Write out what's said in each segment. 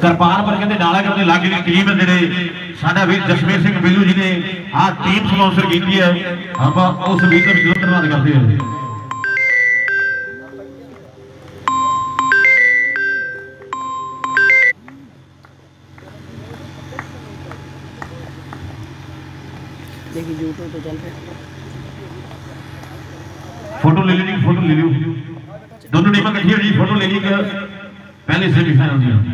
ਕਿਰਪਾਨ ਪਰ ਕਹਿੰਦੇ ਨਾਲਾ ਕਰਦੇ ਲਾਗੇ ਦੀ ਟੀਮ ਹੈ ਜਿਹੜੇ ਸਾਡਾ ਵੀਰ ਜਸਮੀਰ ਸਿੰਘ ਬਿੱਲੂ ਜੀ ਨੇ ਆਹ ਟੀਮ ਸਪਾਂਸਰ ਕੀਤੀ ਹੈ ਆਪਾਂ ਉਸ ਵੀਰ ਦਾ ਵੀ ਦਿਲੋਂ ਧੰਨਵਾਦ ਕਰਦੇ ਹਾਂ देखिए यूट्यूब पे चल रहे फोटो ले लीजिए फोटो ले लियो दोनों टीमें इकट्ठी हो जी फोटो ले लीजिए पहले सेमीफाइनल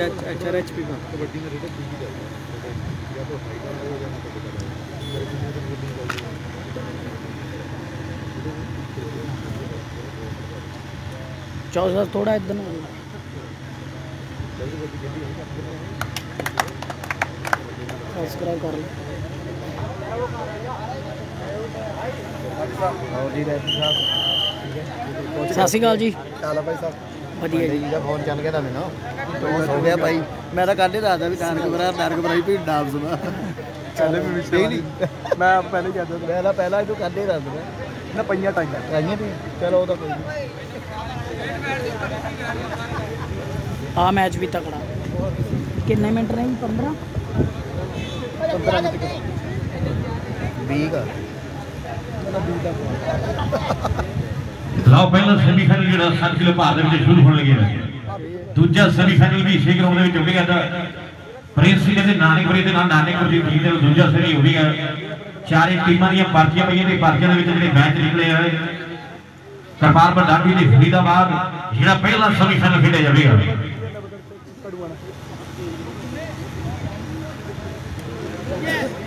एच एच पी का चौसा थोड़ा इधर जी सत श्रीकाल जी। भाई साहब? ਵਧੀਆ ਜੀ ਜੀ ਦਾ ਫੋਨ ਚੱਲ ਗਿਆ ਤੁਹਾਨੂੰ ਨਾ ਤੋਂ ਸੋ ਗਿਆ ਭਾਈ ਮੈਂ ਤਾਂ ਕੱਢ ਹੀ ਦੱਸਦਾ ਵੀ ਨਾਨਕ ਬਰਾ ਨਾਨਕ ਬਰਾ ਹੀ ਭੀੜ ਡਾਂਸ ਦਾ ਚੱਲੇ ਵੀ ਵਿੱਚ ਨਹੀਂ ਮੈਂ ਪਹਿਲੇ ਕਹਿੰਦਾ ਮੈਂ ਤਾਂ ਪਹਿਲਾਂ ਇਹਨੂੰ ਕੱਢ ਹੀ ਦੱਸਦਾ ਨਾ ਪਈਆਂ ਟਾਈਆਂ ਟਾਈਆਂ ਤੇ ਚਲੋ ਉਹ ਤਾਂ ਕੋਈ ਨਹੀਂ ਆ ਮੈਚ ਵੀ ਤਕੜਾ ਕਿੰਨੇ ਮਿੰਟ ਰਹੇ 15 15 ਮਿੰਟ 20 ਦਾ ਲਓ ਪਹਿਲਾ ਸੈਮੀਫਾਈਨਲ ਜਿਹੜਾ 7 ਕਿਲੋ ਭਾਰ ਦੇ ਵਿੱਚ ਸ਼ੁਰੂ ਹੋਣ ਲੱਗਿਆ ਹੈ। ਦੂਜਾ ਸੈਮੀਫਾਈਨਲ ਵੀ ਇਸੇ ਗਰਾਊਂਡ ਦੇ ਵਿੱਚ ਹੋਵੇਗਾ ਤਾਂ ਪ੍ਰਿੰਸ ਸਿੰਘ ਦੇ ਨਾਨਕਪੁਰੀ ਦੇ ਨਾਲ ਨਾਨਕਪੁਰ ਦੀ ਟੀਮ ਦੂਜਾ ਸੈਮੀ ਹੋਵੇਗਾ ਚਾਰੇ ਟੀਮਾਂ ਦੀਆਂ ਪਰਚੀਆਂ ਪਈਆਂ ਤੇ ਪਰਚੀਆਂ ਦੇ ਵਿੱਚ ਜਿਹੜੇ ਮੈਚ ਨਿਕਲੇ ਆ। ਕਰਪਾਲ ਬੰਡਾਪੀ ਦੇ ਫਰੀਦਾਬਾਦ ਜਿਹੜਾ ਪਹਿਲਾ ਸੈਮੀਫਾਈਨਲ ਖੇਡਿਆ ਜਾਵੇਗਾ। ਉਧਰ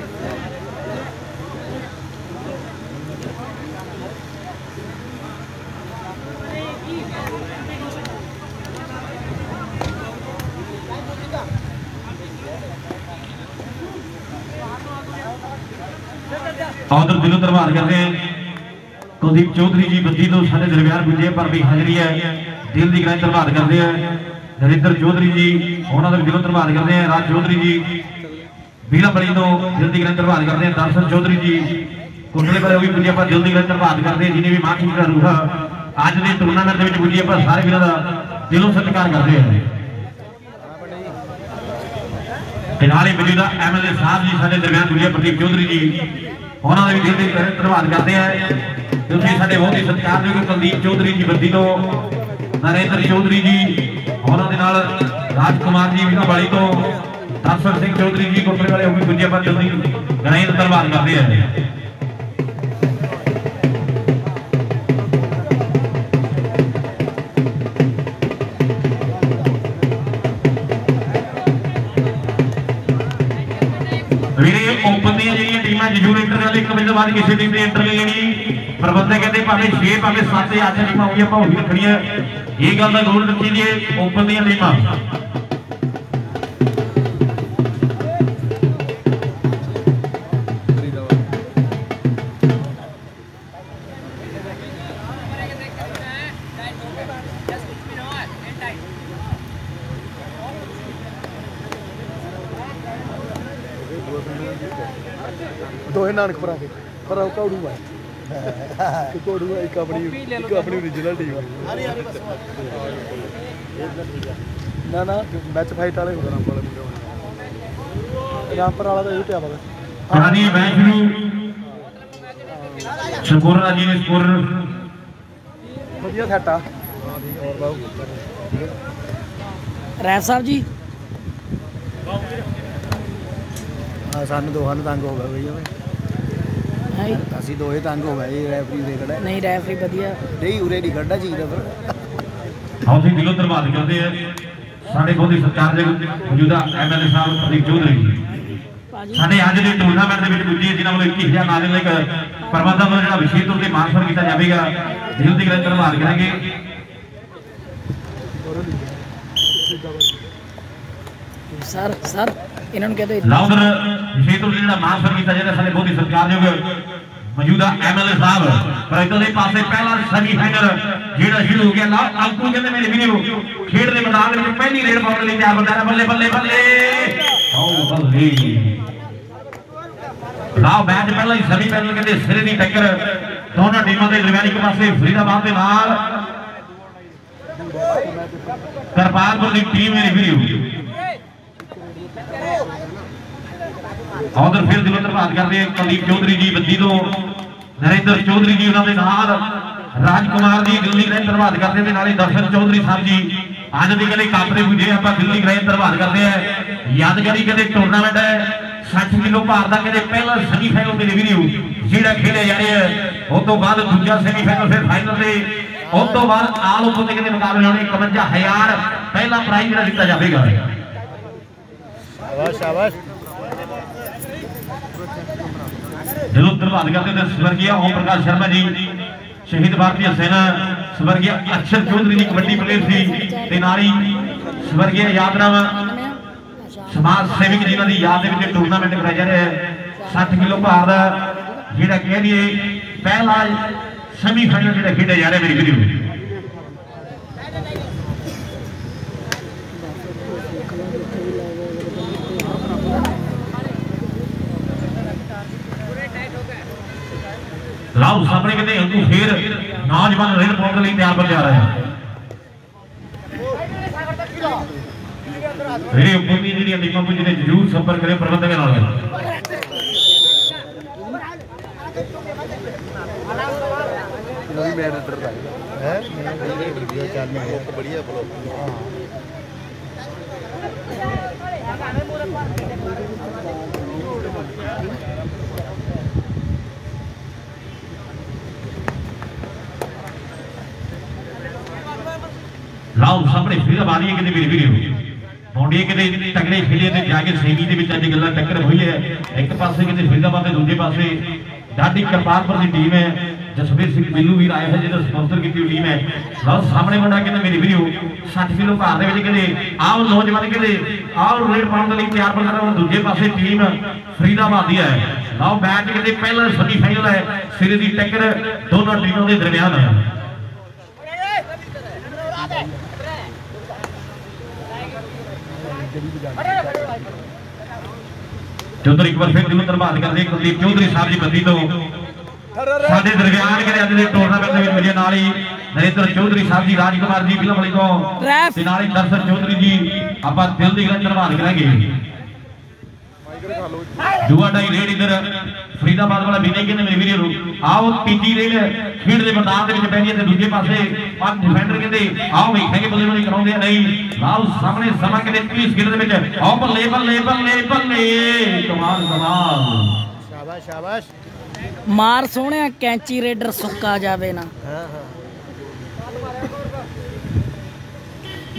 बहादुर दिलो धनबाद करते हैं कुलदीप चौधरी जी बद्दी तो साढ़े दरम्यान पुजे पर भी हाजरी है दिल की गराई धनबाद करते हैं नरेंद्र चौधरी जी उन्होंने भी दिलों धनबाद करते हैं राज चौधरी जी बीला बड़ी तो दिल की गराई धनबाद करते हैं दर्शन चौधरी जी कुंडले पर भी पुजे पर दिल की गराई धनबाद करते हैं जिन्हें भी माँ की रूह अज के टूर्नामेंट में पर सारे वीरों का दिलों सत्कार करते हैं नाले मौजूदा एमएलए साहब जी साढ़े दरम्यान पुजे प्रदीप चौधरी जी ਉਹਨਾਂ ਦਾ ਵੀ ਦਿਲ ਦੀ ਧੰਨਵਾਦ ਕਰਦੇ ਆ ਤੁਸੀਂ ਸਾਡੇ ਬਹੁਤ ਹੀ ਸਤਿਕਾਰਯੋਗ ਕੁਲਦੀਪ ਚੌਧਰੀ ਜੀ ਬੱਦੀ ਤੋਂ, ਨਰੇਂਦਰ ਚੌਧਰੀ ਜੀ, ਉਹਨਾਂ ਦੇ ਨਾਲ ਰਾਜਕੁਮਾਰ ਜੀ ਵਾਲੀ ਤੋਂ ਦਰਸ਼ਨ ਸਿੰਘ ਚੌਧਰੀ ਜੀ ਗੁਰਪੁਰ ਵਾਲੇ ਉਹ ਵੀ ਪੁੱਜੇ, ਪਰ ਜਲਦੀ ਗਣਾਈ ਧੰਨਵਾਦ ਕਰਦੇ ਆ ਨਾਲ ਇੱਕ ਵਜੇ ਤੋਂ ਬਾਅਦ ਕਿਸੇ ਟੀਮ ਨੇ ਇੰਟਰ ਲੈਣੀ ਪ੍ਰਬੰਧਕ ਕਹਿੰਦੇ ਭਾਵੇਂ 6 ਭਾਵੇਂ 7 8 ਟੀਮਾਂ ਹੋਈਆਂ ਆਪਾਂ ਰੱਖਣੀਆਂ ਇਹ ਗੱਲ ਦਾ ਗੌਰ ਰੱਖੀ ਜੀ ਓਪਨ ਦੀਆਂ ਟੀਮਾਂ ਦੋਏ ਨਾਨਕ ਭਰਾ ਦੇ ਪਰ ਉਹ ਕੌੜੂ ਆ। ਇੱਕ ਕੌੜੂ ਆ ਇੱਕ ਆਪਣੀ ਇੱਕ ਆਪਣੀ origignal ਟੀਮ ਨਾ ਨਾ ਮੈਚ ਫਾਈਟ ਵਾਲੇ ਹੋ ਰਾਮਪੁਰ ਵਾਲੇ ਮੁੰਡੇ ਹੋਣੇ। ਰਾਮਪੁਰ ਵਾਲਾ ਤਾਂ ਇਹ ਤੇ ਆਵਾ ਕਹਾਣੀ ਮੈਚ ਨੂੰ ਸ਼ਕੂਰ ਜੀ ਨੇ ਸਕੋਰ। ਵਧੀਆ ਸੈਟ ਆ। ਰੈਫ ਸਾਹਿਬ ਜੀ। ਸਾਨੂੰ ਦੋਹਾਂ ਨੂੰ ਤੰਗ ਹੋ ਗਿਆ ਬਈ। ਜੀ? ਅਸੀਂ ਦੋਏ ਤੰਗ ਹੋ ਗਏ ਰੈਫਰੀ ਉਰੇ ਖੜਾ। ਨਹੀਂ ਰੈਫਰੀ ਵਧੀਆ। ਨਹੀਂ ਉਰੇ ਨਹੀਂ ਕੱਢਾ ਚੀਜ਼ ਫਿਰ। ਆਓ ਜੀ ਦਿਲੋਂ ਧੰਨਵਾਦ ਕਰਦੇ ਆ ਸਾਡੇ ਬਹੁਤ ਸਤਿਕਾਰਯੋਗ ਮੌਜੂਦਾ ਐਮਐਲਏ ਸਾਹਿਬ ਪ੍ਰਦੀਪ ਚੌਧਰੀ ਜੀ। ਸਾਡੇ ਅੱਜ ਦੇ ਟੂਰਨਾਮੈਂਟ ਦੇ ਵਿੱਚ ਪੁੱਜੇ ਜਿਨ੍ਹਾਂ ਵੱਲੋਂ 21000 ਨਾਲ ਦੇ ਇੱਕ ਪ੍ਰਬੰਧਕ ਵੱਲੋਂ ਜਿਹੜਾ ਵਿਸ਼ੇਸ਼ ਤੌਰ ਤੇ ਮਾਨਸਨ ਕੀਤਾ ਜਾਵੇਗਾ ਦਿਲ ਦੀ ਗੱਲ ਧੰਨਵਾਦ ਕਰਾਂਗੇ। Sir sir. ਇਹਨਾਂ ਨੂੰ ਕਹਦੇ ਲਾਉਂਦਰ ਵਿਸ਼ੇਸ਼ ਤੌਰ ਤੇ ਜਿਹੜਾ ਮਾਨਸਨ ਕੀਤਾ ਜਾਂਦਾ ਸਾਡੇ ਬਹੁਤ ਹੀ ਸਤਿਕਾਰਯੋਗ ਮੌਜੂਦਾ ਐਮਐਲਏ ਸਾਹਿਬ ਪਰ ਇਧਰਲੇ ਪਾਸੇ ਪਹਿਲਾ ਸੈਮੀ ਫਾਈਨਲ ਜਿਹੜਾ ਸ਼ੁਰੂ ਹੋ ਗਿਆ ਲਾ ਅੰਕੂ ਕਹਿੰਦੇ ਮੇਰੇ ਵੀਰੋ ਖੇਡ ਦੇ ਮੈਦਾਨ ਦੇ ਵਿੱਚ ਪਹਿਲੀ ਰੇਡ ਪਾਉਣ ਲਈ ਤਿਆਰ ਬੰਦਾ ਬੱਲੇ ਬੱਲੇ ਬੱਲੇ ਆਓ ਬੱਲੇ ਲਾਓ ਮੈਚ ਪਹਿਲਾਂ ਹੀ ਸੈਮੀ ਫਾਈਨਲ ਕਹਿੰਦੇ ਸਿਰੇ ਦੀ ਟੱਕਰ ਦੋਨਾਂ ਟੀਮਾਂ ਦੇ ਦਰਮਿਆਨ ਇੱਕ ਪਾਸੇ ਫਰੀਦਾਬਾਦ ਦੇ ਨਾਲ ਕਰਪਾਲਪੁਰ ਦੀ ਟੀਮ ਮੇਰੀ ਵੀਡੀਓ ਉਧਰ ਫਿਰ ਦਿਲੋਂ ਧੰਨਵਾਦ ਕਰਦੇ ਆ ਕੁਲਦੀਪ ਚੌਧਰੀ ਜੀ ਬੱਦੀ ਤੋਂ ਨਰਿੰਦਰ ਚੌਧਰੀ ਜੀ ਉਹਨਾਂ ਦੇ ਨਾਲ ਰਾਜਕੁਮਾਰ ਜੀ ਦਿੱਲੀ ਗ੍ਰਹਿ ਧੰਨਵਾਦ ਕਰਦੇ ਤੇ ਨਾਲੇ ਦਰਸ਼ਨ ਚੌਧਰੀ ਸਾਹਿਬ ਜੀ ਅੱਜ ਦੀ ਕਹਿੰਦੇ ਕੱਪ ਦੇ ਪੁੱਜੇ ਆਪਾਂ ਦਿੱਲੀ ਗ੍ਰਹਿ ਧੰਨਵਾਦ ਕਰਦੇ ਆ ਯਾਦਗਾਰੀ ਕਹਿੰਦੇ ਟੂਰਨਾਮੈਂਟ ਹੈ 60 ਕਿਲੋ ਭਾਰ ਦਾ ਕਹਿੰਦੇ ਪਹਿਲਾ ਸੈਮੀਫਾਈਨਲ ਦੇ ਵੀਡੀਓ ਜਿਹੜਾ ਖੇਡਿਆ ਜਾ ਰਿਹਾ ਹੈ ਉਸ ਤੋਂ ਬਾਅਦ ਦੂਜਾ ਸੈਮੀਫਾਈਨਲ ਫਿਰ ਫਾਈਨਲ ਤੇ ਉਸ ਤੋਂ ਬਾਅਦ ਆਲ ਓਪਨ ਦੇ ਕਹਿੰਦੇ ਮੁਕਾਬਲੇ ਹੋਣੇ 51000 ਪਹਿਲਾ ਪ੍ਰਾਈਜ਼ ਜਿਹੜਾ ਦਿੱਤਾ ਜਾਵੇਗਾ ਸ਼ਾਬਾਸ਼ ਸ਼ਾਬਾਸ਼। ਦਿਲੋਂ ਧੰਨਵਾਦ ਕਰਦੇ ਤੇ ਸਵਰਗੀਆ ਓਮ ਪ੍ਰਕਾਸ਼ ਸ਼ਰਮਾ ਜੀ, ਸ਼ਹੀਦ ਭਾਰਤੀ ਸੈਨਾ, ਸਵਰਗੀਆ ਅਕਸ਼ਰ ਚੌਧਰੀ ਜੀ ਕਬੱਡੀ ਪਲੇਅਰ ਸੀ ਤੇ ਨਾਲ ਹੀ ਸਵਰਗੀਆ ਯਾਦਰਾਮ ਸਮਾਜ ਸੇਵਕ ਜੀ ਦੀ ਯਾਦ ਦੇ ਵਿੱਚ ਟੂਰਨਾਮੈਂਟ ਕਰਾਇਆ ਜਾ ਰਿਹਾ ਹੈ। 60 ਕਿਲੋ ਭਾਰ ਦਾ ਜਿਹੜਾ ਕਹਿ ਲਈਏ ਪਹਿਲਾ ਸੈਮੀ ਫਾਈਨਲ ਜਿਹੜਾ ਖੇਡਿਆ ਜਾ ਰਿਹਾ ਮੇਰੀ ਵੀਡੀਓ ਲਾਓ ਸਾਹਮਣੇ ਕਿਤੇ ਹਿੰਦੂ ਫੇਰ ਨੌਜਵਾਨ ਰੇਡ ਪਾਉਣ ਦੇ ਲਈ ਤਿਆਰ ਪਰ ਜਾ ਰਿਹਾ ਹੈ ਮੇਰੇ ਉੱਪਰ ਦੀ ਜਿਹੜੀਆਂ ਟੀਮਾਂ ਪੁੱਜ ਨੇ ਜਰੂਰ ਸੰਪਰਕ ਕਰੇ ਪ੍ਰਬੰਧਕਾਂ ਨਾਲ ਨਵੀਂ ਮੈਨੇਜਰ ਦਾ ਹੈ ਵੀਡੀਓ ਚੱਲ ਰਹੀ ਹੈ ਬੜੀਆ ਬਲੌਗ ਲਾਓ ਸਾਹਮਣੇ ਫਿਰ ਆਵਾਜ਼ ਕਿਤੇ ਮੇਰੀ ਵੀਡੀਓ ਮੌਂਡੀ ਕਿਤੇ ਤਗੜੇ ਖੇਲੇ ਤੇ ਜਾ ਕੇ ਸੈਮੀ ਦੇ ਵਿੱਚ ਅੱਜ ਗੱਲਾਂ ਟੱਕਰ ਹੋਈ ਹੈ। ਇੱਕ ਪਾਸੇ ਕਿਤੇ ਫਰੀਦਾਬਾਦ ਤੇ ਦੂਜੇ ਪਾਸੇ ਡਾਡੀ ਕਰਪਾਲਪੁਰ ਦੀ ਟੀਮ ਹੈ। ਜਸਵੀਰ ਸਿੰਘ ਬਿੱਲੂ ਵੀਰ ਆਏ ਹੋਏ ਜਿਹੜਾ ਸਪਾਂਸਰ ਕੀਤੀ ਹੋਈ ਟੀਮ ਹੈ। ਲਾਓ, ਸਾਹਮਣੇ ਮੁੰਡਾ ਕਹਿੰਦਾ, ਮੇਰੀ ਵੀਡੀਓ 60 ਕਿਲੋ ਭਾਰ ਦੇ ਵਿੱਚ ਕਹਿੰਦੇ ਆਓ ਨੌਜਵਾਨ ਕਹਿੰਦੇ ਆਓ ਰੇਡ ਪਾਉਣ ਦੇ ਲਈ ਤਿਆਰ ਬਣ ਰਹਾ ਦੂਜੇ ਪਾਸੇ ਟੀਮ ਫਰੀਦਾਬਾਦ ਦੀ ਹੈ। ਲਾਓ, ਮੈਚ ਕਹਿੰਦੇ ਪਹਿਲਾ ਸੈਮੀ ਫਾਈਨਲ ਹੈ। ਸਿਰੇ ਦੀ ਟੱਕਰ ਦੋਨੋਂ ਟੀਮਾਂ ਦੇ ਦਰਮਿਆਨ ਹੈ। चौधरी एक बार फिर दिल धरबाद करते कुलदीप चौधरी साहब जी बद्दी तो। साढ़े दरम्यान के टूरनामेंट में मेरे नाल। ही नरेंद्र चौधरी साहब जी राजकुमार जी फ़िल्म वाली तो। दर्शन चौधरी जी आप दिल की गलत धरबाद करेंगे ਦੂਆ ਡਾਈ ਰੇਡ ਇਧਰ। ਫਰੀਦਾਬਾਦ ਵਾਲਾ ਵਿਨੇ ਕਹਿੰਦੇ ਮੇਰੇ ਵੀਰੇ ਨੂੰ ਆਓ ਤੀਜੀ ਰੇਡ। ਖੇਡ ਦੇ ਮੈਦਾਨ ਦੇ ਵਿੱਚ ਪੈਂਦੀ ਹੈ ਤੇ ਦੂਜੇ ਪਾਸੇ ਪੰਜ ਡਿਫੈਂਡਰ ਕਹਿੰਦੇ ਆਓ ਵੇਖਾਂਗੇ ਬੱਲੇ ਬੱਲੇ ਕਰਾਉਂਦੇ ਆ ਨਹੀਂ। ਲਾਓ ਸਾਹਮਣੇ ਸਮਾਂ ਕਹਿੰਦੇ 30 ਸਕਿੰਟ ਦੇ ਵਿੱਚ। ਆਓ ਬੱਲੇ ਬੱਲੇ ਬੱਲੇ ਬੱਲੇ। ਕਮਾਲ ਕਮਾਲ। ਸ਼ਾਬਾਸ਼ ਸ਼ਾਬਾਸ਼। ਮਾਰ ਸੋਹਣਿਆ ਕੈਂਚੀ ਰੇਡਰ ਸੁੱਕਾ ਜਾਵੇ ਨਾ। ਹਾਂ ਹਾਂ।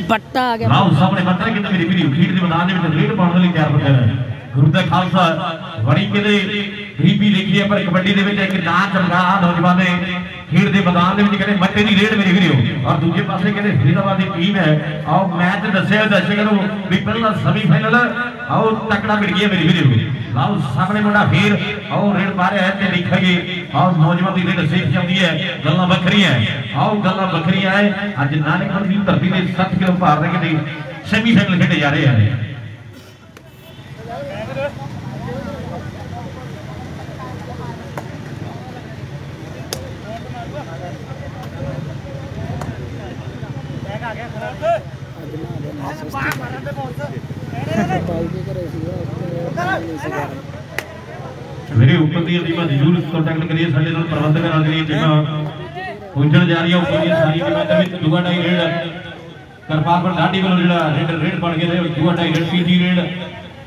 ਬੱਟਾ ਆ ਗਿਆ। ਲਾਓ ਸਾਹਮਣੇ ਬੱਤਰ ਕਿਤੇ ਮੇਰੀ ਵੀਡੀਓ ਖੇਡ ਦੇ ਮੈਦਾਨ ਦੇ ਵਿੱਚ ਰੇਡ ਪਾਉਣ ਦੇ ਲਈ ਤਿਆਰ ਹੋ ਗਿਆ। ਹੈ ਗੁਰੂ ਦਾ ਖਾਲਸਾ ਬੜੀ ਕਿਤੇ ਗਰੀਬੀ ਲਿਖੀ ਹੈ, ਪਰ ਕਬੱਡੀ ਦੇ ਵਿੱਚ ਇੱਕ ਨਾਚ ਚਮਕਾ ਨੌਜਵਾਨ ਖੇਡ ਦੇ ਮੈਦਾਨ ਦੇ ਵਿੱਚ ਕਹਿੰਦੇ ਮੱਟੇ ਦੀ ਰੇਡ ਮੇਰੀ ਵੀਡੀਓ ਔਰ ਦੂਜੇ ਪਾਸੇ ਕਹਿੰਦੇ, ਫਰੀਦਾਬਾਦ ਦੀ ਟੀਮ ਹੈ। ਆਓ, ਮੈਚ ਦੱਸਿਆ ਦਰਸ਼ਕਾਂ ਨੂੰ ਵੀ ਪਹਿਲਾ ਸੈਮੀਫਾਈਨਲ ਆਓ, ਤਕੜਾ ਮਿਲ ਗਿਆ ਮੇਰੀ ਵੀਡੀਓ ਲਾਓ ਸਾਹਮਣੇ ਮੁੰਡਾ ਫੇਰ, ਆਓ, ਰੇਡ ਪਾ ਤੇ ਦੇਖਾਂਗੇ। ਆਓ, ਨੌਜਵਾਨ ਦੀ ਰੇਡ ਸੇਫ ਜਾਂਦੀ ਹੈ, ਗੱਲਾਂ ਵੱਖਰੀਆਂ ਆਓ, ਗੱਲਾਂ ਵੱਖਰੀਆਂ ਹੈ। ਅੱਜ ਨਾਨਕਪੁਰ ਦੀ ਧਰਤੀ ਦੇ 7 ਕਿਲੋ ਭਾਰ ਦੇ ਕਿਤੇ ਸੈਮੀਫਾਈਨਲ ਖੇਡੇ ਜਾ ਰਹੇ ਹਨ। ਬਾਈ ਦੇ ਘਰੇ ਸੀਗਾ ਉੱਥੇ ਨਹੀਂ ਸੀਗਾ ਮੇਰੇ ਉੱਪਰ ਦੀਆਂ ਟੀਮਾਂ ਜ਼ਰੂਰ ਕੰਟੈਕਟ ਕਰੀਏ ਸਾਡੇ ਨਾਲ ਪ੍ਰਬੰਧਕਾਂ ਨਾਲ ਜਿਹੜੀਆਂ ਟੀਮਾਂ ਪਹੁੰਚਣ ਜਾ ਰਹੀਆਂ ਉੱਪਰ ਦੀਆਂ ਸਾਰੀਆਂ ਟੀਮਾਂ ਦੇ ਵਿੱਚ ਦੂਆ ਢਾਈ ਰੇਡ ਕਰਪਾਲਪੁਰ ਢਾਡੀ ਵੱਲੋਂ ਜਿਹੜਾ ਰੇਡ ਰੇਡ ਬਣ ਕੇ ਰਹੇ ਦੂਆ ਢਾਈ ਰੇਡ ਤੀਜੀ ਰੇਡ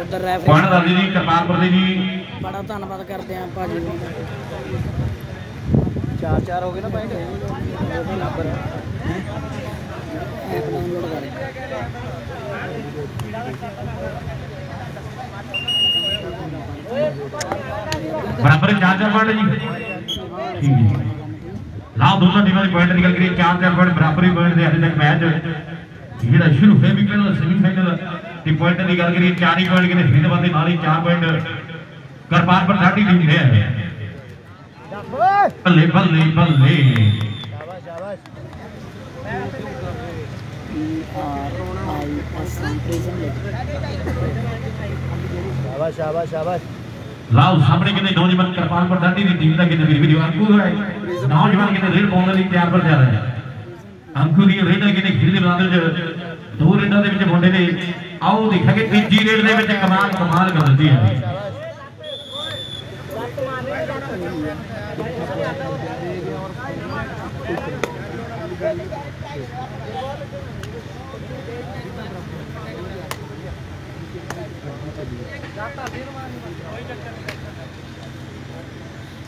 ਉਧਰ ਰੈਫਰੀ ਪੁਆਇੰਟ ਦਾਦੀ ਜੀ? ਕਿਰਪਾਲਪੁਰ ਦੇ ਜੀ। ਬੜਾ ਧੰਨਵਾਦ ਕਰਦੇ ਆ ਭਾਜੀ ਨੂੰ। ਚਾਰ ਚਾਰ ਹੋ ਗਏ ਨਾ ਪੁਆਇੰਟ ਉਹਦਾ ਨੰਬਰ ਐਪ ਡਾਊਨਲੋਡ ਕਰ ਬਰਾਬਰ ਚਾਰ ਚਾਰ ਪੁਆਇੰਟ ਜੀ। ਠੀਕ ਜੀ। ਲਾਓ ਦੋਨਾਂ ਟੀਮਾਂ ਦੇ ਪੁਆਇੰਟ ਨਿਕਲ ਗਏ ਚਾਰ ਚਾਰ ਪੁਆਇੰਟ ਬਰਾਬਰੀ ਪੁਆਇੰਟ ਦੇ ਹਜੇ ਤੱਕ ਮੈਚ ਜਿਹੜਾ ਸ਼ੁਰੂ ਹੋਇਆ ਵੀ ਪਹਿਲਾਂ ਸੈਮੀ ਫਾਈਨਲ થી પોઈન્ટની ਗੱਲ કરીએ ચારી પોઈન્ટ કરીને ફરીદાબાદની મારી ચાર પોઈન્ટ કરપાર પર સાટી ટીમ છે ભલે ભલે ભલે શાબાશ શાબાશ શાબાશ लाओ सामने कितने नौजवान कृपाल पर डाटी दी टीम कितने वीर वीर अंकुर है। नौजवान कितने रेल पाने लिए तैयार पर जा रहे हैं। अंकुर ये रेडर कितने खिलने बनाते दो रेडा के मुंडे ने ਆਓ ਦੇਖਾਂਗੇ ਤੀਜੀ ਰੇਡ ਦੇ ਵਿੱਚ ਕਮਾਲ ਕਮਾਲ ਕਰ ਦਿੱਤੀ ਹੈ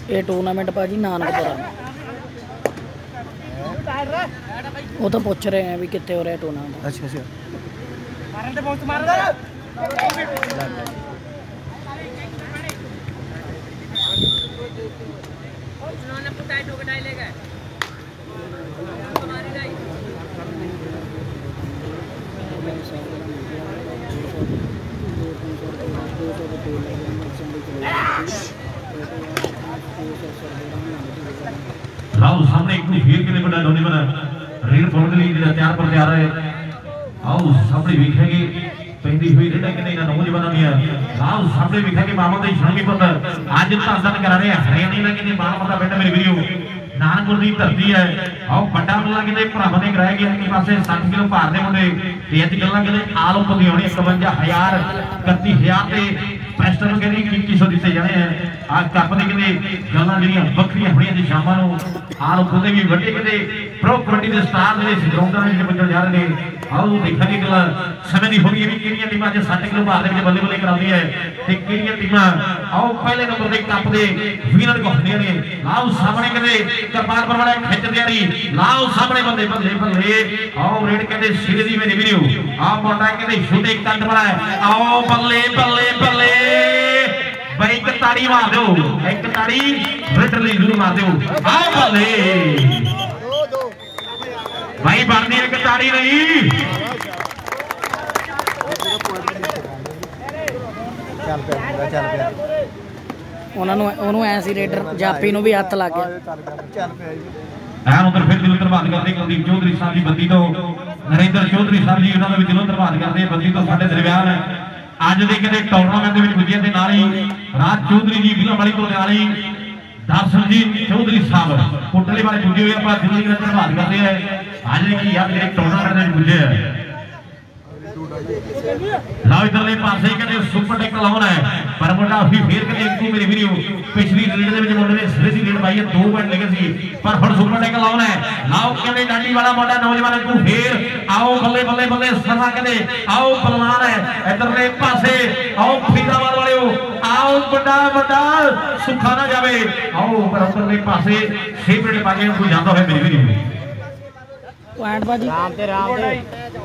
ਇਹ ਟੂਰਨਾਮੈਂਟ ਭਾਜੀ ਨਾਨਕਪੁਰਾ। ਉਹ ਤਾਂ ਪੁੱਛ ਰਹੇ ਆ ਵੀ ਕਿੱਥੇ ਹੋ ਰਿਹਾ ਟੂਰਨਾਮੈਂਟ ਅੱਛਾ ਅੱਛਾ। मार बहुत मार राहुल सामने एक घेर के लिए बना धोनी बना। रेल फोड़ के लिए तैयार पर आ रहे हैं। ਆਓ ਸਾਹਮਣੇ ਵੇਖਾਂਗੇ ਪੈਂਦੀ ਹੋਈ ਰੇਡਾ ਕਿਤੇ ਇਹਨਾਂ ਨੌਜਵਾਨਾਂ ਦੀਆਂ। ਲਾਓ ਸਾਹਮਣੇ ਵੇਖਾਂਗੇ ਮਾਮਾ ਦੇ ਸ਼ਾਮੀ ਪੁੱਤ। ਅੱਜ ਧੰਨ ਕਰਾ ਰਹੇ ਹਰਿਆਣੇ ਦਾ ਕਿਤੇ ਮਾਮਾ ਦਾ ਪਿੰਡ ਮੇਰੀ ਵੀਡੀਓ ਨਾਨਕਪੁਰ ਦੀ ਧਰਤੀ ਹੈ। ਆਓ ਵੱਡਾ ਮੁੱਲਾ ਕਿਤੇ ਭਰਾਵਾਂ ਨੇ ਕਰਾਇਆ ਗਿਆ ਇੱਕ ਪਾਸੇ 60 ਕਿਲੋ ਭਾਰ ਦੇ ਮੁੰਡੇ। ਤੇ ਅੱਜ ਗੱਲਾਂ ਕਿਤੇ ਆਲ ਉੱਪਰ 51000 31000 ਤੇ ਪੈਸਟਰ ਨੂੰ ਕਹਿੰਦੇ 2100 ਦਿੱਤੇ ਜਾਣੇ ਆ। ਆ ਕੱਪ ਦੇ ਕਿਤੇ ਗੱਲਾਂ ਜਿਹੜੀਆਂ ਵੱਖਰੀਆਂ ਹੋਣੀਆਂ ਜੀ ਸ਼ਾਮਾਂ ਨੂੰ। ਆਲ ਉੱਪਰ ਵੀ ਵੱਡੇ ਕਿਤੇ ਪ੍ਰੋ ਕਬੱਡੀ ਦੇ ਸਟਾਰ ਜਿਹੜੇ ਗਰਾਊਂਡਾਂ ਦੇ ਵਿੱਚ ਵੱਜਣ ਜਾ ਰਹੇ ਨੇ ਆਓ ਦੇਖਾਂਗੇ ਗੱਲਾਂ ਸਮੇਂ ਦੀ ਹੋਣੀ ਹੈ ਵੀ ਕਿਹੜੀਆਂ ਟੀਮਾਂ ਅੱਜ 60 ਕਿਲੋ ਭਾਰ ਦੇ ਵਿੱਚ ਬੱਲੇ ਬੱਲੇ ਕਰਾਉਂਦੀ ਹੈ ਤੇ ਕਿਹੜੀਆਂ ਟੀਮਾਂ ਆਓ ਪਹਿਲੇ ਨੰਬਰ ਦੇ ਕੱਪ ਦੇ ਵਿਨਰ ਹੁੰਦੀਆਂ ਨੇ ਲਾਓ ਸਾਹਮਣੇ ਕਹਿੰਦੇ ਕਰਪਾਲਪੁਰ ਵਾਲੇ ਖਿੱਚਦੇ ਆ ਰਹੀ ਲਾਓ ਸਾਹਮਣੇ ਬੰਦੇ ਬੱਲੇ ਬੱਲੇ ਆਓ ਰੇਡ ਕਹਿੰਦੇ ਸਿਰੇ ਦੀ ਮੇਰੀ ਵੀਡੀਓ ਆ ਮੁੰਡਾ ਕਹਿੰਦੇ ਛੋਟੇ ਕੱਦ ਵਾਲਾ ਹੈ ਆਓ ਬੱਲੇ ਬੱਲੇ ਬੱਲੇ ਬਈ ਇੱਕ ਤਾੜੀ ਮਾਰ ਦਿਓ ਇੱਕ ਤਾੜੀ ਰਿਟਰਲੀ ਜ਼ਰੂਰ ਮਾਰ ਦਿਓ ਆਓ ਬੱਲੇ ਦੋ ਦੋ ਭਾਈ ਬਣਦੀ ਇੱਕ ਤਾੜੀ ਨਹੀਂ ਚੱਲ ਪਿਆ ਚੱਲ ਪਿਆ। ਉਹਨਾਂ ਨੂੰ ਉਹਨੂੰ ਐ ਸੀ ਰੇਡਰ ਜਾਪੀ ਨੂੰ ਵੀ ਹੱਥ ਲੱਗ ਗਿਆ। ਚੱਲ ਪਿਆ ਐਨ ਉਧਰ ਫਿਰ ਦਿਲੋਂ ਧੰਨਵਾਦ ਕਰਦੇ ਕੁਲਦੀਪ ਚੌਧਰੀ ਸਾਹਿਬ ਜੀ ਬੰਦੀ ਤੋਂ। ਨਰਿੰਦਰ ਚੌਧਰੀ ਸਾਹਿਬ ਜੀ ਉਹਨਾਂ ਦਾ ਵੀ ਦਿਲੋਂ ਧੰਨਵਾਦ ਕਰਦੇ ਬੰਦੀ ਤੋਂ ਸਾਡੇ ਦਰਮਿਆਨ। ਅੱਜ ਦੇ ਕਿਤੇ ਟੂਰਨਾਮੈਂਟ ਦੇ ਵਿੱਚ ਪੁੱਜੇ ਤੇ ਨਾਲ ਹੀ ਰਾਜ ਚੌਧਰੀ ਜੀ ਵਿਲਾ ਵਾਲੀ ਤੋਂ ਨਾਲ ਹੀ ਦਰਸ਼ਨ ਜੀ ਚੌਧਰੀ ਸਾਹਿਬ ਕੋਟਲੇ ਵਾਲੇ ਪੁੱਜੇ ਹੋਏ ਆਪਾਂ ਦਿਲੋਂ ਧੰਨਵਾਦ ਕਰਦੇ ਹਾਂ। ਅੱਜ ਦੇ ਕੀ ਯਾਰ ਜਿਹੜੇ ਟੂਰਨਾਮੈਂਟ ਦੇ ਵਿੱਚ ਪੁੱਜੇ ਆ ਲਓ ਇਧਰਲੇ ਪਾਸੇ ਕਹਿੰਦੇ ਸੁਪਰ ਟੈਕ ਲਾਉਣਾ ਹੈ ਪਰ ਮੁੰਡਾ ਵੀ ਫੇਰ ਕਹਿੰਦੇ ਇੱਕੋ ਮੇਰੀ ਵੀਡੀਓ ਪਿਛਲੀ ਰੇਡ ਦੇ ਵਿੱਚ ਮੁੰਡੇ ਨੇ ਸਿਰੇ ਦੀ ਰੇਡ ਪਾਈ ਹੈ ਦੋ ਪੁਆਇੰਟ ਲੱਗੇ ਸੀ ਪਰ ਹੁਣ ਸੁਪਰ ਟੈਕ ਲਾਉਣਾ ਹੈ ਲਾਓ ਕਹਿੰਦੇ ਡਾਂਡੀ ਵਾਲਾ ਮੁੰਡਾ ਨੌਜਵਾਨ ਨੂੰ ਫੇਰ ਆਓ ਬੱਲੇ ਬੱਲੇ ਬੱਲੇ ਸਮਾਂ ਕਹਿੰਦੇ ਆਓ ਬਲਵਾਨ ਹੈ ਇਧਰਲੇ ਪਾਸੇ ਆਓ ਫਰੀਦਾਬਾਦ ਵਾਲਿਓ ਆਓ ਵੱਡਾ ਵੱਡਾ ਸੁੱਖਾ ਨਾ ਜਾਵੇ ਆਓ ਪਰ ਉਧਰਲੇ ਪਾਸੇ ਫੇਵਰੇਟ ਪਾ ਕੇ ਕੋਈ ਜਾਂਦਾ ਹੋਇਆ ਮੇਰੀ ਵੀਡੀਓ पॉइंटबाजी राम ते राम ते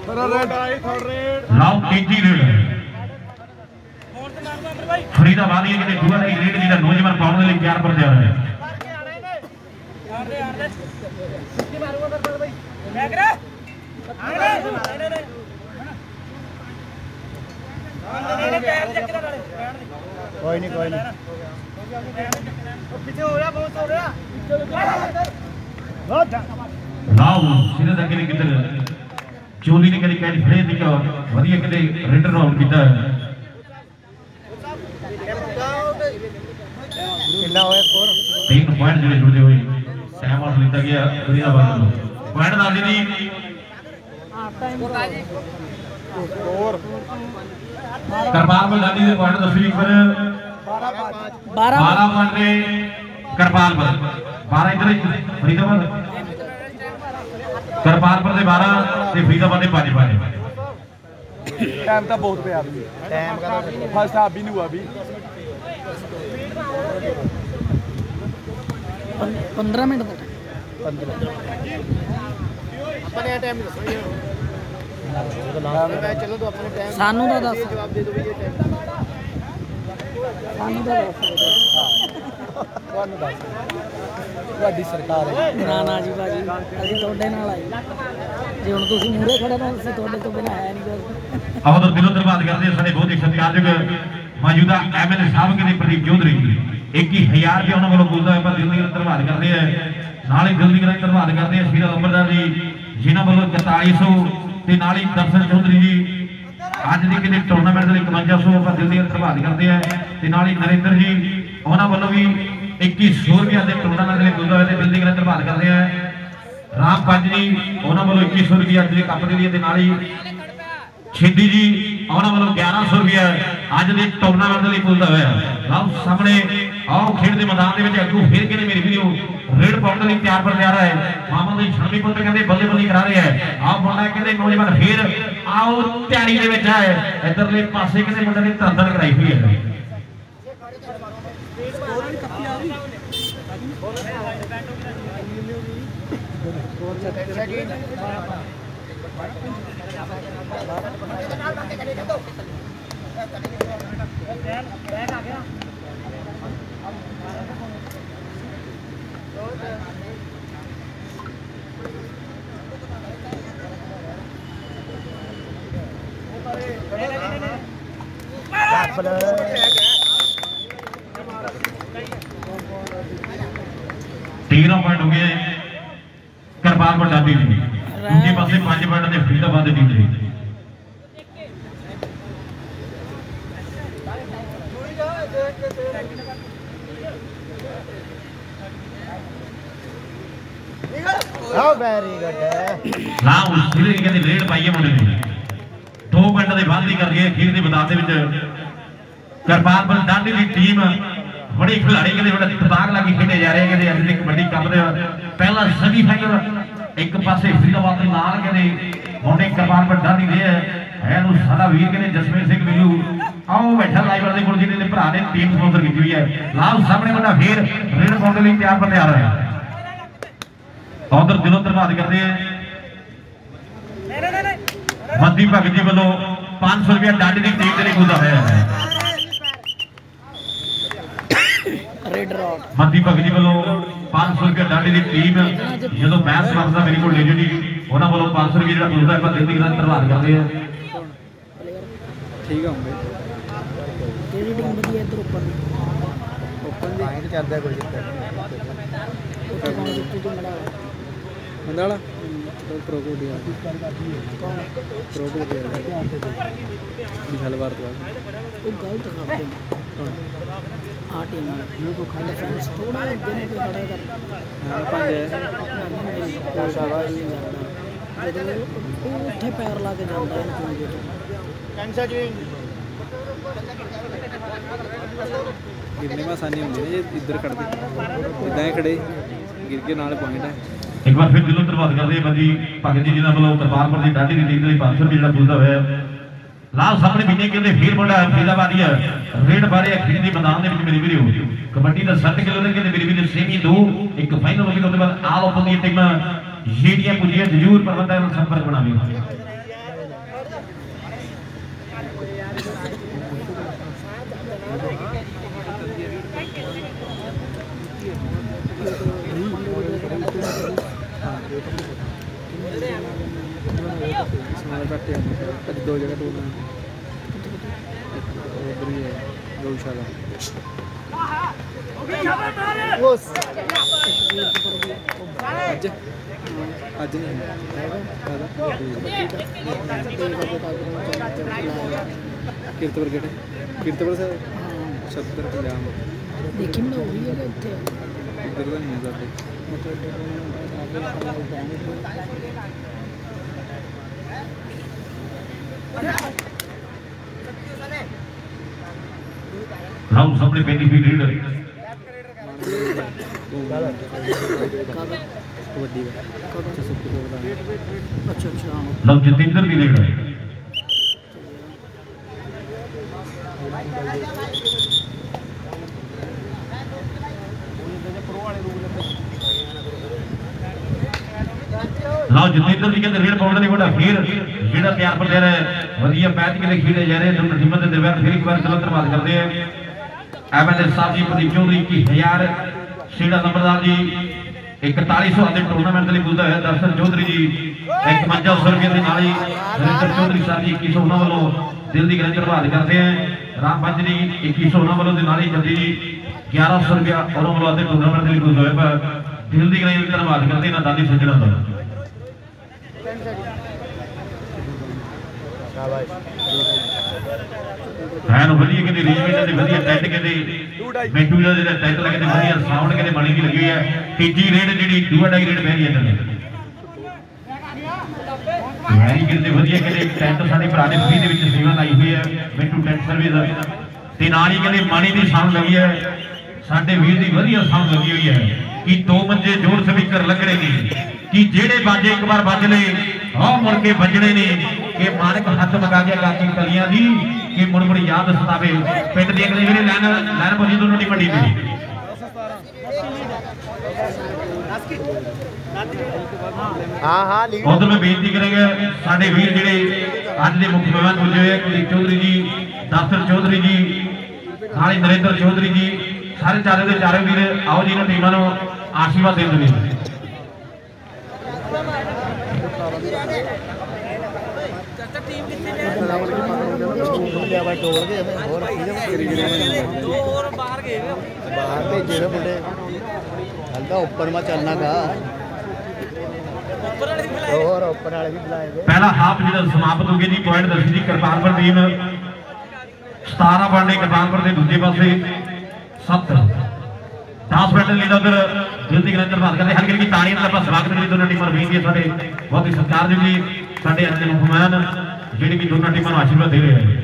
थोड़ा रेड राम तीजी रेड। फरीदाबाद ये कितने दुआ लाई रेड जिधर नौजवान पाउंड ले प्यार पर तैयार है। कोई नहीं कोई नहीं। पीछे हो रहा बहुत हो रहा बहुत। ನಾವು ಸಿರದ ಕೆಳಗಿದ್ದರೆ ಜೋಲಿನ ಕಡೆ ಕೈ ಹಿಡಿಯಲಿಕ್ಕೆ ಬದಿಯ ಕಡೆ ರಿಟರ್ನ್ ಹೋಗ್ಬಿಟ್ಟ तीन पॉइंट जुड़े जुड़े हुए टाइम आउट लेता गया फरीदाबाद में पॉइंट डाली थी करपाल में डाली थी पॉइंट तस्वीर पर बारह पॉइंट ने करपाल पर बारह इधर फरीदाबाद ਕਰਪਾਲਪੁਰ ਦੇ 12 ਤੇ ਫਰੀਦਾਬਾਦ ਦੇ 5 5 ਟਾਈਮ ਤਾਂ ਬਹੁਤ ਪਿਆ। ਵੀ ਟਾਈਮ ਫਸਟ ਹਾਫ ਵੀ ਨਹੀਂ ਹੁਆ ਵੀ। 15 ਮਿੰਟ ਦਾ ਆਪਣੇ ਟਾਈਮ ਦੱਸੋ ਜੀ ਮੈਂ ਚਲੋ ਤੂੰ ਆਪਣੇ ਟਾਈਮ ਸਾਨੂੰ ਤਾਂ ਦੱਸ। ਜਵਾਬ ਦੇ ਦਿਓ ਵੀ ਇਹ ਟਾਈਮ ਸਾਨੂੰ ਤਾਂ ਦੱਸ ਤੁਹਾਨੂੰ ਦੱਸ ਤੁਹਾਡੀ ਸਰਕਾਰ ਹੈ। ਨਾ ਨਾ ਜੀ ਬਾਜੀ ਅਸੀਂ ਤੁਹਾਡੇ ਨਾਲ ਆਏ। ਜੇ ਹੁਣ ਤੁਸੀਂ ਮੂਹਰੇ ਖੜੇ ਤਾਂ ਅਸੀਂ ਤੁਹਾਡੇ ਤੋਂ ਬਿਨਾਂ ਹੈ ਨਹੀਂ ਕੁਝ ਆਓ ਤਾਂ ਦਿਲੋਂ ਧੰਨਵਾਦ ਕਰਦੇ ਹਾਂ ਸਾਡੇ ਬਹੁਤ ਹੀ ਸਤਿਕਾਰਯੋਗ ਮੌਜੂਦਾ ਐਮਐਲਏ ਸਾਹਿਬ ਜੀ ਪ੍ਰਦੀਪ ਚੌਧਰੀ। ਜੀ 21000 ਰੁਪਏ ਉਹਨਾਂ ਵੱਲੋਂ ਬੋਲਦਾ ਹੈ ਪਰ ਦਿਲ ਦੀ ਧੰਨਵਾਦ ਕਰਦੇ ਆ ਨਾਲ ਹੀ ਦਿਲ ਦੀ ਧੰਨਵਾਦ ਕਰਦੇ ਆ ਸ਼੍ਰੀ ਅੰਮ੍ਰਿਤਸਰ ਜੀ ਜਿਨ੍ਹਾਂ ਵੱਲੋਂ 4400 ਤੇ ਨਾਲ ਹੀ ਦਰਸ਼ਨ ਚੌਧਰੀ ਜੀ ਅੱਜ ਦੀ ਕਿਤੇ ਟੂਰਨਾਮੈਂਟ ਦੇ ਲਈ 5100 ਆਪਾਂ ਦਿਲ ਦੀ ਧੰਨਵਾਦ ਕਰਦੇ ਆ ਤੇ ਨਾਲ ਹੀ ਨਰਿੰਦਰ ਜੀ, ਉਹਨਾਂ ਵੱਲੋਂ ਵੀ 2100 ਰੁਪਏ ਦੇ ਟੂਰਨਾਮੈਂਟ ਦੇ ਲਈ ਬੋਲਦਾ ਦੇ ਤੇ ਦਿਲ ਦੀ ਧੰਨਵਾਦ ਕਰਦੇ ਆ। ਰਾਮ ਪੰਜ ਜੀ, ਉਹਨਾਂ ਵੱਲੋਂ 2100 ਰੁਪਏ ਅੱਜ ਦੇ ਕੱਪ ਦੇ ਲਈ ਤੇ ਨਾਲ ਹੀ ਛੇਦੀ ਜੀ ਉਹਨਾਂ ਵੱਲੋਂ 1100 ਰੁਪਏ ਅੱਜ ਦੇ ਟੂਰਨਾਮੈਂਟ ਦੇ ਲਈ ਪੁੱਲਦਾ ਹੋਇਆ ਲਓ ਸਾਹਮਣੇ ਆਓ ਖੇਡ ਦੇ ਮੈਦਾਨ ਦੇ ਵਿੱਚ ਅੱਗੂ ਫੇਰ ਕਿਨੇ ਮੇਰੀ ਵੀਡੀਓ ਰੇਡ ਪਾਉਣ ਦੇ ਲਈ ਤਿਆਰ ਪਰ ਤਿਆਰ ਹੈ ਮਾਮਾ ਦੀ ਛਣਵੀ ਪੁੱਤ ਕਹਿੰਦੇ ਬੱਲੇ ਬੱਲੇ ਕਰਾ ਰਿਹਾ ਹੈ ਆਓ ਮੁੰਡਾ ਕਹਿੰਦੇ ਨੌਜਵਾਨ ਫੇਰ ਆਓ ਤਿਆਰੀ ਦੇ ਵਿੱਚ ਹੈ ਇਧਰਲੇ ਪਾਸੇ ਕਹਿੰਦੇ ਮੁੰਡੇ ਨੇ ਧੰਦਣ ਕਰਾਈ ਹੋਈ ਹੈ तीनों पॉइंट हो गए कृपाल को डाली हुई ਪਾਸੇ 5 ਪੁਆਇੰਟ ਦੇ ਫਰੀਦਾਬਾਦ ਦੀ ਟੀਮ ਲਈ ਹਾਂ ਵੈਰੀ ਗੁੱਡ ਨਾ ਉਸ ਸਿਰੇ ਕਹਿੰਦੇ ਰੇਡ ਪਾਈਏ ਮੁੰਡੇ ਨੇ ਦੋ ਮਿੰਟ ਦੇ ਬਾਅਦ ਹੀ ਕਰ ਗਏ ਅਖੀਰ ਦੇ ਮੈਦਾਨ ਦੇ ਵਿੱਚ ਕਰਪਾਲ ਪਰ ਡਾਂਡੀ ਦੀ ਟੀਮ ਬੜੀ ਖਿਡਾਰੀ ਕਹਿੰਦੇ ਬੜਾ ਤਬਾਗ ਲਾ ਕੇ ਖੇਡੇ ਜਾ ਰਹੇ ਕਹਿੰਦੇ ਅੱਜ ਦੇ ਕਬੱਡੀ ਕੱਪ ਦੇ ਪਹਿਲਾ ਸੈਮੀ ਫਾਈਨਲ ਇੱਕ ਪਾਸੇ ਫਰੀਦਾਬਾਦ ਦੇ ਨਾਲ ਕਹਿੰਦੇ ਮੁੰਡੇ ਕਰਪਾਲ ਪਰ ਡਾਂਡੀ ਦੇ ਹੈ। ਨੂੰ ਸਾਡਾ ਵੀਰ ਕਹਿੰਦੇ ਜਸਮੀਤ ਸਿੰਘ ਬਿੱਲੂ ਆਓ ਬੈਠਾ ਲਾਈਵਰ ਦੇ ਕੋਲ ਜਿਹਨੇ ਭਰਾ ਨੇ ਟੀਮ ਸਪਾਂਸਰ ਕੀਤੀ ਹੋਈ ਹੈ। ਲਾਲ ਸਾਹਮਣੇ ਮੁੰਡਾ ਫੇਰ ਰੇਡ ਪਾਉਣ ਦੇ ਲਈ ਤਿਆਰ ਪਰ ਤਿਆਰ ਹੋਇਆ ਉਧਰ ਦਿਲੋਂ ਧੰਨਵਾਦ ਕਰਦੇ ਆ। ਮੱਦੀ ਭਗਤ ਜੀ ਵੱਲੋਂ 500 ਰੁਪਏ ਡੱਡ ਦੀ ਟੀਮ ਦੇ ਲਈ ਗੁੱਦਾ ਹੋਇਆ ਹੈ ਰੈਡ ਰੌਡ ਮੱਦੀ ਭਗਤ ਜੀ ਵੱਲੋਂ 500 ਰੁਪਏ ਡੱਡ ਦੀ ਟੀਮ ਜਦੋਂ ਮੈਚ ਸਮਝਦਾ ਮੇਰੇ ਕੋਲ ਲੈ ਜੀ। ਉਹਨਾਂ ਵੱਲੋਂ 500 ਰੁਪਏ ਜਿਹੜਾ ਹੈ ਪਰ ਦਿਲ ਦੀ ਧੰਨਵਾਦ ਕਰਦੇ ਆ ਠੀਕ ਹੋਗੇ ਕਿਹੜੀ ਟੀਮ ਵਧੀਆ ਇੱਧਰ ਉੱਪਰ ਦੀ? ਓਪਨ ਦੀ। ਆਇਨ ਚੱਲਦਾ ਕੋਈ ਚੱਕਰ ਨਹੀਂ। ਉੱਥੇ ਕੌਣ ਜਿੱਤੂ ਤੂੰ ਮੜਾ ਬੰਦਾ ਵਾਲਾ? ਪ੍ਰੋ ਕੋ ਦਿਆ ਪ੍ਰੋ ਕੋ ਦਿਆ ਵਿਸ਼ਾਲ ਭਾਰਤ ਵਾਲਾ ਉਹ ਗਲਤ ਕਰਦੇ ਅੱਗੇ ਨੂੰ ਖੜਾ ਕਰ ਹਾਂ ਪੰਜ ਹੈ ਸ਼ਾਬਾਸ਼ ਜਦੋਂ ਉਹ ਉੱਥੇ ਪੈਰ ਲਾ ਕੇ ਜਾਂਦਾ ਹੈ ਕਿਉਂ ਜੇ ਕੈਂਸਾ ਜੀ ਗਿਰਨੇ ਮਾ ਸਾਨੀ ਹੁੰਦੀ ਨੇ ਜੇ ਇੱਧਰ ਖੜਦੇ ਇਦਾਂ ਹੀ ਖੜੇ ਗਿਰ ਕੇ ਨਾਲ ਪੁਆਇੰਟ ਹੈ ਇੱਕ ਵਾਰ ਫਿਰ ਦਿਲੋਂ ਧੰਨਵਾਦ ਕਰਦੇ ਆ ਬੰਦੀ ਭਗਤ ਜੀ ਜਿਨ੍ਹਾਂ ਵੱਲੋਂ ਦਰਬਾਰਪੁਰ ਦੀ ਡਾਡੀ ਦੀ ਟੀਮ ਦੇ ਲਈ 500 ਰੁਪਏ ਜਿਹੜਾ ਗੁੱਦਾ ਹੋਇਆ ਹੈ। ਲਾਲ ਸਾਹਮਣੇ ਬਿਨੇ ਕਹਿੰਦੇ ਫੇਰ ਮੁੰਡਾ ਫਰੀਦਾਬਾਦੀ ਹੈ ਰੇਡ ਬਾਰੇ ਅਖੀਰ ਦੇ ਮੈਦਾਨ ਦੇ ਵਿੱਚ ਮੇਰੀ ਵੀਡੀਓ ਕਬੱਡੀ ਦਾ 7 ਕਿਲੋ ਦੇ ਕਹਿੰਦੇ ਮੇਰੀ ਵੀਡੀਓ ਸੇਮੀ 2 ਇੱਕ ਫਾਈਨਲ ਹੋ ਗਈ ਉਸ ਤੋਂ ਬਾਅਦ ਆਲ ਓਪਨ ਦੀਆਂ ਟੀਮਾਂ ਜਿਹੜੀਆਂ ਪੁੱਜੀਆਂ ਜ਼ਰੂਰ ਪ੍ਰਬੰਧਕਾਂ ਨਾਲ ਸੰਪਰਕ ਬਣਾਵੇ ਸਮਾਲ ਕੱਟੇ इसमें करते हैं। दो जगह टूर उधर ही है गौशाला वो कीर्तपुर गेट कीर्तपुर से छत्तर पंजाब इधर का नहीं जाते राउंड सामने बेनिफिट लीडर नव जतेंद्र भी लीडर नव जतेंद्र जी कहते रेड पाउंड नहीं फिर रेड़ा तैयार पर दे रहे हैं। ਰੇਡ ਪਾਉਣ ਦੀ ਵੱਡਾ ਫੇਰ ਜਿਹੜਾ ਪਿਆਰ ਪਰ ਦੇ ਰਿਹਾ ਹੈ। ਵਧੀਆ ਮੈਚ ਕਿਲੇ ਖੇਡੇ ਜਾ ਰਹੇ ਦੋਨੋਂ ਟੀਮਾਂ ਦੇ ਦਰਮਿਆਨ ਫਿਰ ਇੱਕ ਵਾਰ ਚਲੋ ਧੰਨਵਾਦ ਕਰਦੇ ਆ ਐਮਐਲਏ ਸਾਹਿਬ ਜੀ ਪ੍ਰਦੀਪ ਚੌਧਰੀ 21000 ਸੀੜਾ ਨੰਬਰਦਾਰ ਜੀ 4100 ਦੇ ਟੂਰਨਾਮੈਂਟ ਦੇ ਲਈ ਪੁੱਜਦਾ ਹੈ ਦਰਸ਼ਨ ਚੌਧਰੀ ਜੀ 5100 ਰੁਪਏ ਦੇ ਨਾਲ ਹੀ ਨਰਿੰਦਰ ਚੌਧਰੀ ਸਾਹਿਬ ਜੀ 2100 ਉਹਨਾਂ ਵੱਲੋਂ ਦਿਲ ਦੀ ਗਰਜ ਧੰਨਵਾਦ ਕਰਦੇ ਆ ਰਾਮ ਪੰਜ ਜੀ 2100 ਉਹਨਾਂ ਵੱਲੋਂ ਦੇ ਨਾਲ ਹੀ ਜੱਦੀ ਜੀ 1100 ਰੁਪਏ ਉਹਨਾਂ ਵੱਲੋਂ ਦੇ ਟੂਰਨਾਮੈਂਟ ਦੇ ਲਈ ਪੁੱਜਦਾ ਹੈ ਪਰ ਦਿਲ ਦੀ ਗਰਜ ਧੰਨਵਾਦ ਕਰਦੇ ਇਹਨਾਂ ਦਾਨੀ ਸੱਜਣਾ ਦਾ ਐਨ ਵਧੀਆ ਕਿਤੇ ਰੀਜਮੈਂਟ ਦੇ ਵਧੀਆ ਟੈਂਟ ਕਿਤੇ ਮੈਂਟੂ ਦਾ ਜਿਹੜਾ ਟੈਂਟ ਲੱਗੇ ਤੇ ਵਧੀਆ ਸਾਊਂਡ ਕਿਤੇ ਬਣੀ ਵੀ ਲੱਗੀ ਹੈ ਤੀਜੀ ਰੇਡ ਜਿਹੜੀ ਦੂਆ ਡਾਈ ਰੇਡ ਬਹਿ ਰਹੀ ਹੈ ਇੱਧਰ ਵੈਰੀ ਕਿਤੇ ਵਧੀਆ ਕਿਤੇ ਟੈਂਟ ਸਾਡੇ ਭਰਾ ਨੇ ਫ੍ਰੀ ਦੇ ਵਿੱਚ ਸੇਵਾ ਲਾਈ ਹੋਈ ਹੈ ਮੈਂਟੂ ਟੈਂਟ ਸਰਵਿਸ ਤੇ ਨਾਲ ਹੀ ਕਹਿੰਦੇ ਮਾਣੀ ਦੀ ਸਾਊਂਡ ਲੱਗੀ ਹੈ ਸਾਡੇ ਵੀਰ ਦੀ ਵਧੀਆ ਸਾਊਂਡ ਲੱਗੀ ਹੋਈ ਹੈ ਕਿ ਦੋ ਮੰਜੇ ਜੋੜ ਸਪੀਕਰ ਲੱਗਣੇ ਨੇ ਕਿ ਜਿਹੜੇ ਬਾਜੇ ਇੱਕ ਵਾਰ ਵੱਜ ਲਏ ਆਹ ਮੁੜ ਕੇ ਵੱਜਣੇ ਨੇ ਕਿ ਮਾਲਕ ਹੱਥ ਮਗਾ ਗਿਆ ਕਾਕੀ ਕਲੀਆਂ ਦੀ ਕਿ ਮੁੜ ਮੁੜ ਯਾਦ ਸਤਾਵੇ ਪਿੰਡ ਦੇ ਅਗਲੇ ਜਿਹੜੇ ਲੈਣ ਲੈਣ ਬੋਲੀ ਦੋਨੋਂ ਨਹੀਂ ਵੱਡੀ ਦੀ ਹਾਂ ਹਾਂ ਲੀਗ ਉਧਰ ਮੈਂ ਬੇਨਤੀ ਕਰਾਂਗਾ ਸਾਡੇ ਵੀਰ ਜਿਹੜੇ ਅੱਜ ਦੇ ਮੁੱਖ ਮਹਿਮਾਨ ਪੁੱਜੇ ਹੋਏ ਆ ਕੁਲਦੀਪ ਚੌਧਰੀ ਜੀ ਦਫ਼ਤਰ ਚੌਧਰੀ ਜੀ ਨਾਲੇ ਨਰਿੰਦਰ ਚੌਧਰੀ ਜੀ ਸਾਰੇ ਚਾਰੇ ਦੇ ਚਾਰੇ ਵੀਰ, ਆਓ ਜੀ ਇਹਨਾਂ ਟੀਮਾਂ ਨੂੰ ਆਸ਼ੀਰਵਾਦ ਦੇ ਲਈ। ਲਿਆ ਬਾਈ ਨੇ ਹੋਰ ਬਾਹਰ ਗਏ ਬਾਹਰ ਭੇਜੇ ਨੇ ਮੁੰਡੇ ਹਲਦਾ ਉੱਪਰ ਮਾ ਚੱਲਣਾ ਹੋਰ ਉੱਪਰ ਵਾਲੇ ਵੀ ਬੁਲਾਏ ਗਏ ਪਹਿਲਾ ਹਾਫ ਜਿਹੜਾ ਸਮਾਪਤ ਹੋ ਗਿਆ ਜੀ, ਪੁਆਇੰਟ ਦੱਸੀ ਜੀ ਕਿਰਪਾਨਪੁਰ ਟੀਮ 17 ਬਣਨੇ ਕਿਰਪਾਨਪੁਰ ਦੇ ਦੂਜੇ ਪਾਸੇ। 7 10 ਮਿੰਟ ਲੀਡ ਉਧਰ ਦਿਲ ਦੀ ਗਰੰਦਰ ਬਾਤ ਕਰਦੇ ਹਲਕੀ ਹਲਕੀ ਤਾੜੀਆਂ ਨਾਲ ਆਪਾਂ ਸਵਾਗਤ ਕਰੀ ਦੋਨੋਂ ਟੀਮਾਂ ਨੂੰ ਬੇਨਤੀ ਹੈ ਸਾਡੇ ਬਹੁਤ ਹੀ ਸਤਿਕਾਰਯੋਗ ਜੀ ਸਾਡੇ ਅੱਜ ਦੇ ਮੁੱਖ ਮਹਿਮਾਨ ਜਿਹੜੇ ਕਿ ਦੋਨੋਂ ਟੀਮਾਂ ਨੂੰ ਆਸ਼ੀਰਵਾਦ ਦੇ ਰਹੇ ਹਨ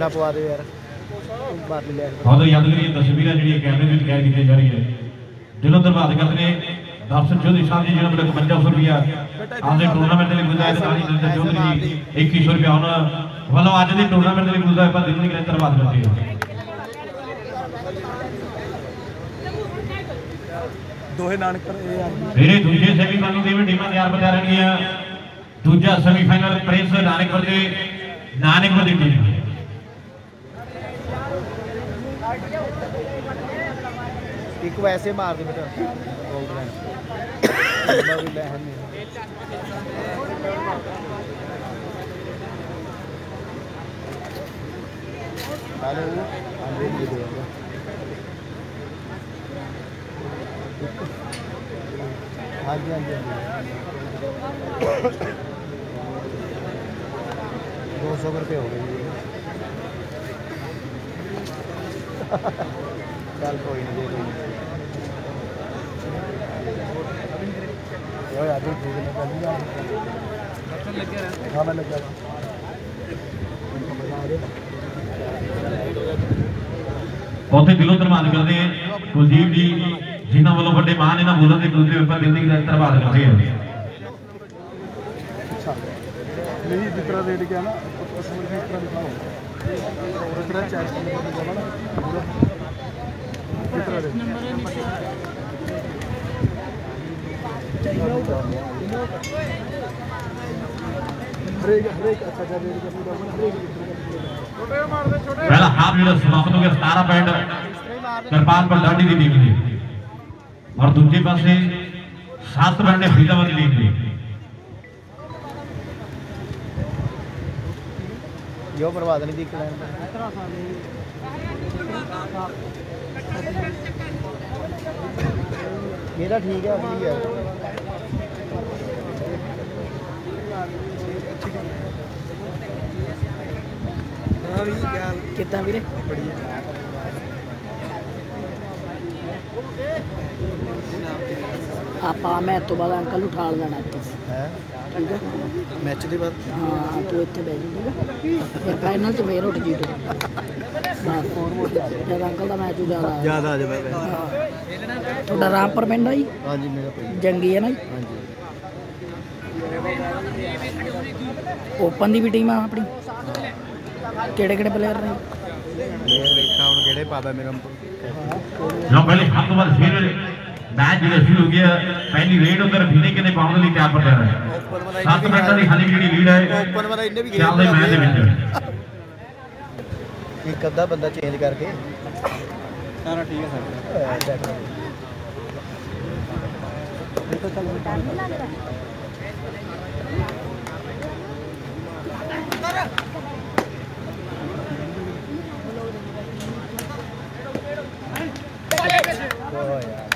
ਠੰਡਾ ਪਵਾ ਦਿਓ ਯਾਰ ਬਾਤ ਲੈ ਬਹੁਤ ਯਾਦਗਾਰੀ ਤਸਵੀਰਾਂ ਜਿਹੜੀਆਂ ਕੈਮਰੇ ਵਿੱਚ ਕੈਦ ਕੀਤੀ ਜਾ ਰਹੀ ਹੈ ਦਿਲੋਂ ਧੰਨਵਾਦ ਕਰਦੇ ਨੇ ਦਰਸ਼ਨ ਚੌਧਰੀ ਸਾਹਿਬ ਜੀ ਜਿਹਨਾਂ ਨੂੰ 5500 ਰੁਪਿਆ ਆਪਦੇ ਟੂਰਨਾਮੈਂਟ ਲਈ ਗੁਜ਼ਾਰਿਆ ਤੇ ਨਾਲ ਦਰਸ਼ਨ ਚੌਧਰੀ ਜੀ 2100 ਰੁਪਿਆ ਉਹਨਾਂ ਵੱਲੋਂ ਅੱਜ ਦੇ ਟੂਰਨਾਮੈਂਟ ਲਈ ਗੁਜ਼ਾਰਿਆ ਪਰ ਦਿਲੋਂ ਕਿਹਨੇ ਧੰਨਵਾਦ ਕਰਦੇ ਹਾਂ ਦੋਹੇ ਨਾਨਕ ਪਰ ਇਹ ਆ ਮੇਰੇ ਦੂਜੇ ਸੈਮੀਫਾਈਨਲ ਦੇ ਵੀ ਟੀਮਾਂ ਤਿਆਰ ਬਤਾ ਰਹੀਆਂ ਦੂਜਾ ਸੈਮੀਫਾਈਨਲ ਪ੍ਰਿੰਸ ਨਾਨਕਪੁਰ ਦੇ ਨਾਨਕਪੁਰ ਦੀ ਟੀਮ एक वैसे मार दे बेटा। भी लहन नहीं हेलो अंग्रेज़ भी देगा हाँ जी हाँ जी हाँ जी। दो सौ रुपये हो गए। चल कोई नहीं देख लो यार दूध दूध में कर दिया हाँ मैं लग गया बहुत ही दिलों धनबाद करते हैं कुलदीप जी जिन्होंने वालों वे महान इन्होंने बोलन के दूसरे पेपर मिलने की धनबाद करते हैं नहीं जिस तरह रेट ना हाथ जो समाप्त सतारा पॉइंट कृपाल पर दाढ़ी लीग लिए और दूसरी पास सात पॉइंट फरीदाबाद लीग ली। ਜੋ ਬਰਬਾਦ ਨਹੀਂ ਦਿਖ ਲੈਣ ਮੇਰਾ ਠੀਕ ਹੈ ਆਪਣੀ ਹੈ ਕਿੱਦਾਂ ਵੀਰੇ ਆਪਾਂ ਮੈਂ ਤੋਂ ਬਾਅਦ ਅੰਕਲ ਨੂੰ ਠਾਲ ਲੈਣਾ ਇੱਥੇ ਹੈ ਠੀਕ ਹੈ ਮੈਚ ਦੇ ਬਾਅਦ? ਹਾਂ ਤੂੰ ਇੱਥੇ ਬਹਿ ਜੀ ਫਿਰ ਫਾਈਨਲ ਚ ਫੇਰ ਉੱਠ ਜੀ ਤੂੰ। ਬਸ। ਜਦ ਅੰਕਲ ਦਾ ਮੈਚ ਜ਼ਿਆਦਾ ਆ। ਜ਼ਿਆਦਾ ਆ ਜਾਵੇ ਹਾਂ। ਤੁਹਾਡਾ ਰਾਮਪੁਰ ਪਿੰਡ ਆ ਜੀ? ਹਾਂਜੀ ਮੇਰਾ ਭਾਈ। ਜੰਗੀ ਹੈ ਨਾ ਜੀ? ਹਾਂਜੀ। ਓਪਨ ਦੀ ਵੀ ਟੀਮ ਆ ਆਪਣੀ। ਕਿਹੜੇ ਕਿਹੜੇ ਪਲੇਅਰ ਨੇ? ਮੇਰ ਵੇਖਾ ਹੁਣ ਕਿਹੜੇ ਪਾਦਾ ਮੇਰਾ ਲੋ ਪਹਿਲੇ ਤੋਂ ਬਾਅਦ ਫਿਰ। ਮੈਚ ਜਿਹੜਾ ਸ਼ੁਰੂ ਹੋ ਗਿਆ ਪਹਿਲੀ ਰੇਡ ਉਧਰ ਫਿਨੇ ਕਿਨੇ ਪਾਉਣ ਦੇ ਲਈ ਤਿਆਰ ਪਰ ਤਿਆਰ ਹੈ ਓਪਨ ਵਾਲਾ ਸੱਤ ਮਿੰਟਾਂ ਦੀ ਹਾਲੀ ਜਿਹੜੀ ਲੀਡ ਹੈ ਓਪਨ ਵਾਲਾ ਇਹਨੇ ਵੀ ਚੱਲਦੇ ਮੈਚ ਦੇ ਵਿੱਚ ਇੱਕ ਅੱਧਾ ਬੰਦਾ ਚੇਂਜ ਕਰਕੇ ਸਾਰਾ ਠੀਕ ਹੈ ਸਰ ਮੇਰੇ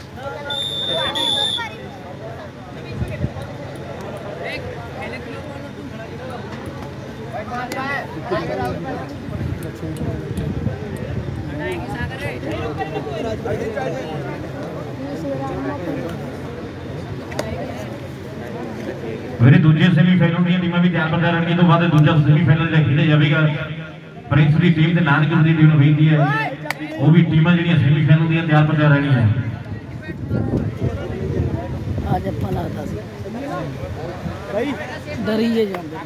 ਸੈਮੀਫਾਈਨਲ ਦੀਆਂ ਟੀਮਾਂ ਵੀ ਤਿਆਰ ਪਰ ਤਿਆਰ ਰਹਿਣਗੀਆਂ ਤੋਂ ਬਾਅਦ ਦੂਜਾ ਸੈਮੀਫਾਈਨਲ ਜਿਹੜਾ ਖੇਡਿਆ ਜਾਵੇਗਾ ਪ੍ਰਿੰਸ ਦੀ ਟੀਮ ਤੇ ਨਾਨਕਪੁਰ ਦੀ ਟੀਮ ਨੂੰ ਵੇਚਦੀ ਹੈ ਉਹ ਵੀ ਟੀਮਾਂ ਜਿਹੜੀਆਂ ਸੈਮੀਫਾਈਨਲ ਦੀਆਂ ਤਿਆਰ ਪਰ ਤਿਆਰ ਰਹਿਣੀਆਂ ਅੱਜ ਆਪਾਂ ਲੱਗਦਾ ਸੀ ਭਾਈ ਡਰੀ ਜੇ ਜਾਂਦੇ ਆਓ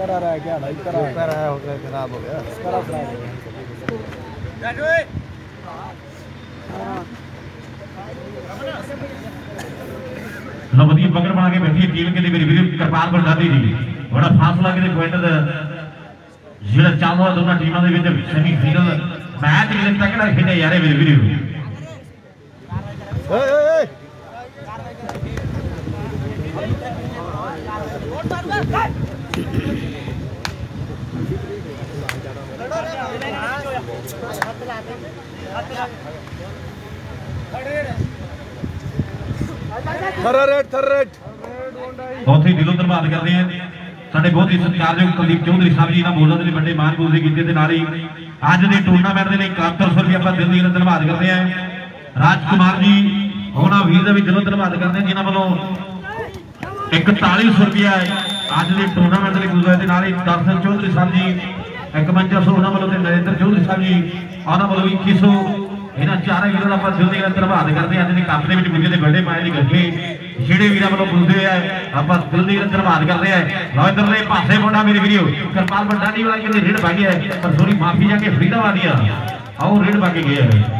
ਰਹਿ ਗਿਆ ਨਾ ਕਰਾ ਕਰਾ ਹੋ ਗਿਆ ਖਰਾਬ ਹੋ ਗਿਆ ਕਰਾ ਖਰਾਬ ਹੋ ਗਿਆ ਲੋ ਵਧੀਆ ਪਕੜ ਬਣਾ ਕੇ ਬੈਠੀ ਹੈ ਟੀਮ ਕਿਤੇ ਮੇਰੀ ਵੀਰ ਕਿਰਪਾਲ ਬਰਦਾਦੀ ਜੀ ਬੜਾ ਫਾਸਲਾ ਕਿਤੇ ਪੁਆਇੰਟ ਦਾ ਜਿਹੜਾ ਚਾਹਵਾ ਦੋਨਾਂ ਟੀਮਾਂ ਦੇ ਵਿੱਚ ਸੈਮੀਫਾਈਨਲ ਮੈਚ ਜਿਹੜੇ ਤਕੜਾ ਖੇਡਿਆ ਯਾਰੇ ਮੇਰੇ ਵੀਰ ਓਏ ਓਏ ਓਏ ਥਰ ਰੇਟ ਬਹੁਤ ਹੀ ਦਿਲੋਂ ਧੰਨਵਾਦ ਕਰਦੇ ਹਾਂ। ਸਾਡੇ ਬਹੁਤ ਹੀ ਸਤਿਕਾਰਯੋਗ ਕੁਲਦੀਪ ਚੌਧਰੀ ਸਾਹਿਬ ਜੀ ਨਾਲ ਬੋਲਣ ਦੇ ਲਈ ਵੱਡੇ ਮਾਨ ਪੂਰੇ ਕੀਤੇ ਤੇ ਨਾਲ ਹੀ ਅੱਜ ਦੇ ਟੂਰਨਾਮੈਂਟ ਦੇ ਲਈ 7100 ਰੁਪਏ ਆਪਾਂ ਦਿਲ ਦੀ ਧੰਨਵਾਦ ਕਰਦੇ ਹਾਂ। ਰਾਜਕੁਮਾਰ ਜੀ, ਹੋਣਾ ਵੀਰ ਦਾ ਵੀ ਦਿਲੋਂ ਧੰਨਵਾਦ ਕਰਦੇ ਹਾਂ ਜਿਨ੍ਹਾਂ ਵੱਲੋਂ 4100 ਰੁਪਏ ਅੱਜ ਦੇ ਟੂਰਨਾਮੈਂਟ ਦੇ ਲਈ ਗੁਜ਼ਾਰੇ ਤੇ ਨਾਲ ਹੀ ਦਰਸ਼ਨ ਚੌਧਰੀ ਸਾਹਿਬ ਜੀ 5100 ਉਹਨਾਂ ਵੱਲੋਂ ਤੇ ਨਰਿੰਦਰ ਚੌਧਰੀ ਸਾਹਿਬ ਜੀ ਉਹਨਾਂ ਵੱਲੋਂ ਵੀ 2100 ਇਹਨਾਂ ਚਾਰੇ ਵੀਰਾਂ ਦਾ ਆਪਾਂ ਦਿਲ ਦੀ ਧੰਨਵਾਦ ਕਰਦੇ ਹਾਂ। ਅੱਜ ਦੇ ਕੱਪ ਦੇ ਵਿੱਚ ਮੁੰਡੇ ਦੇ ਵੱਡੇ ਪਾਏ ਦੀ ਗੱਗੇ। ਜਿਹੜੇ ਵੀਰਾਂ ਵੱਲੋਂ ਬੁਲਦੇ ਆ ਆਪਾਂ ਦਿਲ ਦੀ ਧੰਨਵਾਦ ਕਰਦੇ ਆ ਲਓ ਇਧਰਲੇ ਪਾਸੇ ਮੁੰਡਾ ਮੇਰੇ ਵੀਡੀਓ ਕਿਰਪਾਲ ਬੰਡਾਨੀ ਵਾਲਾ ਕਿਤੇ ਰੇਡ ਪਾ ਗਿਆ ਪਰ ਥੋੜੀ ਮਾਫੀ ਜਾ ਕੇ ਫਰੀਦਾਬਾਦੀਆਂ ਆਓ ਰੇਡ ਕੇ ਗਿਆ ਹੈ।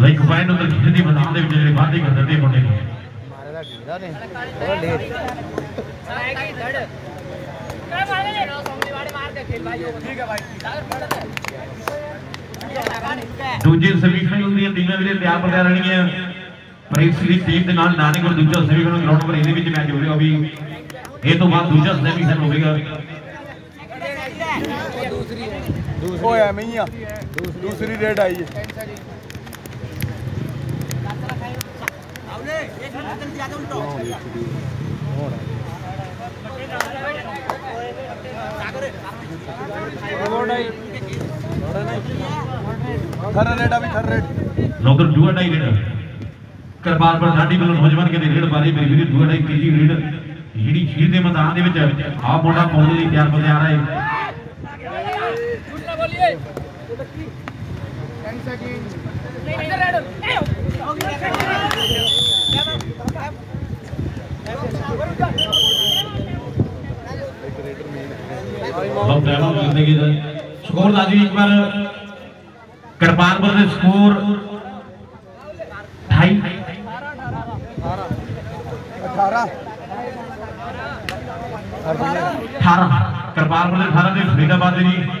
ਲਾਈਕ ਪੁਆਇੰਟ ਉਧਰ ਖਿੱਚਦੀ ਮੈਦਾਨ ਦੇ ਵਿੱਚ ਜਿਹੜੇ ਵਾਅਦੇ ਕਰਦੇ ਮੁੰਡੇ ਨੇ ਮਾਰੇ ਦਾ ਜਿਹੜਾ ਕੀਤਾ ਨੇ ਉਹ ਲੇਟ ਦੂਜੇ ਸੈਮੀਫਾਈਨਲ ਦੀਆਂ ਟੀਮਾਂ ਵੀਰੇ ਤਿਆਰ ਬਰ ਰਹਿਣਗੀਆਂ ਪ੍ਰਿੰਸ ਦੀ ਟੀਮ ਦੇ ਨਾਲ ਨਾਨਕਪੁਰ ਦੂਜਾ ਸੈਮੀਫਾਈਨਲ ਗਰਾਊਂਡ ਪਰ ਇਹਦੇ ਵਿੱਚ ਮੈਚ ਹੋ ਰਿਹਾ ਵੀ ਇਹ ਤੋਂ ਬਾਅਦ ਦੂਜਾ ਸੈਮੀਫਾਈਨਲ ਹੋਵੇਗਾ ਉਹ ਐਵੇਂ ਹੀ ਆ ਦੂਸਰੀ ਰੇਡ ਆਈ ਹੈ ਥਰ ਰੇਡ ਆ ਵੀ ਥਰ ਰੇਡ ਨੌਕਰ ਦੂਆ ਢਾਈ ਰੇਡ ਕਰਬਾਰ ਪਰ ਸਾਡੀ ਵੱਲੋਂ ਨੌਜਵਾਨ ਕਹਿੰਦੇ ਰੇਡ ਬਾਰੇ ਮੇਰੀ ਵੀਰੇ ਦੂਆ ਢਾਈ ਤੀਜੀ ਰੇਡ ਜਿਹੜੀ ਖੀਰ ਦੇ ਮੈਦਾਨ ਦੇ ਵਿੱਚ ਆ ਮੁੰਡਾ ਪਾਉਣ ਲਈ ਤਿਆਰ ਬੰਦੇ ਆ ਰਿਹਾ ਹੈ स्कोर दादी एक बार। कृपान पर स्कोर ढाई। अठारह। कृपान पर अठारह ने जी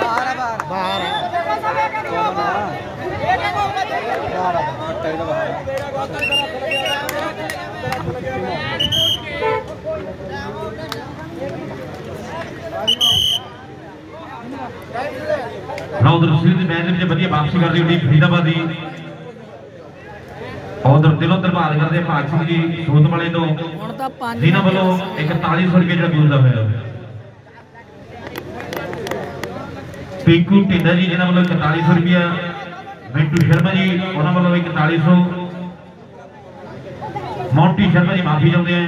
ਬਾਹਰ ਟਾਈਲ ਬਾਹਰ ਉਧਰ ਸਿੰਘ ਦੇ ਮੈਚ ਦੇ ਵਿੱਚ ਵਧੀਆ ਵਾਪਸੀ ਕਰਦੀ ਹੋਈ ਫਰੀਦਾਬਾਦ। ਦੀ ਉਧਰ ਦਿਲੋਂ ਧੰਨਵਾਦ ਕਰਦੇ ਭਾਗ ਸਿੰਘ ਜੀ ਸੋਤ ਵਾਲੇ ਤੋਂ। ਹੁਣ ਤਾਂ ਪੰਜ ਜਿਨ੍ਹਾਂ ਵੱਲੋਂ 4100 ਰੁਪਏ ਜਿਹੜਾ ਮਿਲਦਾ ਹੋਇਆ। ਪਿੰਕੂ ਢਿੰਡਾ ਜੀ ਜਿਨ੍ਹਾਂ ਵੱਲੋਂ 4100 ਰੁਪਏ ਮਿੰਟੂ ਸ਼ਰਮਾ ਜੀ, ਉਹਨਾਂ ਵੱਲੋਂ ਵੀ 4100 ਮੌਂਟੀ ਸ਼ਰਮਾ ਜੀ, ਮਾਫੀ ਚਾਹੁੰਦੇ ਆ,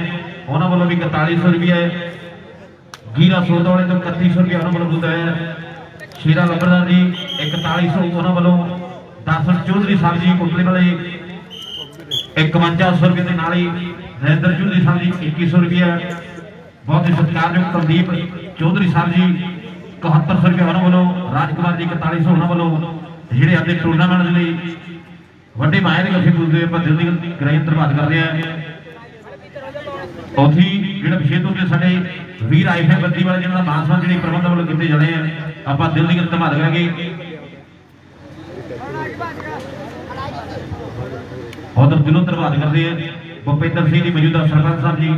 ਉਹਨਾਂ ਵੱਲੋਂ ਵੀ 4100 ਰੁਪਏ ਗੀਰਾ ਸੋਦਾ ਵਾਲੇ ਤੋਂ 3100 ਰੁਪਏ ਉਹਨਾਂ ਵੱਲੋਂ ਮਿਲਦਾ ਹੈ। ਸ਼ੀਰਾ ਲੱਭਰਦਾਰ ਜੀ 4100 ਉਹਨਾਂ ਵੱਲੋਂ ਦਰਸ਼ਨ ਚੌਧਰੀ ਸਾਹਿਬ ਜੀ, ਕੋਟਲੇ ਵਾਲੇ 5100 ਰੁਪਏ ਦੇ ਨਾਲ ਹੀ ਨਰਿੰਦਰ ਚੌਧਰੀ ਸਾਹਿਬ ਜੀ 2100 ਰੁਪਏ ਬਹੁਤ ਹੀ ਸਤਿਕਾਰਯੋਗ ਕੁਲਦੀਪ ਚੌਧਰੀ ਸਾਹਿਬ ਜੀ 7100 ਰੁਪਏ ਉਹਨਾਂ ਵੱਲੋਂ, ਰਾਜਕੁਮਾਰ ਜੀ 4100 ਉਹਨਾਂ ਵੱਲੋਂ ਜਿਹੜੇ ਆਪਣੇ ਟੂਰਨਾਮੈਂਟ ਦੇ ਲਈ ਵੱਡੇ ਮਾਇਰ ਦੇ ਅਸੀਂ ਆਪਾਂ ਦਿਲ ਦੀ ਗ੍ਰਾਈ ਧੰਨਵਾਦ ਕਰਦੇ ਆ। ਉਥੀ ਜਿਹੜਾ ਵਿਸ਼ੇਸ਼ ਤੌਰ ਤੇ ਸਾਡੇ ਵੀਰ ਆਏ ਹੋਏ ਬੱਤੀ ਵਾਲੇ ਜਿਹਨਾਂ ਦਾ ਮਾਨਸਾ ਜਿਹੜੇ ਪ੍ਰਬੰਧ ਵੱਲੋਂ ਕੀਤੇ ਜਾਣੇ ਆ, ਆਪਾਂ ਦਿਲ ਦੀ ਧੰਨਵਾਦ ਕਰਾਂਗੇ। ਉਧਰ ਦਿਲੋਂ ਧੰਨਵਾਦ ਕਰਦੇ ਆ। ਭੁਪਿੰਦਰ ਸਿੰਘ ਜੀ, ਮੌਜੂਦਾ ਸਰਪੰਚ ਸਾਹਿਬ ਜੀ,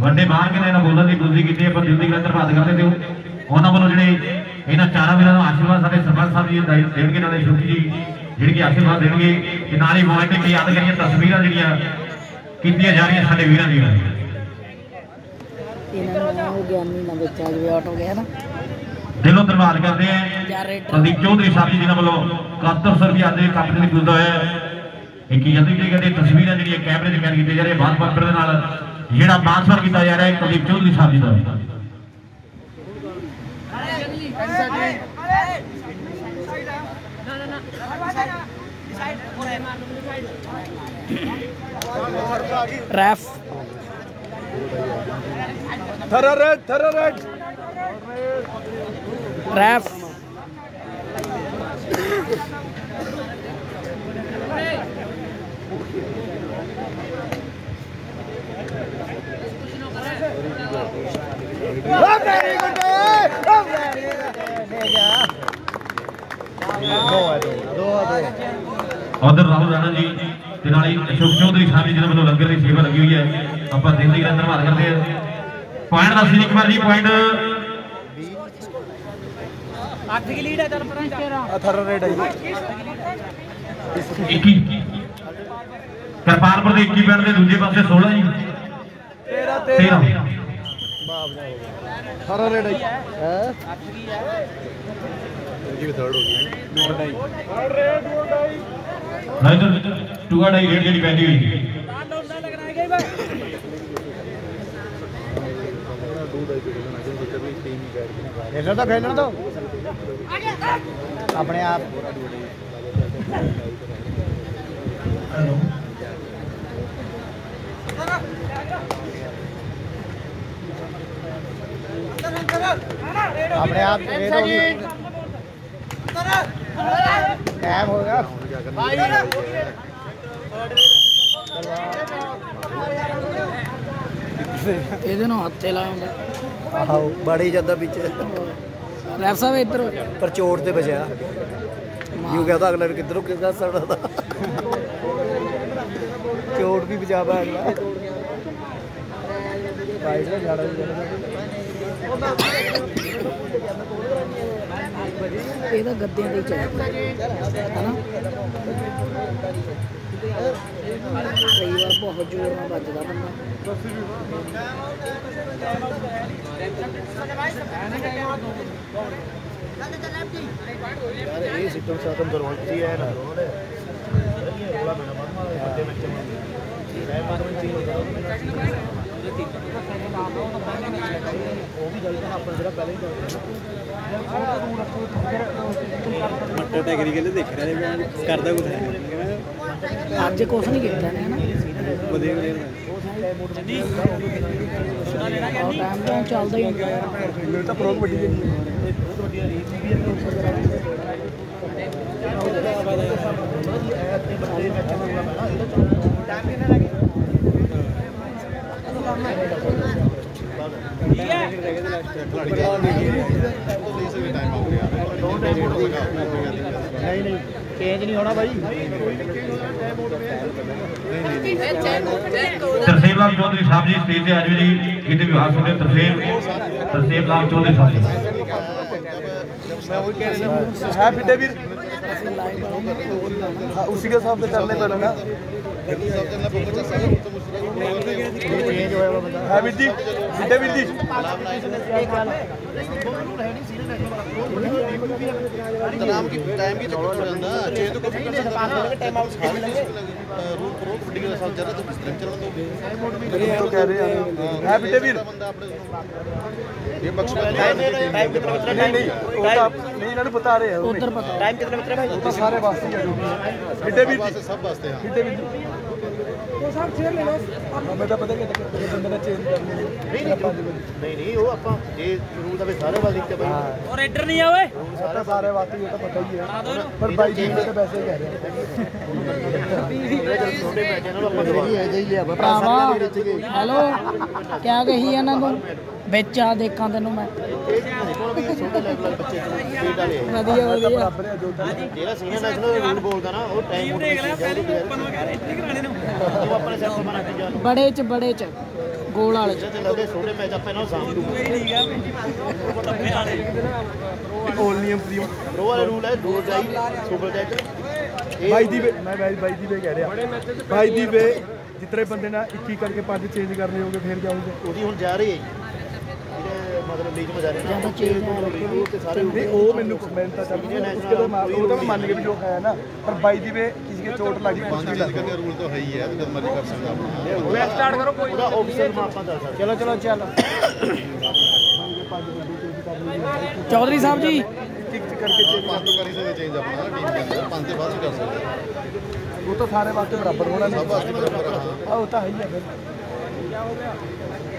ਵੱਡੇ ਮਾਨ ਕੇ ਇਹਨਾਂ ਬੋਲਣ ਦੀ ਬੁੱਧੀ ਕੀਤੀ ਆਪਾਂ ਦਿਲ ਦੀ ਧੰਨਵਾਦ ਕਰਦੇ ਤੇ ਉਹਨਾਂ ਵੱਲੋਂ ਜਿਹੜੇ ਇਹਨਾਂ ਚਾਰਾਂ ਵੀਰਾਂ ਨੂੰ ਆਸ਼ੀਰਵਾਦ ਸਾਡੇ ਸਰਪੰਚ ਸਾਹਿਬ ਜੀ ਦੇ- ਦੇਣਗੇ ਨਾਲੇ ਸ਼ੁਭੀ ਜੀ ਜਿਹੜੇ ਕਿ ਆਸ਼ੀਰਵਾਦ ਦੇਣਗੇ ਤੇ ਨਾਲੇ ਮੋਬਾਈਲ ਤੇ ਯਾਦ ਕਰੀਏ ਤਸਵੀਰਾਂ ਜਿਹੜੀਆਂ ਕੀਤੀਆਂ ਜਾ ਰਹੀਆਂ ਸਾਡੇ ਵੀਰਾਂ ਦੀਆਂ। ਇਹਨਾਂ ਨੂੰ ਹੋ ਗਿਆ ਮਹੀਨਾ ਵਿੱਚ ਜਵੇ ਆਟੋ ਗਿਆ ਨਾ? ਦਿਲੋਂ ਧੰਨਵਾਦ ਕਰਦੇ ਆ ਕੁਲਦੀਪ ਚੌਧਰੀ ਸਾਹਿਬ ਜੀ ਜਿਨ੍ਹਾਂ ਵੱਲੋਂ 7100 ਰੁਪਏ ਦੇ ਕੱਪ ਦੇ ਮਿਲਦਾ ਹੋਇਆ ਹੈ। ਇੱਕ ਜਲਦੀ ਤੇ ਕਹਿੰਦੇ ਤਸਵੀਰਾਂ ਜਿਹੜੀਆਂ ਕੈਮਰੇ 'ਚ ਕੈਦ ਕੀਤੀਆਂ ਜਾ ਰਹੀਆਂ ਬਾਤ ਬਾਤ ਦੇ ਨਾਲ ਜਿਹੜਾ ਮਾਨਸਰ ਕੀਤਾ ਜਾ ਰਿਹਾ ਹੈ ਕੁਲਦੀਪ ਚੌਧਰੀ ਸਾਹਿਬ ਜੀ ਦਾ। रेफ थररेड थररेड रेफ वेरी गुड ਓ ਜਾ ਦੋ ਹੈ ਦੋ ਦੋ ਦੋ ਉਧਰ ਰਾਹੁਲ ਰਾਣਾ ਜੀ ਤੇ ਨਾਲ ਹੀ ਅਸ਼ੋਕ ਚੌਧਰੀ ਸਾਹਿਬ ਜੀ ਜਿਹਨਾਂ ਵੱਲੋਂ ਲੰਗਰ ਦੀ ਸੇਵਾ ਲੱਗੀ ਹੋਈ ਹੈ। ਆਪਾਂ ਦਿਲ ਦੀ ਗੱਲ ਧੰਨਵਾਦ ਕਰਦੇ ਹਾਂ। ਪੁਆਇੰਟ ਦੱਸ ਜੀ ਇੱਕ ਵਾਰ ਜੀ ਪੁਆਇੰਟ ਆ ਥਰ ਰੇਡ ਆਈ 21 ਕਿਰਪਾਨਪੁਰ ਦੇ 21 ਪਿੰਡ ਦੇ ਦੂਜੇ ਪਾਸੇ 16 ਜੀ। ਤੇਰਾ 13 अठारह रेट आई है? थर्ड होगी नहीं तो टू ढाई रेट की पहनी हुई। खेलना तो खेलना तो। अपने आप। हेलो। ਹੋਈ ਖੇਲਣਾ ਤਾਂ ਖੇਲਣਾ ਤਾਂ ਆਪਣੇ ਆਪ ਆਪਣੇ ਆਪ ਇਹ ਤਾਂ ਹੋਗੀ ਟਾਈਮ ਹੋ ਗਿਆ ਇਹਦੇ ਨਾਲ ਹੱਥੇ ਲਾਇਆ ਹੁੰਦਾ ਆਹੋ ਬੜੀ ਜਾਂਦਾ ਵਿੱਚ ਰੈਫ ਸਾਹਿਬ ਇੱਧਰ ਪਰ ਚੋਟ ਤੇ ਬਚਿਆ ਯੂ ਕਹਦਾ ਅਗਲੇ ਨੂੰ ਕਿੱਧਰੋਂ ਕਿੱਧਰ ਸੜਦਾ ਚੋਟ ਵੀ ਬਚਾ ਪਾ ਅਗਲਾ ਬਾਈਕ ਦਾ ਝਾੜਾ ਵੀ ਇਹਦਾ ਗੱਦਿਆਂ ਤੇ ਹੀ ਚੱਲਦਾ ਹਨਾ ਕਈ ਵਾਰ ਬਹੁਤ ਜ਼ੋਰ ਨਾਲ ਵੱਜਦਾ ਬੰਦਾ ਯਾਰ ਇਹ ਸਿਸਟਮ ਸਾਤਮ ਦਰਵਾਜ਼ੇ ਸੀ ਹੈ ਨਾ ਉਹ ਵੀ ਗਲਤ ਆਪਾਂ ਜਿਹੜਾ ਪਹਿਲਾਂ ਹੀ ਮੱਟਰ ਟੈਗਰੀ ਕਹਿੰਦੇ ਦੇਖ ਰਿਹਾ ਮੈਂ ਕਰਦਾ ਕੁਝ ਹੈ ਅੱਜ ਕੁਛ ਨਹੀਂ ਕੀਤਾ ਨੇ ਹਨਾ ਵਧੀਆ ਵਧੀਆ ਉਹ ਟਾਈਮ ਤਾਂ ਚੱਲਦਾ ਹੀ ਹੁੰਦਾ ਯਾਰ ਮੇਰੇ ਤਾਂ ਪ੍ਰੋ ਵੱਡੀ ਗਈ ਬਹੁਤ ਵੱਡੀਆਂ ਰੀਚ ਵੀ ਹੈ ਨਹੀਂ ਨਹੀਂ ਚੇਂਜ ਨਹੀਂ ਹੋਣਾ ਬਾਈ ਤਰਸੇਮ ਲਾਲ ਚੌਧਰੀ ਸਾਹਿਬ ਜੀ ਸਟੇਜ ਤੇ ਅੱਜ ਵੀ ਜੀ ਕਿਤੇ ਵੀ ਹਾਸ ਹੁੰਦੇ ਤਰਸੇਮ ਤਰਸੇਮ ਲਾਲ ਚੌਧਰੀ ਸਾਹਿਬ ਜੀ मैं वही कह रहा हूँ है बिटे वीर हाँ, उसी के हिसाब से करने पड़े विद्दी विद्या विद्दी तनाव की टाइम की चक्कर में ना चाहिए तो कभी कर सकता है टाइम आउट कर लेंगे रूल प्रो कबड्डी के साथ जरा तो स्ट्रेच चला तो ये तो कह रहे हैं है विद्या वीर ये पक्ष में टाइम टाइम कितना मित्र नहीं नहीं वो तो आप नहीं इन्होंने बता रहे हैं टाइम कितना मित्र भाई वो तो सारे वास्ते हैं विद्या वीर सब वास्ते हैं विद्या वीर ਉਹ ਸਾਹਿਬ ਚੇਅਰ ਲੈ ਲਓ ਮੈਨੂੰ ਤਾਂ ਪਤਾ ਨਹੀਂ ਕਿ ਬੰਦੇ ਨੇ ਚੇਅਰ ਨਹੀਂ ਨਹੀਂ ਨਹੀਂ ਉਹ ਆਪਾਂ ਜੇ ਰੂਲ ਦਾ ਵੀ ਸਾਰੇ ਵਾਲੀ ਤੇ ਬਈ ਔਰ ਰੈਡਰ ਨਹੀਂ ਆ ਓਏ ਸਾਰੇ ਸਾਰੇ ਵਾਤੀ ਇਹ ਤਾਂ ਪਤਾ ਹੀ ਹੈ ਪਰ ਬਾਈ ਜੀ ਦੇ ਪੈਸੇ ਕਹਿ ਰਹੇ ਛੋਟੇ ਪੈਸੇ ਨਾਲ ਆਪਾਂ ਜਿਹੜੀ ਹੈ ਜਈ ਹੈ ਭਰਾਵਾ ਹੈਲੋ ਕਿਆ ਕਹੀ ਇਹਨਾਂ ਨੂੰ ਵਿੱਚ ਆ ਦੇਖਾਂ ਤੈਨੂੰ ਮੈਂ ਵਧੀਆ ਵਧੀਆ ਜਿਹੜਾ ਸੀਨੀਅਰ ਨੈਸ਼ਨਲ ਰੂਲ ਬੋਲਦਾ ਨਾ ਉਹ ਟਾਈਮ ਦੇਖ ਲੈ ਪਹਿਲੇ ਓਪਨ ਵਗੈਰਾ ਇੱਥੇ ਕਰਾਣੇ ਨੇ ਬੜੇ ਚ ਬੜੇ ਚ ਗੋਲ ਵਾਲੇ ਚ। ਲੱਗਦੇ ਛੋਟੇ ਮੈਚ ਆਪਾਂ ਇਹਨਾਂ ਨੂੰ ਸਾਂਭ ਲੂਗੇ ਠੀਕ ਆ। ਟੱਪੇ ਵਾਲੇ। ਓਲ ਨਿਯਮ ਪ੍ਰੀਮ ਰੋ ਵਾਲੇ ਰੂਲ ਹੈ ਦੋ ਜਾਈ ਸੁਪਰ ਜੈਟ ਬਾਈ ਦੀ ਮੈਂ ਬਾਈ ਬਾਈ ਦੀ ਵੇ ਕਹਿ ਰਿਹਾ। ਬਾਈ ਦੀ ਵੇ ਜਿਤਰੇ ਬੰਦੇ ਨਾਲ 21 ਕਰਕੇ ਪੰਜ ਚੇਂਜ ਕਰਨੇ ਹੋਗੇ ਫੇਰ ਜਾਊਗੇ ਉਹਦੀ ਹੁਣ ਜਾ ਰਹੀ ਹੈ ਮਤਲਬ ਲੀਕ ਮਜਾ ਰਹੇ ਜਿਆਦਾ ਚੇਂਜ ਹੈ ਤੇ ਸਾਰੇ ਨਹੀਂ ਉਹ ਮੈਨੂੰ ਕਮੈਂਟ ਤਾਂ ਚੱਲ ਰਿਹਾ ਉਸ ਕੇ ਤਾਂ ਮਾਰ ਉਹ ਤਾਂ ਮੈਂ ਮੰਨ ਕੇ ਵੀ ਜੋ ਹੈ ਨਾ ਪਰ ਬਾਈ ਦੀ ਵੇ ਕਿਸੇ ਕੇ ਚੋਟ ਲੱਗੀ ਪੰਜ ਦੀ ਕਰਕੇ ਰੂਲ ਤਾਂ ਹੈ ਹੀ ਹੈ ਤੇ ਮਰਜ਼ੀ ਕਰ ਸਕਦਾ ਆਪਣਾ ਵੇ ਸਟਾਰਟ ਕਰੋ ਕੋਈ ਉਹਦਾ ਆਫਸਰ ਮਾ ਆਪਾਂ ਦੱਸ ਚਲੋ ਚਲੋ ਚੱਲ ਚੌਧਰੀ ਸਾਹਿਬ ਜੀ ਟਿਕ ਟਿਕ ਕਰਕੇ ਚੇਂਜ ਕਰ ਸਕਦੇ ਚੇਂਜ ਆਪਣਾ ਟੀਮ ਦੇ ਅੰਦਰ ਪੰਜ ਦੇ ਬਾਅਦ ਵੀ ਕਰ ਸਕਦੇ ਉਹ ਤਾਂ ਸਾਰੇ ਵਾਸਤੇ ਬਰਾਬਰ ਹੋਣਾ ਸਭ ਵਾਸਤੇ ਬਰਾਬਰ ਆ ਉਹ ਤਾਂ ਹੈ ਹੀ ਹੈ ਫਿਰ ਕੀ ਹੋ ਗਿਆ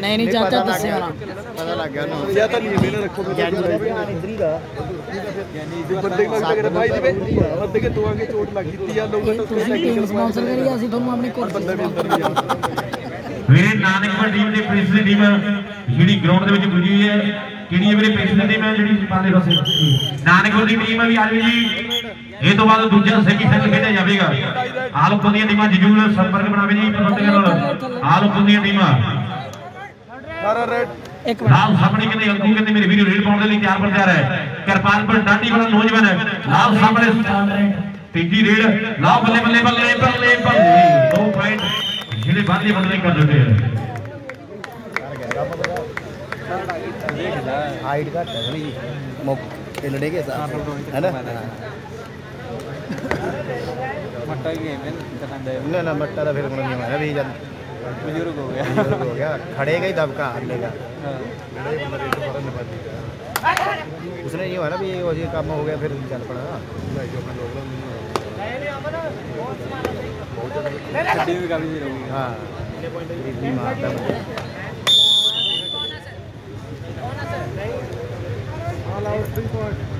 ਨਹੀਂ ਨਹੀਂ ਜਾਂ ਤਾਂ ਦੱਸਿਆ ਨਾ। ਪਤਾ ਲੱਗ ਗਿਆ ਨਾ। ਜਾਂ ਤਾਂ ਨਹੀਂ ਮੈਨੂੰ ਰੱਖੋ ਗਿਆਨੀ ਇਧਰੀ ਦਾ। ਗਿਆਨੀ ਦੇ ਬੰਦੇ ਕੋਲ ਤੇਰੇ ਭਾਈ ਦੇ ਬੰਦੇ ਕੇ ਦੋਆਂ ਕੇ ਚੋਟ ਲੱਗ ਗਈ ਆ ਲੋਕ ਤਾਂ ਤੁਸੀਂ ਸਪਾਂਸਰ ਕਰੀ ਅਸੀਂ ਤੁਹਾਨੂੰ ਆਪਣੀ ਕੋਲ ਬੰਦੇ ਵੀ ਅੰਦਰ ਨਹੀਂ ਆ। ਵੀਰੇ ਨਾਨਕਪੁਰ ਟੀਮ ਦੇ ਪ੍ਰਿੰਸ ਦੀ ਟੀਮ ਜਿਹੜੀ ਗਰਾਊਂਡ ਦੇ ਵਿੱਚ ਪੁੱਜੀ ਹੈ ਕਿਹੜੀ ਹੈ ਵੀਰੇ? ਪ੍ਰਿੰਸ ਦੀ ਟੀਮ ਹੈ ਜਿਹੜੀ ਪਾਲੇ ਪਾਸੇ। ਨਾਨਕਪੁਰ ਦੀ ਟੀਮ ਹੈ ਵੀ ਆਜੋ ਜੀ। ਇਹ ਤੋਂ ਬਾਅਦ ਦੂਜਾ ਸੈਮੀਫਾਈਨਲ ਖੇਡਿਆ ਜਾਵੇਗਾ ਆਲੋਪੁਰ ਦੀਆਂ ਟੀਮਾਂ ਜਰੂਰ ਸੰਪਰਕ ਬਣਾਵੇ ਜੀ ਪ੍ਰਬੰਧਕਾਂ ਨਾਲ ਆਲੋਪੁਰ ਦੀਆਂ ਟੀਮਾਂ ਸਾਰਾ ਰੈਡ ਇੱਕ ਮਿੰਟ ਲਾਲ ਸਾਹਮਣੇ ਕਹਿੰਦੇ ਅੰਕੂ ਕਹਿੰਦੇ ਮੇਰੇ ਵੀਡੀਓ ਰੇਡ ਪਾਉਣ ਦੇ ਲਈ ਤਿਆਰ ਬਣ ਤਿਆਰ ਹੈ ਕਿਰਪਾਲਪੁਰ ਡਾਂਡੀ ਵਾਲਾ ਨੌਜਵਾਨ ਹੈ ਲਾਲ ਸਾਹਮਣੇ ਤੀਜੀ ਰੇਡ ਲਾਲ ਬੱਲੇ ਬੱਲੇ ਬੱਲੇ ਬੱਲੇ ਬੱਲੇ ਦੋ ਪੁਆਇੰਟ ਜਿਹੜੇ ਬਾਹਰਲੇ ਬੰਦੇ ਕਰ ਦਿੱਤੇ ਹੈ ਹਾਈਟ ਘੱਟ ਹੈ ਥੋੜੀ ਜੀ ਮੁੱਕ मट्टा भी नहीं ना मट्टा तो फिर नहीं हमारा भी जब बुज़ुर्ग हो गया। बुज़ुर्ग हो गया। खड़ेगा ही दबका हारने का? उसने ये हुआ ना भी ये काम हो गया फिर चल पड़ा। हाँ All out three point.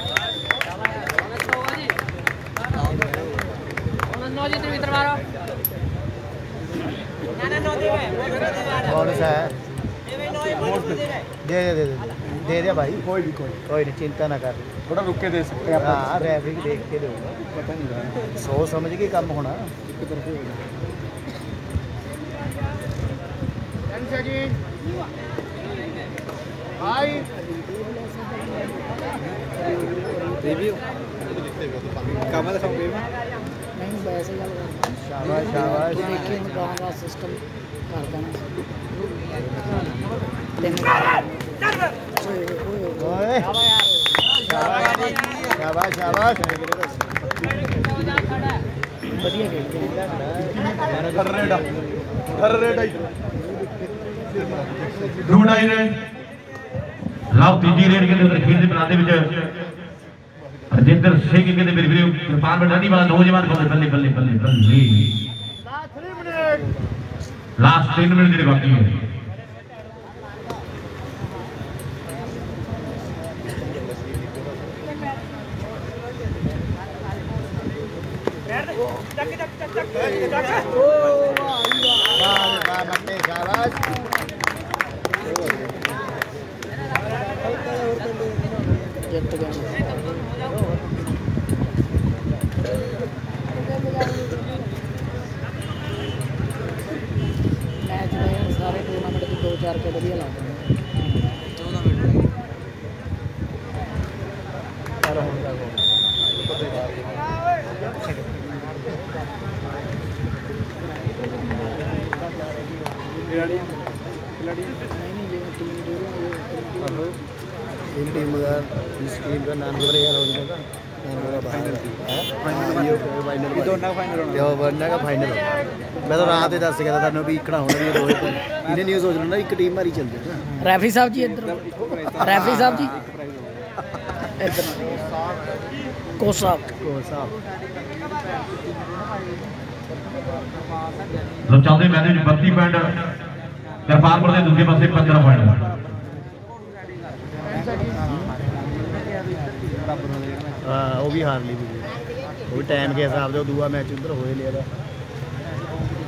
नौजी त्रिवितर मारो। कौन सा है? दे दे दे दे दे दे भाई। कोई भी कोई। कोई नहीं चिंता ना कर। थोड़ा रुक के दे सकते हैं हाँ, हाँ ट्रैफ़िक देख के दूँगा पता नहीं सोच समझ के कम होना। भाई। रिव्यू कमल संग तो ऐसे गल करदा सिस्टम कर देना शाबाश बढ़िया खेलते ब्रूनाई ने लाभ तीजी रेड के अंदर खेल के मैदान ਅਜਿੰਦਰ ਸਿੰਘ ਕਹਿੰਦੇ ਮੇਰੇ ਵੀਰੇ ਕਿਰਪਾਨ ਬਟਾ ਨਹੀਂ ਬਾਦ ਨੌਜਵਾਨ ਬੰਦੇ ਬੱਲੇ ਬੱਲੇ ਬੱਲੇ ਬੱਲੇ ਲਾਸਟ 3 ਮਿੰਟ ਜਿਹੜੇ ਬਾਕੀ ਹੈ ਜਿੱਤ ਗਿਆ ਮੈਂ ਤਾਂ ਰਾਤ ਹੀ ਦੱਸ ਗਿਆ ਤੁਹਾਨੂੰ ਵੀ ਇਕਣਾ ਹੋਣਾ ਵੀ ਦੋਹੇ ਤੋਂ ਇਹਨੇ ਨਿਊਜ਼ ਸੋਚ ਲੈਣਾ ਇੱਕ ਟੀਮ ਮਾਰੀ ਚੱਲਦੀ ਹੈ ਨਾ ਰੈਫਰੀ ਸਾਹਿਬ ਜੀ ਇੱਧਰ ਰੈਫਰੀ ਸਾਹਿਬ ਜੀ ਇੱਧਰ ਕੋਚ ਸਾਹਿਬ ਕੋਚ ਸਾਹਿਬ ਲੋ ਚੱਲਦੇ ਮੈਚ ਵਿੱਚ 32 ਪੁਆਇੰਟ ਕਿਰਪਾਲਪੁਰ ਦੇ ਦੂਜੇ ਪਾਸੇ 15 ਪੁਆਇੰਟ ਹਾਂ ਉਹ ਵੀ ਹਾਰ ਲਈ ਵੀ ਉਹ ਵੀ ਟਾਈਮ ਦੇ ਹਿਸਾਬ ਦੇ ਉਹ ਦੂਆ ਮੈਚ ਉਧਰ ਹੋਏ ਲਿਆ ਦਾ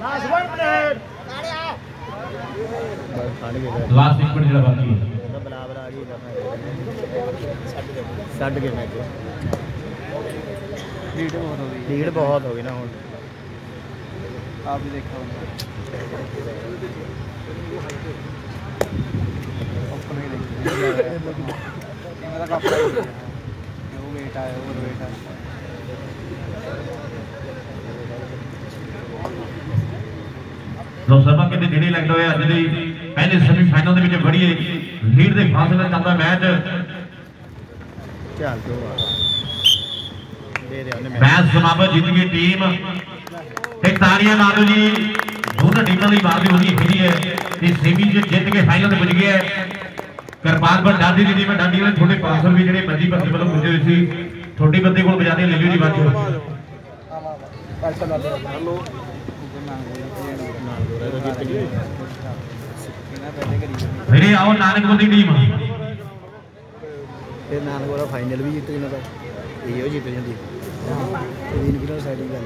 ਲਾਸਟ 1 ਮਿੰਟ ਬਸ ਖਾਣ ਗਏ ਲਾਸਟ ਇੱਕ ਮਿੰਟ ਜਿਹੜਾ ਬਾਕੀ ਹੈ ਉਹਦਾ ਬਰਾਬਰ ਆ ਗਈ ਛੱਡ ਕੇ ਮੈਚ ਲੀਡ ਬਹੁਤ ਹੋ ਗਈ ਲੀਡ ਬਹੁਤ ਹੋ ਗਈ ਨਾ ਹੁਣ ਆਪ ਵੀ ਦੇਖੋ ਓਪਨ ਹੀ ਦੇਖੋ ਇਹਨਾਂ ਦਾ ਕੱਪ ਉਹ ਵੇਟ ਆਇਆ ਉਹ ਵੇਟ ਆਇਆ ਲੋ ਸਭਾ ਕਿਤੇ ਜਿਹੜੇ ਲੱਗਦਾ ਹੋਇਆ ਅੱਜ ਦੀ ਪਹਿਲੇ ਸੈਮੀਫਾਈਨਲ ਦੇ ਵਿੱਚ ਬੜੀ ਲੀਡ ਦੇ ਫਾਸਲੇ ਚੱਲਦਾ ਮੈਚ। ਚੱਲ ਦੋ ਦੇ ਉਹਨੇ ਮੈਚ। ਸਮਾਪਤ ਜਿੱਤ ਗਈ ਟੀਮ ਤੇ ਤਾੜੀਆਂ ਮਾਰੋ ਜੀ। ਦੋਨਾਂ ਟੀਮਾਂ ਦੀ ਮਾਰਦੀ ਹੋਣੀ ਹੈਗੀ ਹੈ। ਤੇ ਸੈਮੀ 'ਚ ਜਿੱਤ ਕੇ ਫਾਈਨਲ ਤੇ ਪੁੱਜ ਗਿਆ ਕਿਰਪਾਨ ਪਰ ਡਾਡੀ ਦੀ ਟੀਮ ਡਾਡੀ ਵਾਲੇ ਤੁਹਾਡੇ ਪਾਸਲ ਵੀ ਜਿਹੜੇ ਮੱਜੀ ਭਰਤੀ ਵੱਲੋਂ ਪੁੱਜੇ ਹੋਏ ਸੀ। ਤੁਹਾਡੀ ਬੰਦੇ ਕੋਲ ਬਜਾਦੇ ਲੈ ਲਿਓ ਜੀ ਬਾਅਦ ਚੋਂ। ਲਾ ਵੀਰੇ ਆਓ ਨਾਨਕਪੁਰ ਦੀ ਟੀਮ ਤੇ ਨਾਨਕਪੁਰ ਦਾ ਫਾਈਨਲ ਵੀ ਜਿੱਤ ਇਹਨਾਂ ਦਾ ਇਹੋ ਜਿੱਤ ਜਾਂਦੀ। ਇਹਨ ਕਿਹਨਾਂ ਸਾਈਡ ਗੱਲ ਹੈ।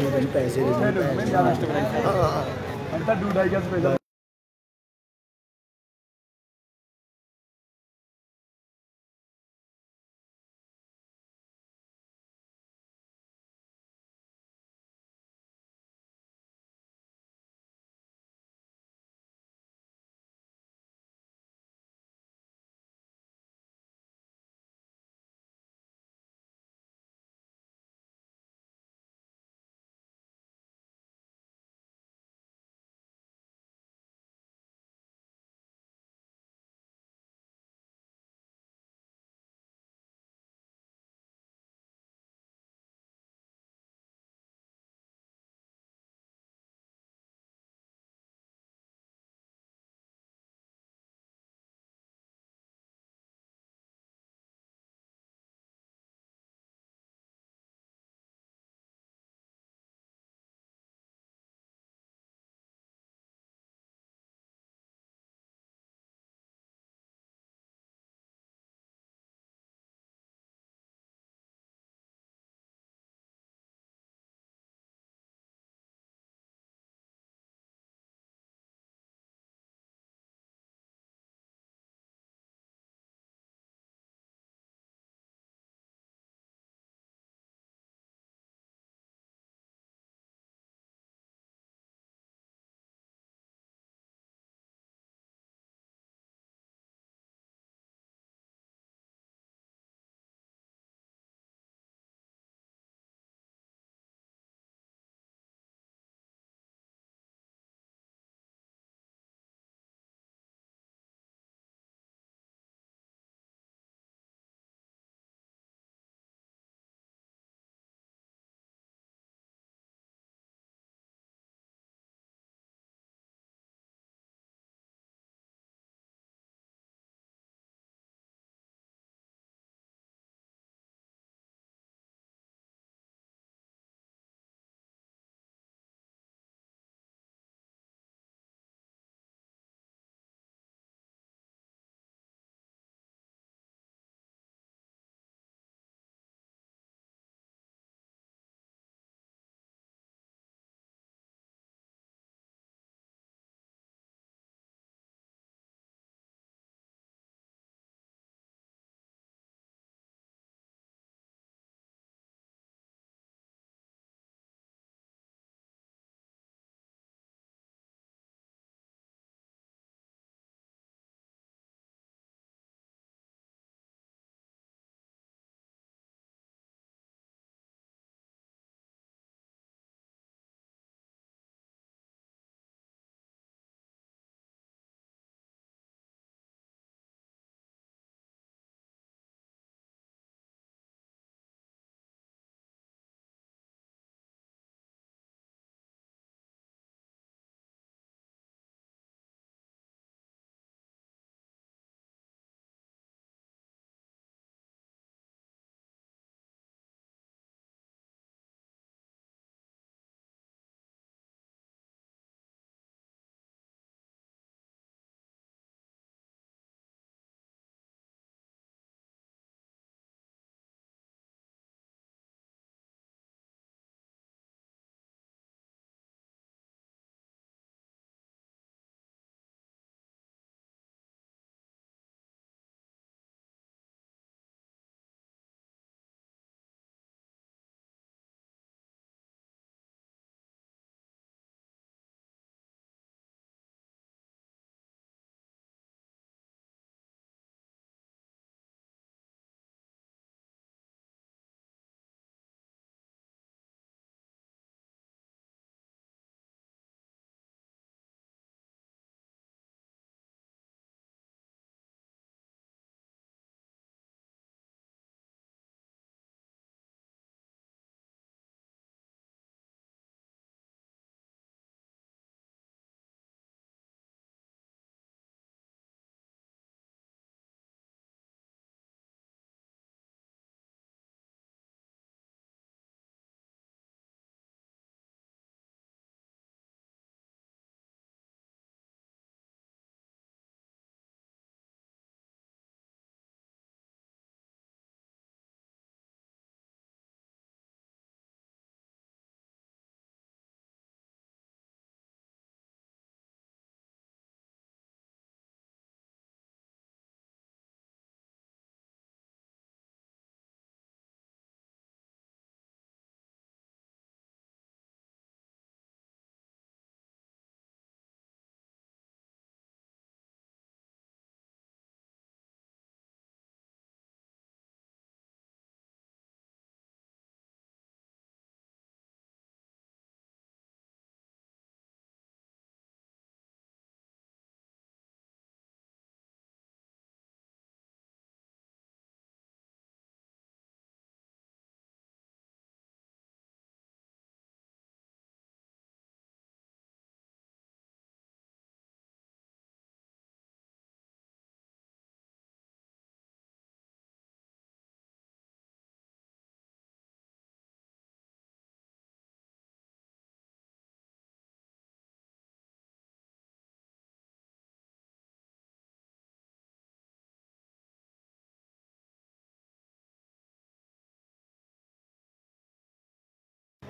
ਇਹਨਾਂ ਪੈਸੇ ਦੇ ਪੈਸੇ ਅੰਤਾ ਡੂਡਾਈ ਦਾ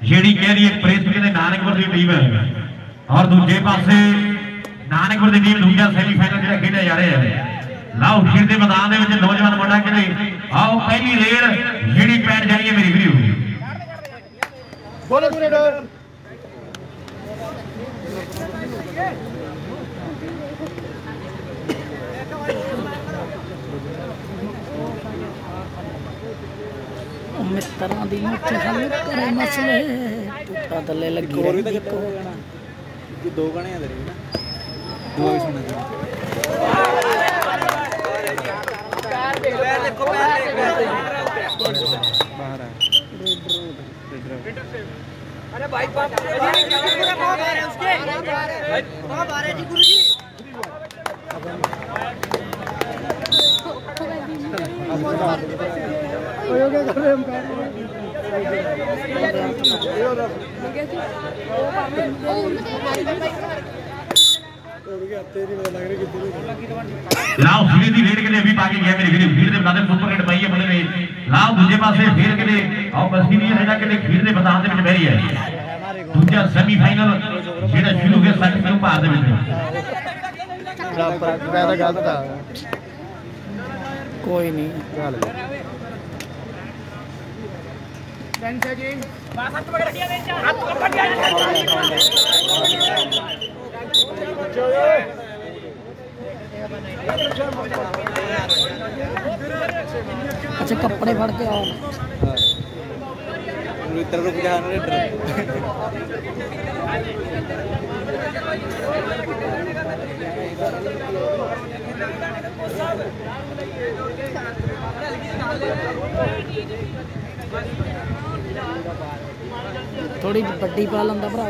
ਜਿਹੜੀ ਕਹਿ ਰਹੀ ਹੈ ਪ੍ਰਿੰਸੀਪਲ ਦੇ ਨਾਨਕਪੁਰ ਦੀ ਟੀਮ ਹੈ। ਔਰ ਦੂਜੇ ਪਾਸੇ ਨਾਨਕਪੁਰ ਦੀ ਟੀਮ ਦੂਜਾ ਸੈਮੀਫਾਈਨਲ ਜਿਹੜਾ ਖੇਡਿਆ ਜਾ ਰਿਹਾ ਹੈ। ਲਓ, ਖੇਡ ਦੇ ਮੈਦਾਨ ਦੇ ਵਿੱਚ ਨੌਜਵਾਨ ਮੁੰਡਾ ਕਹਿੰਦੇ ਆਓ ਪਹਿਲੀ ਰੇਡ ਜਿਹੜੀ ਪੈਣ ਜਾਣੀ ਹੈ ਮੇਰੀ ਵੀਡੀਓ ਬੋਲੋ ਪੂਰੇ ਡੋਰ ਉਹ ਮਿੱਤਰਾਂ ਦੀ ਮੁੱਠ ਹੱਲ ਕਰੇ ਮਸਲੇ ਟੁੱਟਾ ਥੱਲੇ ਲੱਗੀ ਹੋਰ ਵੀ ਤਾਂ ਰਹਿੰਦੀ ਕਿੱਥੇ ਹੋ ਜਾਣਾ ਕਿ ਦੋ ਗਾਣੇ ਆ ਤੇਰੇ ਨਾ ਦੋ ਹੀ लाओ धीरे धीरे के लिए अभी आगे गया मेरी भीड़। भीड़ बता दे मुझ पर पाई है बोले लाओ मुझे पास है भीड़ के लिए। और मस्किन ये है कि लेकिन भीड़ ने बता दे मुझे मेरी है। दूसरा सेमीफाइनल जेड़ा शुरू हो गया सेमीफाइनल पर आते मुझे कोई नहीं। 10 अच्छा कपड़े फाड़ के आओ मित्र रुक जा रे Thank you. ਥੋੜੀ ਵੱਡੀ ਪਾ ਲੰਦਾ ਭਰਾ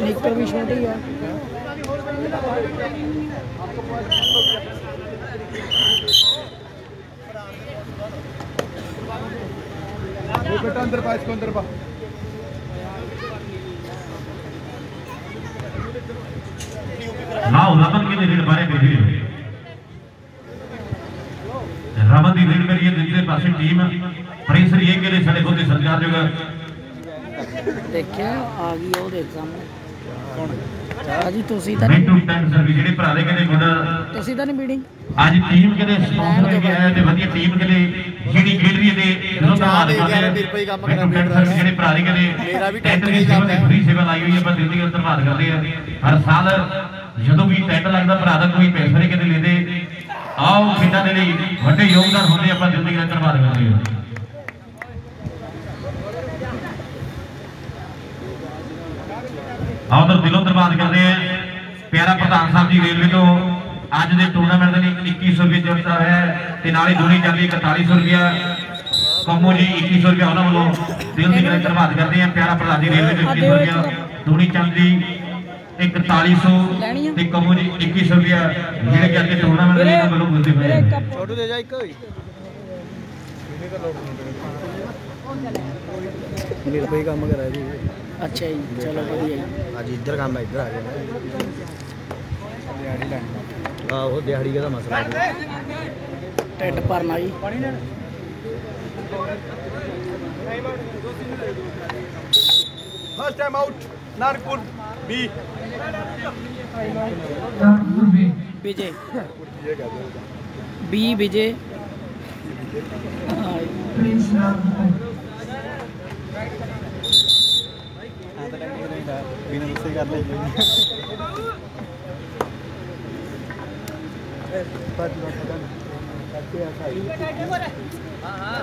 ਨਿੱਕਰ ਵੀ ਛੋਟੀ ਆ ਉਹ ਬੇਟਾ ਅੰਦਰ ਪਾ इसको अंदर पा ਲਾਓ ਰਮਨ ਕਿਤੇ ਰੇਡ ਬਾਰੇ ਮੇਰੇ ਪਾਸੇ ਟੀਮ ਪ੍ਰਿੰਸਰ ਇਹ ਕਿਹੜੇ ਸਾਡੇ ਬਹੁਤੇ ਸਤਿਕਾਰਯੋਗ ਦੇਖਿਆ ਆ ਗਈ ਉਹ ਦੇਖ ਸਾਹਮਣੇ। ਭਾਜੀ ਤੁਸੀਂ ਤਾਂ ਮਿੰਟੂ ਟੈਂਕ ਸਰਵਿਸ ਜਿਹੜੇ ਭਰਾ ਦੇ ਕਹਿੰਦੇ ਮੁੰਡਾ ਤੁਸੀਂ ਤਾਂ ਨਹੀਂ ਮੀਟਿੰਗ ਅੱਜ ਟੀਮ ਕਿਤੇ ਸਪਾਂਸਰ ਹੋ ਗਿਆ ਹੈ ਤੇ ਵਧੀਆ ਟੀਮ ਕਿਤੇ ਜਿਹੜੀ ਖੇਡ ਰਹੀ ਹੈ ਤੇ ਜਦੋਂ ਧੰਨਵਾਦ ਕਰਦੇ ਹਾਂ। ਮਿੰਟੂ ਟੈਂਕ ਸਰਵਿਸ ਜਿਹੜੇ ਭਰਾ ਦੇ ਮੇਰਾ ਕਹਿੰਦੇ ਵੀ ਟੈਂਟ ਟੈਂਟ ਦੀ ਦੀ ਸੇਵਾ ਕੰਮ ਤੇ ਹੈ। ਫ੍ਰੀ ਸੇਵਾ ਲਾਈ ਹੋਈ ਹੈ ਪਰ ਦਿਲ ਦੀ ਗੱਲ ਧੰਨਵਾਦ ਕਰਦੇ ਹਾਂ। ਹਰ ਸਾਲ ਜਦੋਂ ਵੀ ਟੈਂਟ ਲੱਗਦਾ ਭਰਾ ਦਾ ਕੋਈ ਪੈਸਾ ਨਹੀਂ ਕਿਤੇ ਲੈਂਦੇ। ਆਓ ਖੇਡਾਂ ਦੇ ਲਈ ਵੱਡੇ ਯੋਗਦਾਨ ਹੁੰਦੇ ਆਪਾਂ ਜ਼ਿੰਦਗੀ ਦਾ ਧੰਨਵਾਦ ਕਰਦੇ ਹਾਂ। ਆਓ ਤਾਂ ਦਿਲੋਂ ਧੰਨਵਾਦ ਕਰਦੇ ਆ ਪਿਆਰਾ ਪ੍ਰਧਾਨ ਸਾਹਿਬ ਜੀ ਰੇਲਵੇ ਤੋਂ। ਅੱਜ ਦੇ ਟੂਰਨਾਮੈਂਟ ਦੇ ਲਈ 2100 ਰੁਪਏ ਜੋੜਦਾ ਹੈ ਤੇ ਨਾਲ ਹੀ ਦੂਰੀ ਚੱਲਦੀ 4100 ਰੁਪਿਆ ਕੰਮੋ ਜੀ 2100 ਰੁਪਏ ਉਹਨਾਂ ਵੱਲੋਂ ਦਿਲ ਦੀ ਗੱਲ ਧੰਨਵਾਦ ਕਰਦੇ ਆ ਪਿਆਰਾ ਪ੍ਰਧਾਨ ਜੀ ਰੇਲਵੇ ਤੋਂ 2100 ਰੁਪਿਆ ਦੂਰੀ ਚੱਲਦੀ 4100 ਤੇ ਕੰਮੋ ਜੀ 2100 ਰੁਪਿਆ ਜਿਹੜੇ ਕਿ ਅੱਜ ਦੇ ਟੂਰਨਾਮੈਂਟ ਦੇ ਲਈ ਉਹਨਾਂ ਵੱਲੋਂ ਮਿਲਦੇ ਪਏ ਆ ਛੋਟੂ ਦੇ ਜਾ ਇੱਕ ਹੋਈ ਨਿਰਭੈ ਕੰਮ ਕਰਾਇਆ ਜੀ ਅੱਛਾ ਜੀ ਚਲੋ ਵਧੀਆ ਜੀ ਅੱਜ ਇੱਧਰ ਕੰਮ ਹੈ ਇੱਧਰ ਆ ਗਿਆ ਦਿਹਾੜੀ ਲੈਣੀ ਆਹੋ ਦਿਹਾੜੀ ਦਾ ਮਸਲਾ ਹੈ ਢਿੱਡ ਭਰਨਾ ਜੀ first time out Nanakpur B Vijay B Vijay Vijay. B Vijay. हाँ हाँ।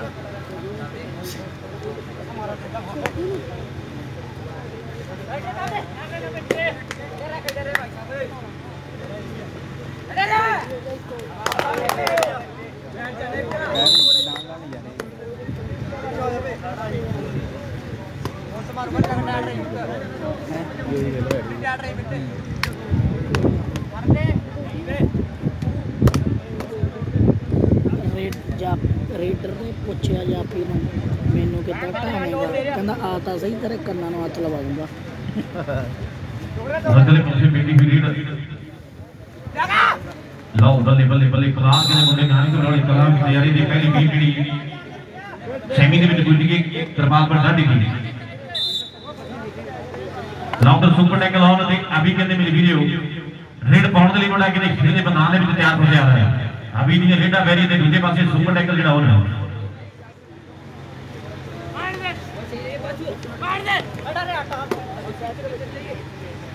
ਰੇਡਰ ਨੇ ਪੁੱਛਿਆ ਜਾਪੀ ਨੂੰ ਮੈਨੂੰ ਕਿੱਦਾਂ ਢਾਵੇਂਗਾ ਕਹਿੰਦਾ ਆ ਤਾਂ ਸਹੀ ਤੇਰੇ ਕੰਨਾਂ ਨੂੰ ਹੱਥ ਲਵਾ ਦੂੰਗਾ ਅਗਲੇ ਪਾਸੇ ਬੇਟੀ ਵੀ ਰੀਡ ਲਓ ਬੱਲੇ ਬੱਲੇ ਬੱਲੇ ਕਲਾਮ ਦੇ ਮੁੰਡੇ ਨਾਲ ਹੀ ਵਾਲੀ ਕਲਾਮ ਦੀ ਤਿਆਰੀ ਦੀ ਪਹਿਲੀ ਵੀ ਜਿਹੜੀ ਸੈਮੀ ਦੇ ਵਿੱਚ ਪੁੱਜ ਗਈ ਕਿਰਪਾਲ ਪਰ ਸਾਡੀ ਦੀ ਰਾਉਂਡਰ ਸੁਪਰ ਟੈਕਲ ਆਉਣ ਤੇ ਅਭੀ ਕਹਿੰਦੇ ਮੇਰੇ ਵੀਡੀਓ ਰੇਡ ਪਾਉਣ ਦੇ ਲਈ ਮੁੰਡਾ ਕਿਤੇ ਖੇਡ ਦੇ ਮੈਦਾਨ ਦੇ ਵਿੱਚ ਤਿਆਰ ਹੋ ਜਾ ਰਿਹਾ ਹੈ ਅਭੀ ਦੀਆਂ ਰੇਡਾਂ ਵੈਰੀ ਤੇ ਦੂਜੇ ਪਾਸੇ ਸੁਪਰ ਟੈਕਲ ਜਿਹੜਾ ਉਹ ਹੈ ਹੈ ਤਾਂ ਬਾਹਰ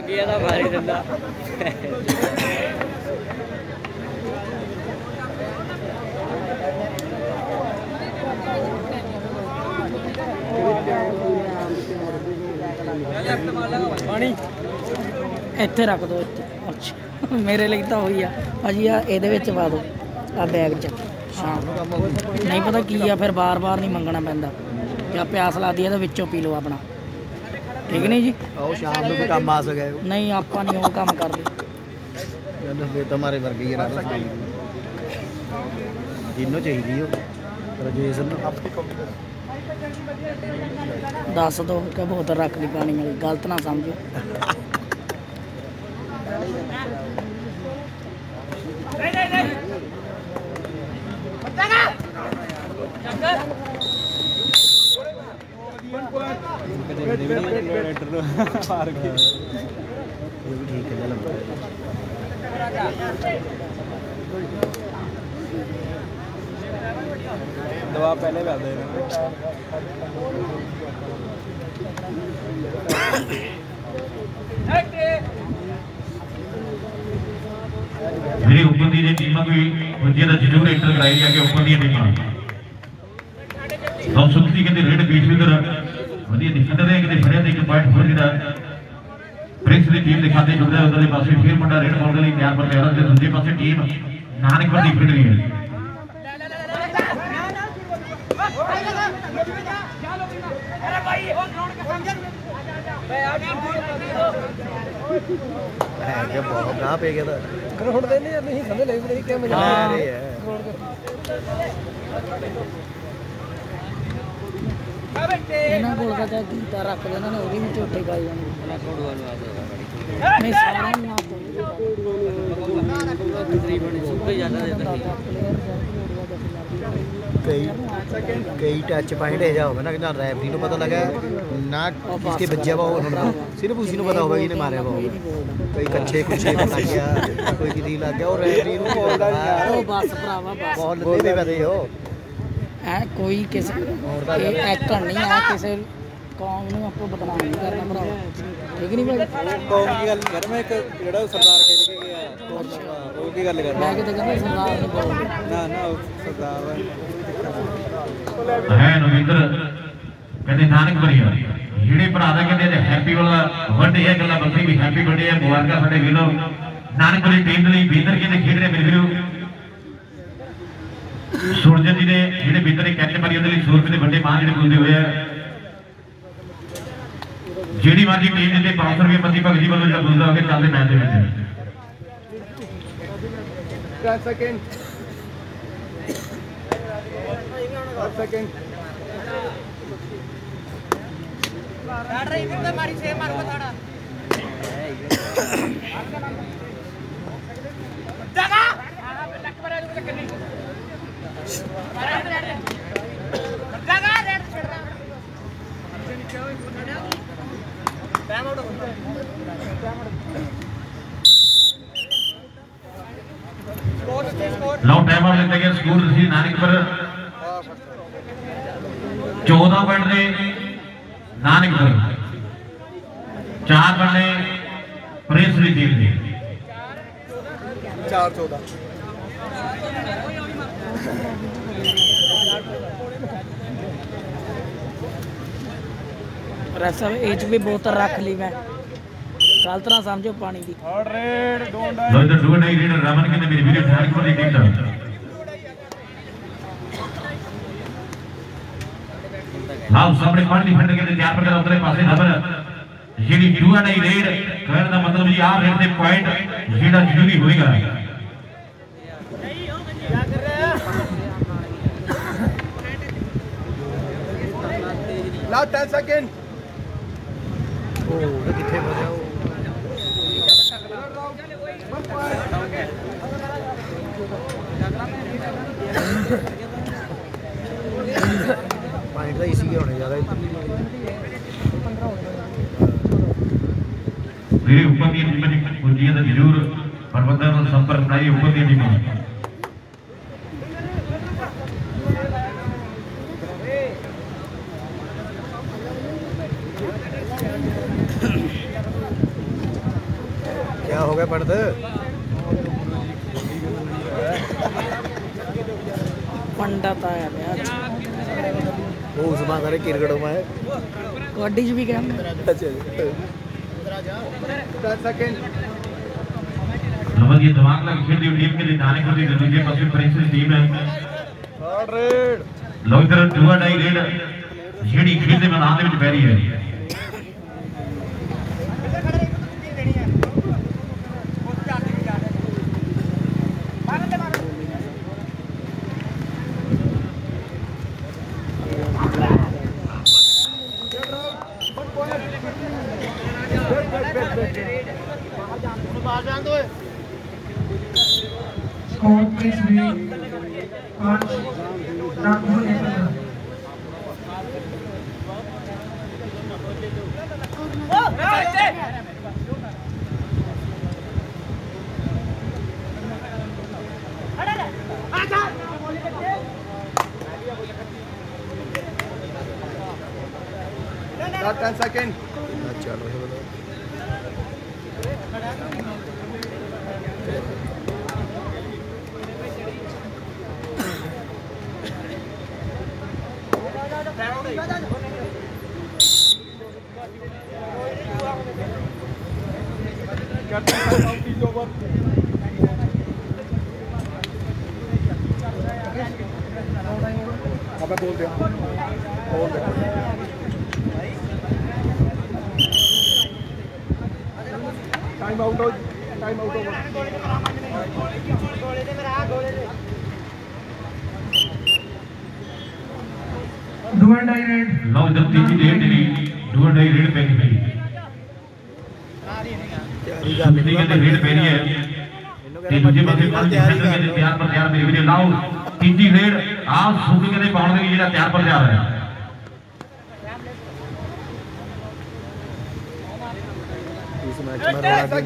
ਗਿਆ ਤਾਂ ਮਾਰੀ ਦਿੰਦਾ। ਪਾਣੀ। ਇੱਥੇ ਰੱਖ ਦੋ ਅੱਛਾ। ਮੇਰੇ ਲਈ ਤਾਂ ਹੋਈ ਆ। ਭਾਜੀ ਆ ਇਹਦੇ ਵਿੱਚ ਪਾ ਦੋ। ਆ ਬੈਗ 'ਚ। ਹਾਂ। ਨਹੀਂ ਪਤਾ ਕੀ ਆ, ਫਿਰ ਬਾਰ-ਬਾਰ ਨਹੀਂ ਮੰਗਣਾ ਪੈਂਦਾ। ਜਾਂ ਪਿਆਸ ਲੱਗਦੀ ਆ ਤਾਂ ਵਿੱਚੋਂ ਪੀ ਲਓ ਆਪਣਾ। ठीक नहीं जी? शाम में काम आ सके। नहीं आपका नहीं होगा काम कर दे। फिर तुम्हारे वर्गी ही रात तीनों चाहिए हो। ग्रेजुएशन दस तो दो कि बहुत रख ली पानी मेरी गलत ना समझो। नहीं नहीं नहीं। ਗਲਤ ਨਾ ਸਮਝੋ ਰੇਡਰ ਨੂੰ ਮਾਰ ਕੇ ਇਹ ਵੀ ਠੀਕ ਹੈ ਲੰਬਾ ਦਵਾ ਪਹਿਲੇ ਵੀ ਆਦੇ ਜਿਹੜੀ ਉੱਪਰ ਦੀ ਜੇ ਟੀਮਾਂ ਕੋਈ ਵਧੀਆ ਦਾ ਜ਼ਰੂਰ ਐਂਟਰ ਕਰਾਈ ਜਾ ਕੇ ਉੱਪਰ ਦੀਆਂ ਟੀਮਾਂ। ਸੌ ਸੁਖੀ ਕਹਿੰਦੇ ਰੇਡ ਬੀਚ ਵਿਦਰ ਵਧੀਆ ਦਿਖਦਾ ਰਿਹਾ ਕਿਤੇ ਫੜਿਆ ਤੇ ਇੱਕ ਪੁਆਇੰਟ ਹੋਰ ਜਿਹੜਾ ਪ੍ਰਿੰਸ ਦੀ ਟੀਮ ਦੇ ਖਾਤੇ ਜੁੜਦਾ ਉਧਰ ਦੇ ਪਾਸੇ ਫਿਰ ਮੁੰਡਾ ਰੇਡ ਪਾਉਣ ਦੇ ਲਈ ਤਿਆਰ ਪਰ ਤਿਆਰ ਹੈ ਤੇ ਦੂਜੇ ਪਾਸੇ ਟੀਮ ਨਾਨਕਪੁਰ ਦੀ ਖੇਡ ਰਹੀ ਹੈ ਹੈ ਕਿ ਬਹੁਤ ਗਾਹ ਪੈ ਗਿਆ ਤਾਂ ਕਰ ਹੁਣ ਦੇ ਨਹੀਂ ਨਹੀਂ ਸਮਝ ਲੈ ਨਹੀਂ ਕਿਵੇਂ ਹਾਂ। ਜਾ ਰਹੇ ਹੈ ਇਹਨਾਂ ਕੋਲ ਤਾਂ ਚਾਹੇ ਗੀਤਾ ਰੱਖ ਦੇਣਾ ਨੇ ਉਹਦੀ ਵੀ ਝੋਟੇ ਪਾਈ ਜਾਣੀ ਨਹੀਂ ਸਾਰਿਆਂ ਨੂੰ ਆਪ ਕਈ ਕਈ ਟੱਚ ਪੁਆਇੰਟ ਇਹ ਜਾ ਹੋਵੇ ਨਾ ਕਿ ਨਾ ਰੈਫਰੀ ਨੂੰ ਪਤਾ ਲੱਗਾ ਨਾ ਕਿਸਕੇ ਵੱਜਿਆ ਵਾ ਉਹ ਹੁੰਦਾ। ਸਿਰਫ ਉਸੇ ਨੂੰ ਪਤਾ ਹੋਵੇ ਇਹਨੇ ਮਾਰਿਆ ਵਾ। ਕਈ ਕੱਚੇ ਕੁਛੇ ਪਤਾ ਗਿਆ ਕੋਈ ਕਿਦੀ ਲੱਗ ਗਿਆ ਉਹ ਰੈਫਰੀ ਨੂੰ ਬੋਲਦਾ ਉਹ ਬਸ ਭਰਾਵਾ ਬਸ। ਬਹੁਤ ਲੱਦੇ ਵੀ ਪਤੇ ਹੋ ਐ ਕੋਈ ਕਿਸੇ ਇਹ ਐਕਟ ਨਹੀਂ ਆ ਕਿਸੇ ਕੌਮ ਨੂੰ ਆਪਾਂ ਬਦਨਾਮ ਨਹੀਂ ਕਰਨਾ ਭਰਾਵਾ। ਠੀਕ ਨਹੀਂ ਭਾਈ? ਕੌਮ ਕੀ ਗੱਲ ਕਰ ਮੈਂ ਇੱਕ ਜਿਹੜਾ ਸਰਦਾਰ ਕੇ ਗਿਆ ਉਹ ਕੀ ਗੱਲ ਕਰ ਮੈਂ ਕਿਤੇ ਕਹਿੰਦਾ ਸਰਦਾਰ ਨਹੀਂ ਬੋਲਦਾ ਨਾ ਨਾ ਉਹ ਸਰਦਾਰ ਹੈ ਨਵਿੰਦਰ ਕਹਿੰਦੇ ਨਾਨਕਪੁਰੀ ਆ। ਜਿਹੜੇ ਭਰਾ ਦਾ ਕਹਿੰਦੇ ਅੱਜ ਹੈਪੀ ਵਾਲਾ ਬਰਥਡੇ ਹੈ ਗੱਲਾਂ ਬੱਕਰੀ ਵੀ ਹੈਪੀ ਬਰਥਡੇ ਹੈ ਮੁਬਾਰਕਾਂ ਸਾਡੇ ਵੀਰੋ। ਨਾਨਕਪੁਰੀ ਟੀਮ ਦੇ ਲਈ ਬੀਦਰ ਕਹਿੰਦੇ ਖੇਡ ਰਹੇ ਮੇਰੇ ਵੀਰੋ। ਸੂਰਜ ਜੀ ਦੇ ਜਿਹੜੇ ਬਿੰਦਰੇ ਕੈਚ ਮਾਰੀ ਉਹਦੇ ਲਈ ਸੂਰਜ ਦੇ ਵੱਡੇ ਬਾਹਾਂ ਜਿਹੜੇ ਖੁੱਲਦੇ ਹੋਏ ਆ। ਜਿਹੜੀ ਮਰਜ਼ੀ ਟੀਮ ਦੇ 500 ਰੁਪਏ ਪਤੀ ਭਗਤ ਜੀ ਵੱਲੋਂ ਜਬੂਦਾ ਹੋ ਕੇ ਚੱਲਦੇ ਮੈਚ ਦੇ ਵਿੱਚ। 10 ਸੈਕਿੰਡ 10 ਸੈਕਿੰਡ ਡਾਟ ਰਹੀ ਫਿਰ ਮਾਰੀ ਸੇ ਮਾਰੂਗਾ ਥਾੜਾ ਦਗਾ ਲੱਕ ਮਰਿਆ ਤੂੰ ਕਿੰਨੀ लो लेते गए स्कोर चौदह पॉइंट ने नानक चार पॉइंट ने प्रेस टीम ने चार चौदह। ਰਸਮ ਇਹ ਚ ਵੀ ਬੋਤਲ ਰੱਖ ਲਈ ਮੈਂ ਗਲਤ ਨਾ ਸਮਝੋ ਪਾਣੀ ਦੀ ਲੋ ਇਧਰ ਡੂ ਨਹੀਂ ਰੀਡਰ ਰਮਨ ਕਹਿੰਦੇ ਮੇਰੀ ਵੀਡੀਓ ਨਾਨਕਪੁਰ ਦੀ ਟੀਮ ਦਾ ਲਾਓ ਸਾਹਮਣੇ ਪਾਣੀ ਫੰਡ ਕੇ ਤਿਆਰ ਪਰ ਕਰ ਉਤਰੇ ਪਾਸੇ ਨੰਬਰ ਜਿਹੜੀ ਡੂਆ ਨਹੀਂ ਰੇਡ ਕਹਿਣ ਦਾ ਮਤਲਬ ਜੀ ਆਹ ਰੇਡ ਦੇ ਪੁਆਇੰਟ ਜਿਹੜਾ ਜ਼ਰੂਰੀ ਹੋਏਗਾ last 10 seconds. Oh, look at him. Point तो इसी के होने जा रहा है मेरे ऊपर की टीम ने मुझे ज़रूर प्रबंधन और संपर्क नहीं ऊपर की टीम படத்து पंडाता है यार वो उसमें करे क्रिकेट में गड्डी भी क्या अच्छा नमन ये दिमाग लग खेली टीम के लिए जाने को दी ज़रूरी है पश्चिम प्रिंसेस टीम है लोग तरह टुआ डाई रेड ये खेलने में आने में बैरी है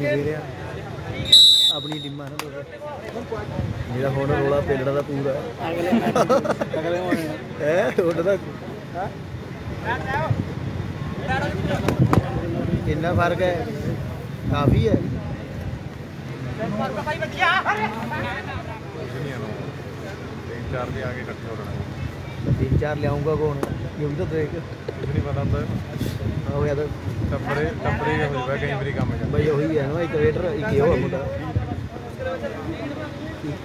में रोला भी नहीं दे रहा अपनी टीम है ना मेरा ਹੁਣ ਰੋਲਾ ਪੇਲੜਾ ਦਾ ਪੂਰਾ ਅਗਲੇ ਅਗਲੇ ਹੋਣੇ ਹੈ ਉੱਡਦਾ ਕਿੰਨਾ ਫਰਕ ਹੈ ਕਾਫੀ ਹੈ ਤਿੰਨ ਚਾਰ ਦੇ ਆ ਕੇ ਇਕੱਠੇ ਹੋ ਜਾਣਾ ਤਿੰਨ ਚਾਰ ਲਿਆਉਂਗਾ ਕੌਣ ਇਹ ਵੀ ਤਾਂ ਦੇਖ ਕੁਝ ਨਹੀਂ ਪਤਾ ਹੁੰਦਾ ਹੋ ਗਿਆ ਤਾਂ ਟੱਪਰੇ ਟੱਪਰੇ ਹੋ ਜਾਵੇ ਕਈ ਵਾਰੀ ਕੰਮ ਜਾਂਦਾ ਬਈ ਉਹੀ तो एक रेडर एक ये हुआ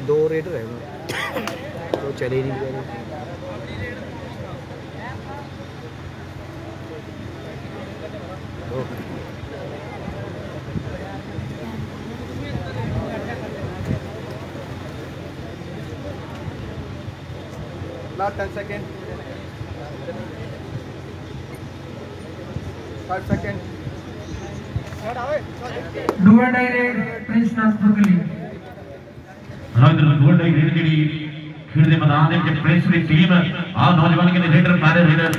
दो रेडर है तो चले नहीं ਪਿਛਲੀ ਟੀਮ ਆ ਨੌਜਵਾਨ ਕਹਿੰਦੇ ਰੇਡਰ ਮਾਰੇ ਰੇਡਰ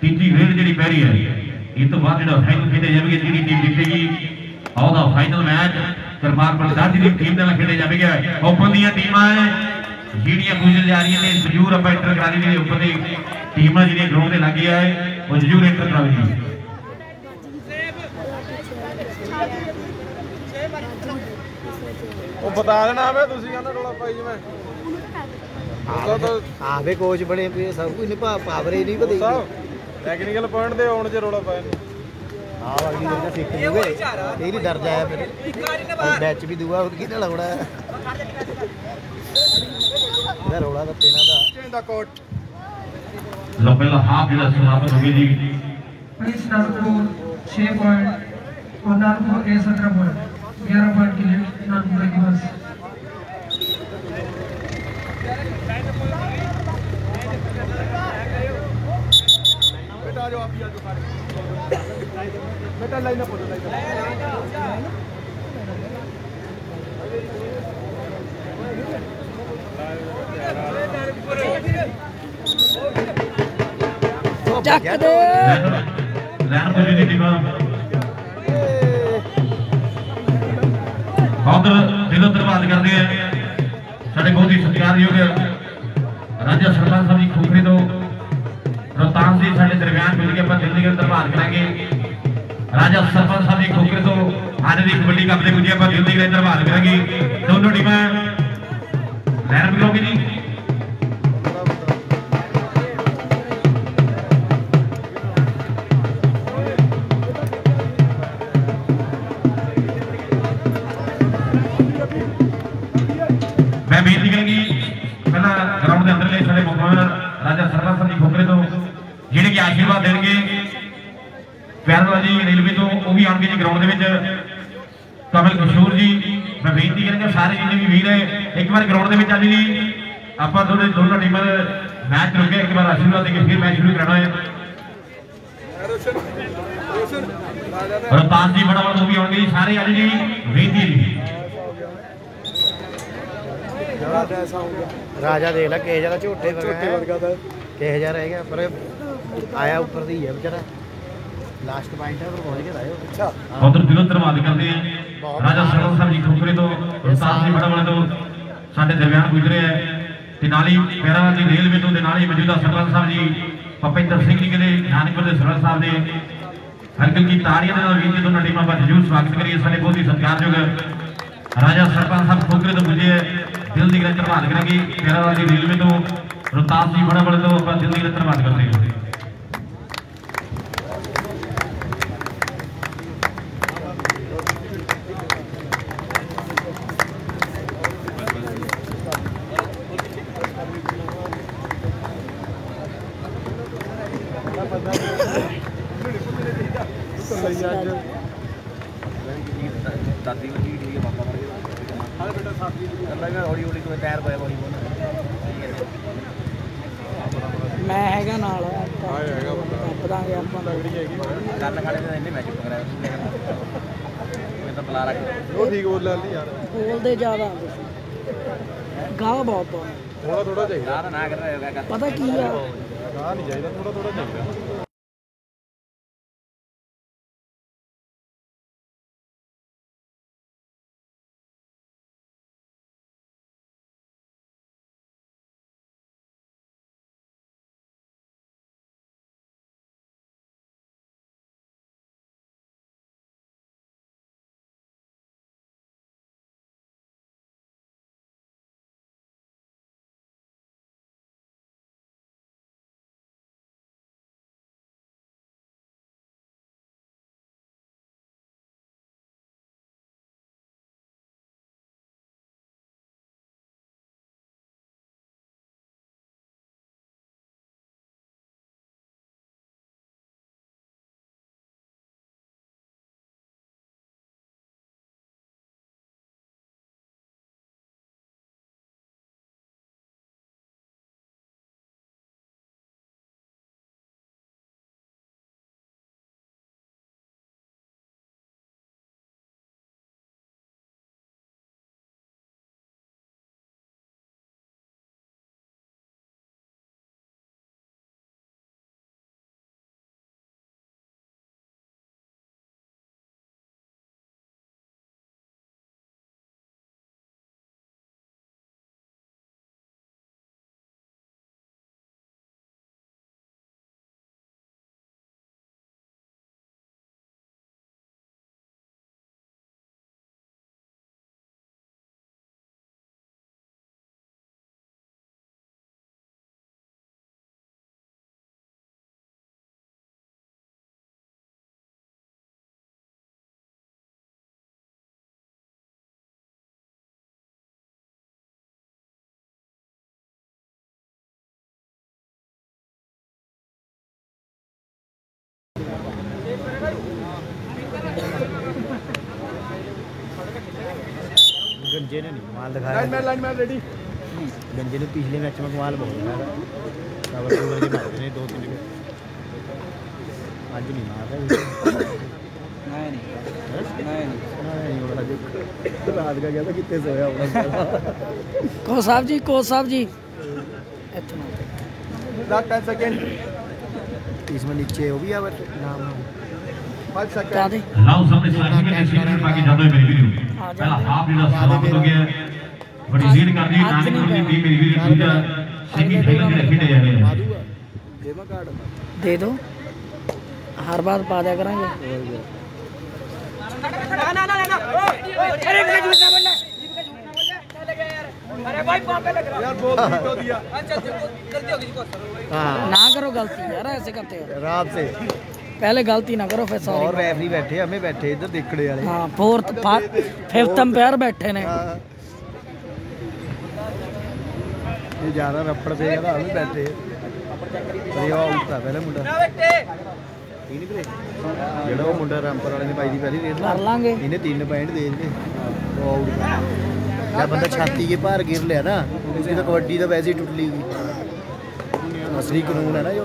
ਤੀਜੀ ਰੇਡ ਜਿਹੜੀ ਪੈ ਰਹੀ ਹੈ, ਇਹ ਤੋਂ ਬਾਅਦ ਜਿਹੜਾ ਫਾਈਨਲ ਖੇਡੇ ਜਾਵੇਗਾ, ਜਿਹੜੀ ਟੀਮ ਜਿੱਤੇਗੀ ਆਉਦਾ ਫਾਈਨਲ ਮੈਚ ਕਰਮਾਰ ਪ੍ਰਸਾਦ ਦੀ ਟੀਮ ਨਾਲ ਖੇਡੇ ਜਾਵੇਗਾ। ਓਪਨ ਦੀਆਂ ਟੀਮਾਂ ਜਿਹੜੀਆਂ ਗੁਜ਼ਰ ਜਾ ਰਹੀਆਂ ਨੇ ਮਜੂਰ ਆਪਾਂ ਇੰਟਰ ਕਰਾ ਦੀ ਉੱਪਰ ਦੀ ਟੀਮਾਂ ਜਿਹੜੀਆਂ ਗਰਾਊਂਡ ਦੇ ਲੱਗੀ ਆਏ ਉਹ ਮਜੂਰ ਇੰਟਰ ਕਰਾਵੇਗੀ ਉਹ ਬਤਾ ਦੇਣਾ ਮੈਂ, ਤੁਸੀਂ ਕਹਿੰਦਾ ਰੋਲਾ ਪਾਈ ਜਿਵੇਂ ਆਵੇ ਕੋਚ ਬਣੇ ਪਏ ਸਭ ਕੁਝ ਨਹੀਂ ਭਾ ਪਾਵਰ ਹੀ ਨਹੀਂ ਪਤਾ ਸਾਹਿਬ ਟੈਕਨੀਕਲ ਪੁਆਇੰਟ ਤੇ ਆਉਣ 'ਚ ਰੋਲਾ ਪਾਇਆ ਨਹੀਂ ਆ ਅਗਲੀ ਵਾਰ ਤਾਂ ਸਿੱਖ ਜੂਗੇ ਇਹ ਨਹੀਂ ਡਰ ਜਾਇਆ ਫਿਰ ਬੈਚ ਵੀ ਦੂਆ ਹੋਰ ਕਿਹਨੇ ਲਾਉਣਾ ਇਹ ਰੋਲਾ ਤਾਂ ਤੇਨਾ ਦਾ ਚੇਂਜ ਦਾ ਕੋਟ ਲੋ ਪਹਿਲਾ ਹਾਫ ਜਿਹੜਾ ਸਮਾਪਤ ਹੋ ਗਿਆ ਜੀ पुलिस नागपुर छः पॉइंट और नागपुर ए सत्रह पॉइंट ग्यारह पॉइंट के लिए नागपुर की बस बेटा लाइन अप हो जाओ लाइन अप दे रैन को जीने की बात काउंटर दिलों धन्यवाद करते हैं साढ़े बहुत ही सत्कारयोग राजा सरदार साहब जी खोखरे तो रोहतास जी साढ़े दरम्यान मिल के अपना दिल्ली के अंदर भाग करेंगे ਸਰਪੰਚ ਸਾਹਿਬ ਜੀ ਖੋਖਰੇ ਤੋਂ ਅੱਜ ਦੀ ਕਬੱਡੀ ਕੱਪ ਦੇ ਗੁੱਜੇ ਆਪਾਂ ਦਿਲ ਦੀ ਧੰਨਵਾਦ ਕਰਾਂਗੇ ਦੋਨੋਂ ਟੀਮਾਂ ਲੈਣ ਮਿਲੋਗੇ ਜੀ ਮੈਂ ਆਉਣਗੇ ਜੀ ਗਰਾਊਂਡ ਦੇ ਵਿੱਚ ਕਮਲ ਕਸ਼ੂਰ ਜੀ ਮੈਂ ਬੇਨਤੀ ਕਰਾਂਗਾ ਸਾਰੇ ਜਿੰਨੇ ਵੀ ਵੀਰ ਹੈ ਇੱਕ ਵਾਰ ਗਰਾਊਂਡ ਦੇ ਵਿੱਚ ਆ ਜੀ ਆਪਾਂ ਦੋਨੇ ਦੋਨੋਂ ਟੀਮਾਂ ਦਾ ਮੈਚ ਰੁਕੇ ਇੱਕ ਵਾਰ ਆਸ਼ੀਰਵਾਦ ਦੇ ਕੇ ਫਿਰ ਮੈਚ ਸ਼ੁਰੂ ਕਰਾਉਣਾ ਹੈ। ਰੋਸ਼ਨ ਜਾ ਰਤਾਨ ਜੀ ਬੜਾ ਉਹ ਵੀ ਆਉਣਗੇ ਜੀ ਸਾਰੇ ਆ ਜੀ ਬੇਨਤੀ ਜੀ ਜ਼ਿਆਦਾ ਐਸਾ ਹੋਊਗਾ ਰਾਜਾ ਦੇਖ ਲੈ ਕਿਹ ਜ਼ਿਆਦਾ ਝੋਟੇ ਵਰਗਾ ਕਿਹ ਜਿਹਾ ਰਹਿ ਗਿਆ ਪਰ ਆਇਆ ਉੱਪਰ ਦੀ ਹੈ ਵਿਚਾਰਾ। ਲਾਸਟ ਪੁਆਇੰਟ ਹੈ ਪਰ ਪਹੁੰਚ ਕੇ ਆਇਓ ਅੱਛਾ। ਉਧਰ ਦਿਲੋਂ ਧੰਨਵਾਦ ਕਰਦੇ ਆ। ਰਾਜਾ ਸਰਵਨ ਸਾਹਿਬ ਜੀ ਖੋਖਰੇ ਤੋਂ ਰਤਾਨ ਜੀ ਬੜਾ ਵਾਲੇ ਤੋਂ ਸਾਡੇ ਦਰਮਿਆਨ ਗੁਜ਼ਰੇ ਹੈ ਤੇ ਨਾਲ ਹੀ ਪੈਰਾ ਦੀ ਰੇਲਵੇ ਤੋਂ ਦੇ ਨਾਲ ਹੀ ਮੌਜੂਦਾ ਸਰਪੰਚ ਸਾਹਿਬ ਜੀ ਭਪਿੰਦਰ ਸਿੰਘ ਜੀ ਦੇ ਨਾਨਕਪੁਰ ਦੇ ਸਰਪੰਚ ਸਾਹਿਬ ਨੇ ਹਰਕਲ ਕੀ ਤਾੜੀਆਂ ਦੇ ਨਾਲ ਵੀਰ ਜੀ ਦੋਨਾਂ ਟੀਮਾਂ ਦਾ ਜਰੂਰ ਸਵਾਗਤ ਕਰੀਏ ਸਾਡੇ ਬਹੁਤ ਹੀ ਸਤਿਕਾਰਯੋਗ ਰਾਜਾ ਸਰਪੰਚ ਸਾਹਿਬ ਖੋਖਰੇ ਤੋਂ ਹੈ ਦਿਲ ਦੀ ਗੱਲ ਧੰਨਵਾਦ ਕਰਾਂਗੇ। ਪੈਰਾ ਦੀ ਰੇਲਵੇ ਤੋਂ ਰਤਾਨ ਜੀ ਬੜਾ ਵਾਲੇ ਤੋਂ ਆਪਾਂ ਦਿਲ ਦੀ ਗੱਲ ਧੰਨਵਾਦ ਕਰਦੇ ਹਾਂ। ਦਾਦੀ ਵੱਡੀ ਠੀਕ ਹੈ ਬਾਬਾ ਵਰਗੇ ਹਾਲੇ ਬੇਟਾ ਸਾਥੀ ਜੀ ਅੱਲਾ ਮੈਂ ਹੌਲੀ ਹੌਲੀ ਕੋਈ ਟਾਇਰ ਪਾਇਆ ਹੌਲੀ ਬੋਲ ਮੈਂ ਹੈਗਾ ਨਾਲ ਹਾਂ ਹੈਗਾ ਬੰਦਾ ਪਤਾਂਗੇ ਆਪਾਂ ਦਾ ਤਗੜੀ ਹੈਗੀ ਕੰਨ ਖਾਣੇ ਦੇ ਇੰਨੇ ਮੈਚ ਪਕੜਾਇਆ ਮੈਂ ਤਾਂ ਬੁਲਾ ਰੱਖ ਉਹ ਠੀਕ ਬੋਲ ਲੈਂਦੀ ਯਾਰ ਬੋਲਦੇ ਜ਼ਿਆਦਾ ਤੁਸੀਂ ਗਾਹ ਬਹੁਤ ਪਾਉਂਦੇ ਥੋੜਾ ਥੋੜਾ ਚਾਹੀਦਾ ਨਾ ਨਾ ਕਰ ਰਿਹਾ ਹੋਗਾ ਪਤਾ ਕੀ ਆ ਗਾਹ ਨਹੀਂ ਚਾਹੀਦਾ ਥੋੜਾ ਥੋੜਾ ਚਾਹੀਦਾ गंजे ने नहीं कमाल दिखा line man line man ready गंजे ने पिछले मैच में कमाल बहुत दिखाया कवर कवर के मारते ने दो तीन आज नहीं मार रहा नहीं। हाँ? नहीं। हाँ, नहीं रात का गया था कितने सोया होगा। को साहब जी को साहब जी। इतना। 10 सेकंड इसमें नीचे हो गया बट नाम। ना पाँच सेकंड लाओ सामने साइड में बाकी ज़्यादा मेरी भी नहीं ਵੀਡੀਓ ਪਹਿਲਾ ਹਾਫ ਜਿਹੜਾ ਸਮਾਪਤ ਹੋ ਗਿਆ ਬੜੀ ਲੀਡ ਕਰਦੀ ਹੋਈ ਨਾਨਕ ਗੁਰੂ ਦੀ ਟੀਮ ਮੇਰੀ ਵੀਡੀਓ ਦੂਜਾ ਸੈਮੀ ਫਾਈਨਲ ਜਿਹੜੇ ਖੇਡੇ ਜਾ ਰਹੇ ਨੇ देवा कार्ड ਦੇ ਦੋ ਹਰ ਬਾਰ ਪਾ ਦਿਆ ਕਰਾਂਗੇ हाँ ना करो गलती यार ऐसे करते हो आराम से पहले गलती ना करो फिर और रेफरी बैठे हमें बैठे इधर दिखड़े वाले हाँ फोर्थ फिफ्थ अंपायर बैठे ने ये ज़्यादा रपड़ पे ज़्यादा हम बैठे अरे वो आउट था पहले मुंडा ਜਿਹੜਾ ਉਹ ਮੁੰਡਾ ਰਾਮਪੁਰ ਵਾਲੇ ਨੇ ਬਾਈ ਦੀ ਪਹਿਲੀ ਰੇਡ ਕਰ ਲਾਂਗੇ ਇਹਨੇ ਤਿੰਨ ਪੁਆਇੰਟ ਦੇ ਦਿੱਤੇ ਉਹ ਆਊਟ ਜਿਹੜਾ ਬੰਦਾ ਛਾਤੀ ਕੇ ਭਾਰ ਗਿਰ ਲਿਆ ਨਾ ਉਹਦੀ ਤਾਂ ਕਬੱਡੀ ਤਾਂ ਵੈਸੇ ਹੀ ਟੁੱਟ ਲਈ ਗਈ ਅਸਲੀ ਕਾਨੂੰਨ ਹੈ ਨਾ ਜੋ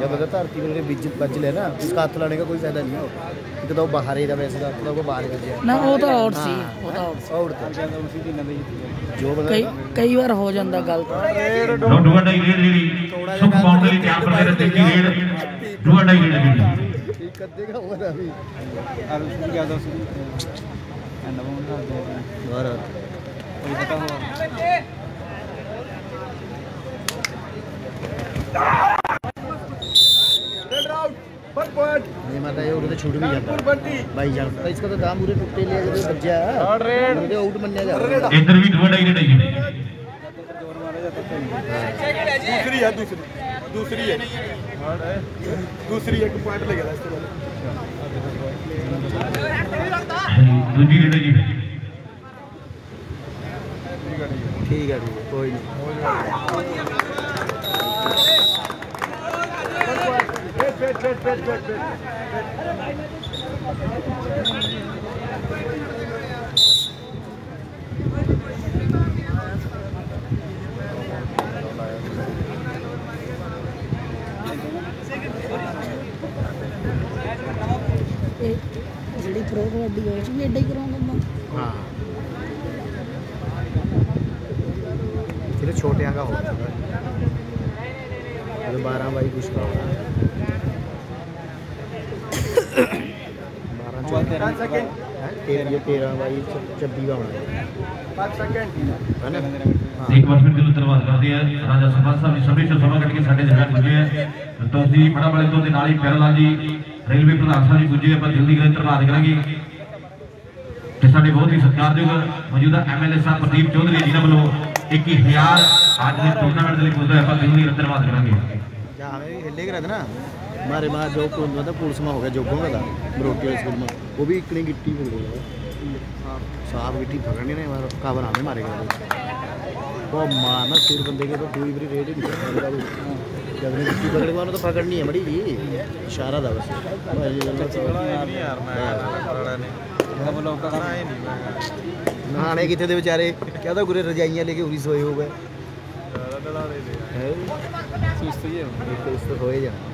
जब अगर तीन के बीच बच ले ना उसका हाथ लाने का कोई फ़ायदा नहीं हो। क्योंकि तो बाहर ही था वैसे था थोड़ा वो बाहर कर दिया। ना वो तो और सी हाँ, वो तो और था जो बंदा कई बार हो। जाता गलत डोंट डू अ लीड सुख बाउंड्री क्या पर मेरे देख lead do a lead lead ठीक कर देगा वो अभी और उसको क्या था एंड वो और कोई पता होगा पोपट ये माता ये उधर छूट भी जाता। भाई जान तो इसका तो दाम पूरे टुकटे लिया तो बच्चा रेड उधर आउट बन जाएगा इधर भी ढोड़ा ही नहीं दूसरी है दूसरी। दूसरी है। दूसरी एक पॉइंट ले गया इसके बाद। दूसरी रेड जी ठीक है ठीक है कोई नहीं। बैठ बैठ बैठ ਜਿਹੜੀ ਪ੍ਰੋ ਕਬੱਡੀ ਉਹ ਚ ਵੀ ਐਡਾ ਹੀ ਕਰਾਉਂਦਾ ਹਾਂ ਫਿਰ ਛੋਟਿਆਂ ਦਾ ਹੋ ਜਾਂਦਾ 12 ਬਾਈ ਕੁਛ ਦਾ ਹੋਣਾ 5 सेकंड तेरह तेरह बाई छब्बी का होना पाँच सेकंड है ना ਇੱਕ ਵਾਰ ਫਿਰ ਦਿਲੋਂ ਧੰਨਵਾਦ ਕਰਦੇ ਆ ਰਾਜਾ ਸੁਭਾਨ ਸਾਹਿਬ ਜੀ ਸਭੇ ਚੋਂ ਸਮਾਂ ਕੱਢ ਕੇ ਸਾਡੇ ਜਗ੍ਹਾ ਪੁੱਜੇ ਆ। ਤੁਸੀਂ ਬੜਾ ਬੜੇ ਤੋਂ ਦੇ ਨਾਲ ਹੀ ਪੈਰਲਾਲ ਜੀ ਰੇਲਵੇ ਪ੍ਰਧਾਨ ਸਾਹਿਬ ਜੀ ਪੁੱਜੇ ਆਪਾਂ ਦਿਲ ਦੀ ਗੱਲ ਧੰਨਵਾਦ ਕਰਾਂਗੇ। ਤੇ ਸਾਡੇ ਬਹੁਤ ਹੀ ਸਤਿਕਾਰਯੋਗ ਮੌਜੂਦਾ ਐਮਐਲਏ ਸਾਹਿਬ ਪ੍ਰਦੀਪ ਚੌਧਰੀ ਜੀ ਵੱਲੋਂ 21000 ਅੱਜ ਦੇ ਟੂਰਨਾਮੈਂਟ ਦੇ ਲਈ ਪੁੱਜਦਾ ਆਪਾਂ ਦਿਲ ਦੀ ਧੰਨਵਾਦ ਕਰਾਂਗੇ। ਜਾ ਹਲੇ ਹਿੱਲੇ ਕਰਾ ਦੇਣਾ। हमारे वहाँ जो मतलब पुलिस में हो गया जोगों का था वाले स्कूल में वो भी इतनी गिट्टी पकड़ गया साफ़ गिट्टी पकड़ने ने हमारा काबर हमें मारे गए वो मारना सिर बंदे के तो पूरी पूरी रेड ही निकल गया जब ने गिट्टी पकड़ के तो पकड़नी है बड़ी जी इशारा था बस नहीं नहाने कितने थे बेचारे क्या था गुरे रजाइयाँ लेके उरी सोए हो गए सुस्त ही है एक तो इस तो जाना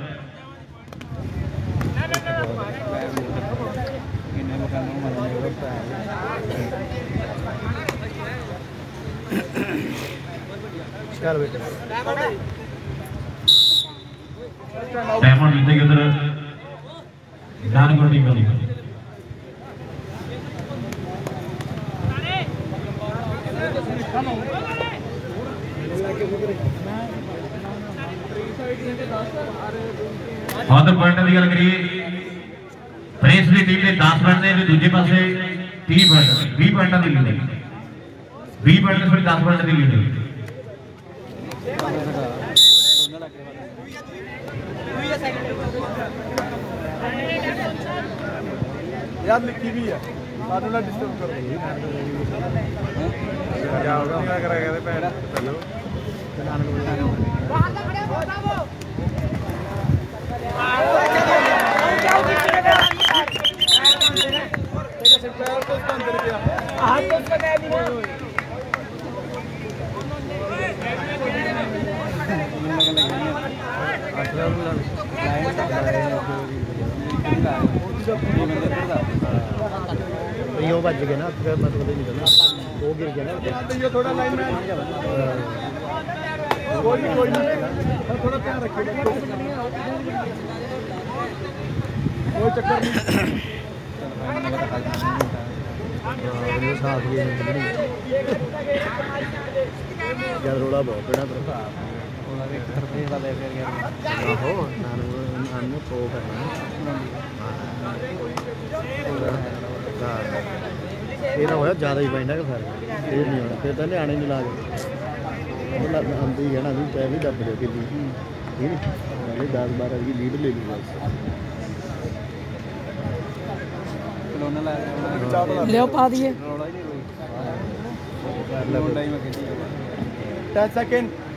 चल बेटे। की टीम ने 10 पॉइंट दूजे पास 30 पॉइंट 20 पॉइंटा की लीड है 20 फिर 10 पॉइंट की लीड यार टीवी है। सानू ना डिस्टर्ब करो। क्या होगा? क्या करेगा रे पैर हेलो वहाँ तक खड़े हो साहब आओ तेरे से पैर को स्थान दे दिया हाथ को लगाया नहीं गए ना फिर मैं तो थोड़े नहीं करना वो गिर गया ना। हाँ, तो थोड़ा लाइन में हाँ। कोई कोई नहीं थोड़ा ध्यान रखिए। कोई चक्कर नहीं। हाँ, साथ ये नहीं। यार रोड़ा बहुत बड़ा प्रभाव तो तेरा होया ज़्यादा ही पैंडा का फ़र्क फिर नहीं होना फिर तो लियाने नहीं लागे आंदी है ना चाहे भी दब दे किली ठीक है दस बारह की लीड ले ली बस ले पा दिए 10 सेकंड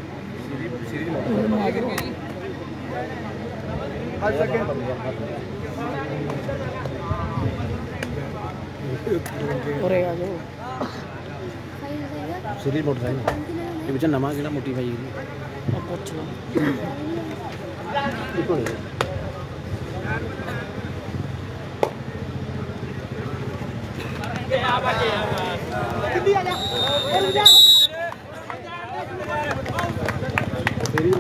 ಸಿರಿ ಮೊಟ್ರಸೈಕಲ್ ಈ ಬಿಚ್ಚ ನಮಾಗಿಲ್ಲ ಮುಟ್ಟಿಫೈ ಇದೆ ಕೊಚ್ಚು ಇಕ್ಕೋ Yeah, yeah, yeah. चल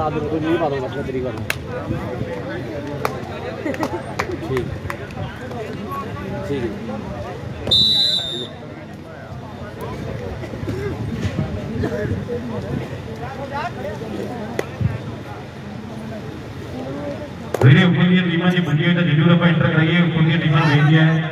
आप दिन को नहीं मारूँगा अपने तरीका में ठीक ठीक वेरे उपयोगी टीम जी भुजी हुई ज़रूर आप इंटर कराइए उपयोगी टीम भेजिए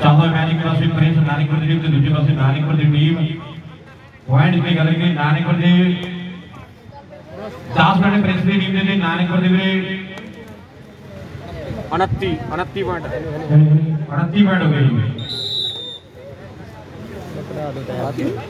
ચાલો નાની પાસે પ્રેસ નાની પર દીધી તો બીજી પાસે નાની પર દીધી પોઈન્ટ ની ગલતી નાની પર દીધી 10 મિનિટ પ્રેસ ની ટીમ ને નાની પર દીધી 29 29 પોઈન્ટ 29 પોઈન્ટ હો ગઈ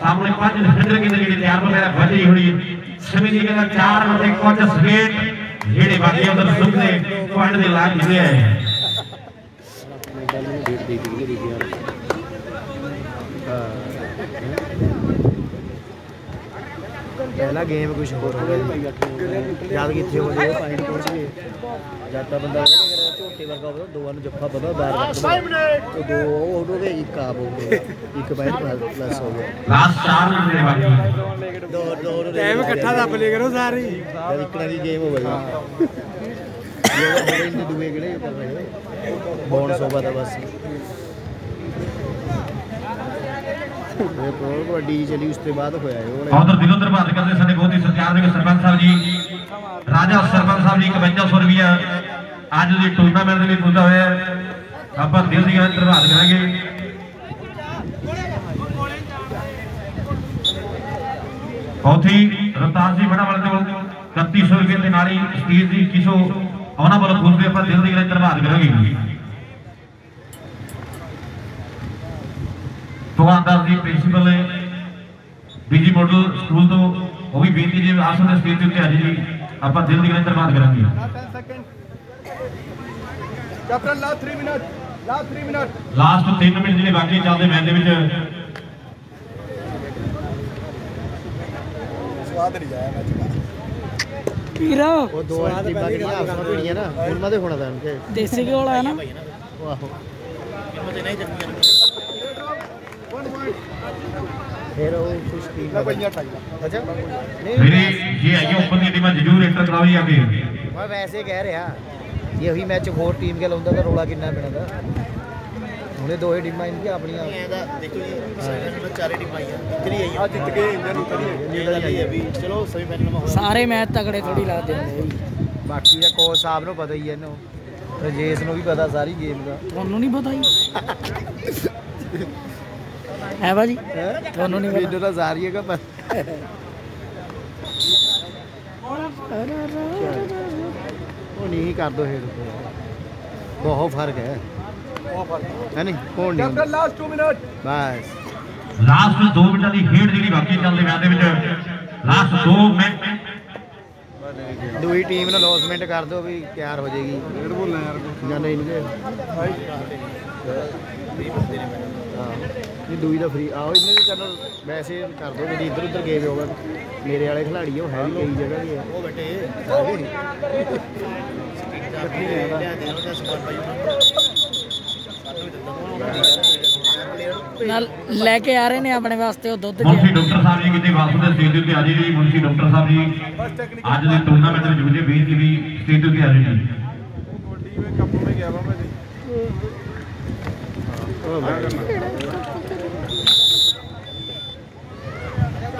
सामने पाँच हंड्रेड की नगरी तैयार में मेरा भली हुई। समिति के चार बजे कोच स्केट हेड़े बाकी उधर सुनने पॉइंट दे लाग हैं ਹੋਰ ਹੋ ਗਿਆ ਜੀ ਯਾਦ ਕਿੱਥੇ ਹੋ ਗਿਆ ਪੁਆਇੰਟ ਪਹੁੰਚ ਗਏ ਜਦ ਤਾਂ ਬੰਦਾ ਕਹਿੰਦਾ ਝੋਟੇ ਵਰਗਾ ਹੋਵੇ ਦੋਵਾਂ ਨੂੰ ਜੱਫਾ ਪਤਾ ਬਾਰ ਬਾਰ ਉਹ ਦੋ ਆਊਟ ਹੋ ਗਏ ਇੱਕ ਆਪ ਹੋ ਗਿਆ ਇੱਕ ਪੁਆਇੰਟ ਪਲੱਸ ਹੋ ਗਿਆ ਲਾਸਟ ਚਾਰ ਮਿੰਟ ਦੇ ਬਾਕੀ ਦੋ ਦੋ ਟਾਈਮ ਇਕੱਠਾ ਦੱਬ ਲਿਆ ਕਰੋ ਸਾਰੇ ਇੱਕ ਨਾਲ ਦੀ ਗੇਮ ਹੋ ਗਈ ਜਿਹੜੇ ਦੂਏ ਕਿਹੜੇ ਕਰ ਰਹੇ ਬੋਨਸ ਹੋਵਾ ਦਾ ਬਸ ਇਹ ਪ੍ਰੋ ਕਬੱਡੀ ਚੱਲੀ ਉਸ ਤੋਂ ਬਾਅਦ ਹੋਇਆ ਇਹ ਵਾਲਾ ਉਧਰ ਦਿਲੋਂ ਧੰਨਵਾਦ ਕਰਦੇ ਸਾਡੇ ਬਹੁਤ ਹੀ ਸਤਿਕਾਰਯੋਗ ਸਰਪੰਚ ਸਾਹਿਬ ਜੀ, ਰਾਜਾ ਸਰਪੰਚ ਸਾਹਿਬ ਜੀ 5500 ਰੁਪਇਆ ਅੱਜ ਦੀ ਟੂਰਨਾਮੈਂਟ ਦੇ ਲਈ ਪੁੱਜਾ ਹੋਇਆ। ਆਪਾਂ ਦਿਲ ਦੀ ਗੱਲ ਧੰਨਵਾਦ ਕਰਾਂਗੇ। ਚੌਥੀ ਰਤਾਰ ਜੀ ਬੜਾ ਵਾਲੇ ਤੋਂ 3100 ਰੁਪਏ ਦੇ ਨਾਲ ਹੀ ਸਟੇਜ ਦੀ ਕਿਸੋ ਉਹਨਾਂ ਵੱਲੋਂ ਖੁਦ ਵੀ ਆਪਾਂ ਦਿਲ ਦੀ ਗੱਲ ਧੰਨਵਾਦ ਕਰਾਂਗੇ। ਦੁਕਾਨਦਾਰ ਜੀ ਪ੍ਰਿੰਸੀਪਲ ਬੀਜੀ ਮਾਡਲ ਸਕੂਲ ਤੋਂ ਉਹ ਵੀ ਬੇਨਤੀ ਜੀ ਆਸਨ ਦੇ ਸਟੇਜ ਦੇ ਉੱਤੇ ਆ ਜੀ ਆਪਾਂ ਦਿਲ ਦੀ ਗੱਲ ਧੰਨਵਾਦ ਕਰਾਂਗੇ 10 second captain last 3 minute last 3 minute last 3 minute ਜਿਹੜੇ ਬਾਕੀ ਚੱਲਦੇ ਮੈਚ ਦੇ ਵਿੱਚ ਸਵਾਦ ਨਹੀਂ ਜਾਇਆ ਮੈਚ ਪੀਰਾ ਉਹ ਦੋ ਟੀਮਾਂ ਜਿਹੜੀਆਂ ਆਪਸ ਵਿੱਚ ਭਿੜੀਆਂ ਨਾ ਉਹਨਾਂ ਦੇ ਹੋਣਾ ਤਾਂ ਕਿ ਦੇਸੀ ਘਿਓ ਵਾਲਾ ਹੈ ਨਾ ਉਹ ਆਹੋ ਫਿਰ ਉਹ ਕੁਝ ਟੀਮ ਮੈਂ ਪਈਆਂ ਟਾਈ ਅੱਛਾ ਨਹੀਂ ਮੇਰੇ ਜੇ ਆਈਏ ਓਪਨ ਦੀ ਟੀਮਾਂ ਜ਼ਰੂਰ ਐਂਟਰ ਕਰਾਓ ਜੀ ਅੱਗੇ ਮੈਂ ਵੈਸੇ ਕਹਿ ਰਿਹਾ ਜੇ ਉਹੀ ਮੈਚ ਹੋਰ ਟੀਮ ਕੇ ਲਾਉਂਦਾ ਤਾਂ ਰੋਲਾ ਕਿੰਨਾ ਪੈਣਾ ਦਾ ਹੁਣੇ ਦੋਹੇ ਟੀਮਾਂ ਇਨਕੀ ਆਪਣੀਆਂ ਇਹਦਾ ਦੇਖੋ ਜੀ ਸੈਮੀਫਾਈਨਲ ਵਿੱਚ ਚਾਰੇ ਟੀਮਾਂ ਆਈਆਂ ਇਤਰੀ ਆਈਆਂ ਆ ਜਿੱਤ ਗਏ ਇੰਡੀਆ ਨੂੰ ਕਰੀਏ ਇਹ ਗੱਲ ਇਹ ਹੈ ਵੀ ਚਲੋ ਸੈਮੀਫਾਈਨਲ ਮਾ ਸਾਰੇ ਮੈਚ ਤਗੜੇ ਥੋੜੀ ਲੱਗਦੇ ਹੁੰਦੇ ਬਈ। ਬਾਕੀ ਦਾ ਕੋਚ ਸਾਹਿਬ ਨੂੰ ਪਤਾ ਹੀ ਹੈ ਇਹਨੂੰ ਰਜੇਸ਼ ਨੂੰ ਵੀ ਪਤਾ ਸਾਰੀ ਗੇਮ ਦਾ ਤੁਹਾਨੂੰ ਨਹੀਂ ਪਤਾ ਜੀ ਹੈ ਬਾਜੀ ਤੁਹਾਨੂੰ ਨਹੀਂ ਮੈਨੂੰ ਤਾਂ ਸਾਰੀ ਹੈਗਾ ਪਰ ਉਹ ਨਹੀਂ ਕਰ ਦੋ ਹੇਡ ਬਹੁਤ ਫ਼ਰਕ ਹੈ। ਹੈ ਨਹੀਂ? ਕੋਣ ਨਹੀਂ ਕੈਪਟਨ ਲਾਸਟ 2 ਮਿੰਟ ਬਸ। ਲਾਸਟ 2 ਮਿੰਟਾਂ ਦੀ ਖੇਡ ਜਿਹੜੀ ਬਾਕੀ ਚੱਲਦੇ ਮੈਚ ਦੇ ਵਿੱਚ। Last 2 minute. ਦੂਈ ਟੀਮ ਨੂੰ ਲੌਸਮੈਂਟ ਕਰ ਦਿਓ ਵੀ ਤਿਆਰ ਹੋ ਜਾਏਗੀ। ਡੇਢ ਬੋਲਣਾ ਯਾਰ। ਜਾਂ ਨਹੀਂ ਨਿਕਲੇ ਹਾਂ। ਇਹ ਦੂਈ ਦਾ ਫ੍ਰੀ ਆਓ ਇਹਨੇ ਵੀ ਕਰਨਾ। ਵੈਸੇ ਕਰ ਦੋ ਜਿਹੜੀ ਇੱਧਰ ਉੱਧਰ ਗਏ ਹੋਵੇ ਮੇਰੇ ਵਾਲੇ ਖਿਡਾਰੀ ਉਹ ਹੈ ਵੀ ਕਈ ਜਗ੍ਹਾ ਦੇ ਆ। ਉਹ ਵੀ ਉਹਨਾਂ ਨਾਲ ਲੈ ਕੇ ਆ ਰਹੇ ਨੇ ਆਪਣੇ ਵਾਸਤੇ ਉਹ ਦੁੱਧ ਮੁਨਸੀ ਡਾਕਟਰ ਸਾਹਿਬ ਜੀ ਕਿਤੇ ਵਾਸੂ ਦੇ ਸਟੇਜ ਦੇ ਉੱਤੇ ਆ ਜੀ ਜੀ ਮੁਨਸੀ ਡਾਕਟਰ ਸਾਹਿਬ ਜੀ ਅੱਜ ਦੇ ਟੂਰਨਾਮੈਂਟ ਵਿੱਚ ਵਿਜੇ ਬੇਨਤੀ ਵੀ ਸਟੇਜ ਦੇ ਉੱਤੇ ਆ ਜੀ ਕਬੱਡੀ ਵਿੱਚ ਕੱਪ ਵਿੱਚ ਗਿਆ ਵਾ ਭਾਜੀ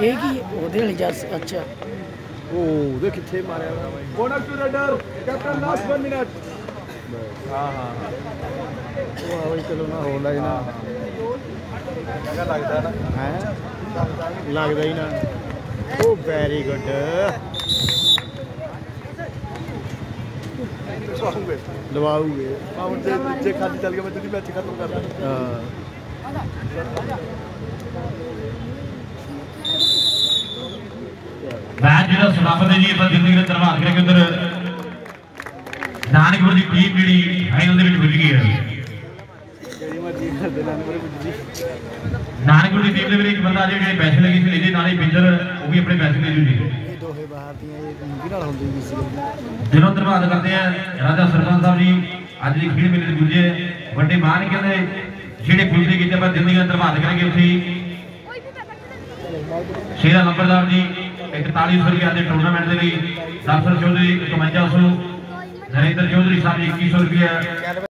ਇਹ ਕੀ ਉਹਦੇ ਵਾਲੀ ਜਰਸ ਅੱਛਾ ਉਹ ਉਹਦੇ ਕਿੱਥੇ ਮਾਰਿਆ ਵਾ bonus to raider captain last 1 minute ਹਾਂ ਹਾਂ ਉਹ ਆਓ ਹੀ ਚਲੋ ਨਾ ਹੋਣ ਲੱਗ ਨਾ ਜਗ੍ਹਾ ਲੱਗਦਾ ਨਾ ਹੈ ਲੱਗਦਾ ਹੀ ਨਾ ਉਹ ਵੈਰੀ ਗੁੱਡ ਸਵਾਉਂਗੇ ਲਵਾਉਗੇ ਆ ਹੁਣ ਜੇ ਜੇ ਖਾਲੀ ਚੱਲ ਗਿਆ ਮੈਂ ਜਦੀ ਮੈਚ ਖਤਮ ਕਰ ਦਾਂ ਹਾਂ ਮੈਚ ਜਿਹੜਾ ਸਮਾਪਤ ਹੈ ਜੀ, ਆਪਾਂ ਜ਼ਿੰਦਗੀ ਦਾ ਧੰਨਵਾਦ ਕਰਾਂਗੇ ਉਧਰ ਨਾਨਕਪੁਰ ਦੀ ਟੀਮ ਜਿਹੜੀ ਫਾਈਨਲ ਦੇ ਵਿੱਚ ਪੁੱਜ ਗਈ ਹੈ। ਨਾਨਕਪੁਰ ਦੀ ਟੀਮ ਦੇ ਵਿੱਚ ਇੱਕ ਬੰਦਾ ਜਿਹੜੇ ਪੈਸੇ ਲੱਗੇ ਸੀ, ਇਹਦੇ ਨਾਲ ਪਿੰਜਰ ਉਹ ਵੀ ਆਪਣੇ ਪੈਸੇ ਲੈ ਜੂ ਦੋਹੇ ਬਾਹਰ ਦੀਆਂ ਇਹ ਵੀ ਨਾਲ ਹੁੰਦੀ ਵੀ ਸੀ ਦਿਲੋਂ ਧੰਨਵਾਦ ਕਰਦੇ ਆ ਰਾਜਾ ਸਰਪੰਚ ਸਾਹਿਬ ਜੀ, ਅੱਜ ਦੀ ਖੇਡ ਮੇਲੇ ਦੇ ਦੂਜੇ ਵੱਡੇ ਮਾਨ ਕਹਿੰਦੇ, ਜਿਹੜੇ ਪੁੱਜਦੇ ਕੀਤੇ ਆਪਾਂ ਜ਼ਿੰਦਗੀ ਦਾ ਧੰਨਵਾਦ ਕਰਾਂਗੇ ਤੁਸੀਂ ਸ਼ੇਰਾ ਨੰਬਰਦਾਰ ਜੀ 4100 ਰੁਪਏ ਦੇ ਟੂਰਨਾਮੈਂਟ ਦੇ ਲਈ ਦਰਸ਼ਨ ਚੌਧਰੀ 5100 ਨਰਿੰਦਰ ਚੌਧਰੀ ਸਾਹਿਬ ਜੀ 2100 ਰੁਪਏ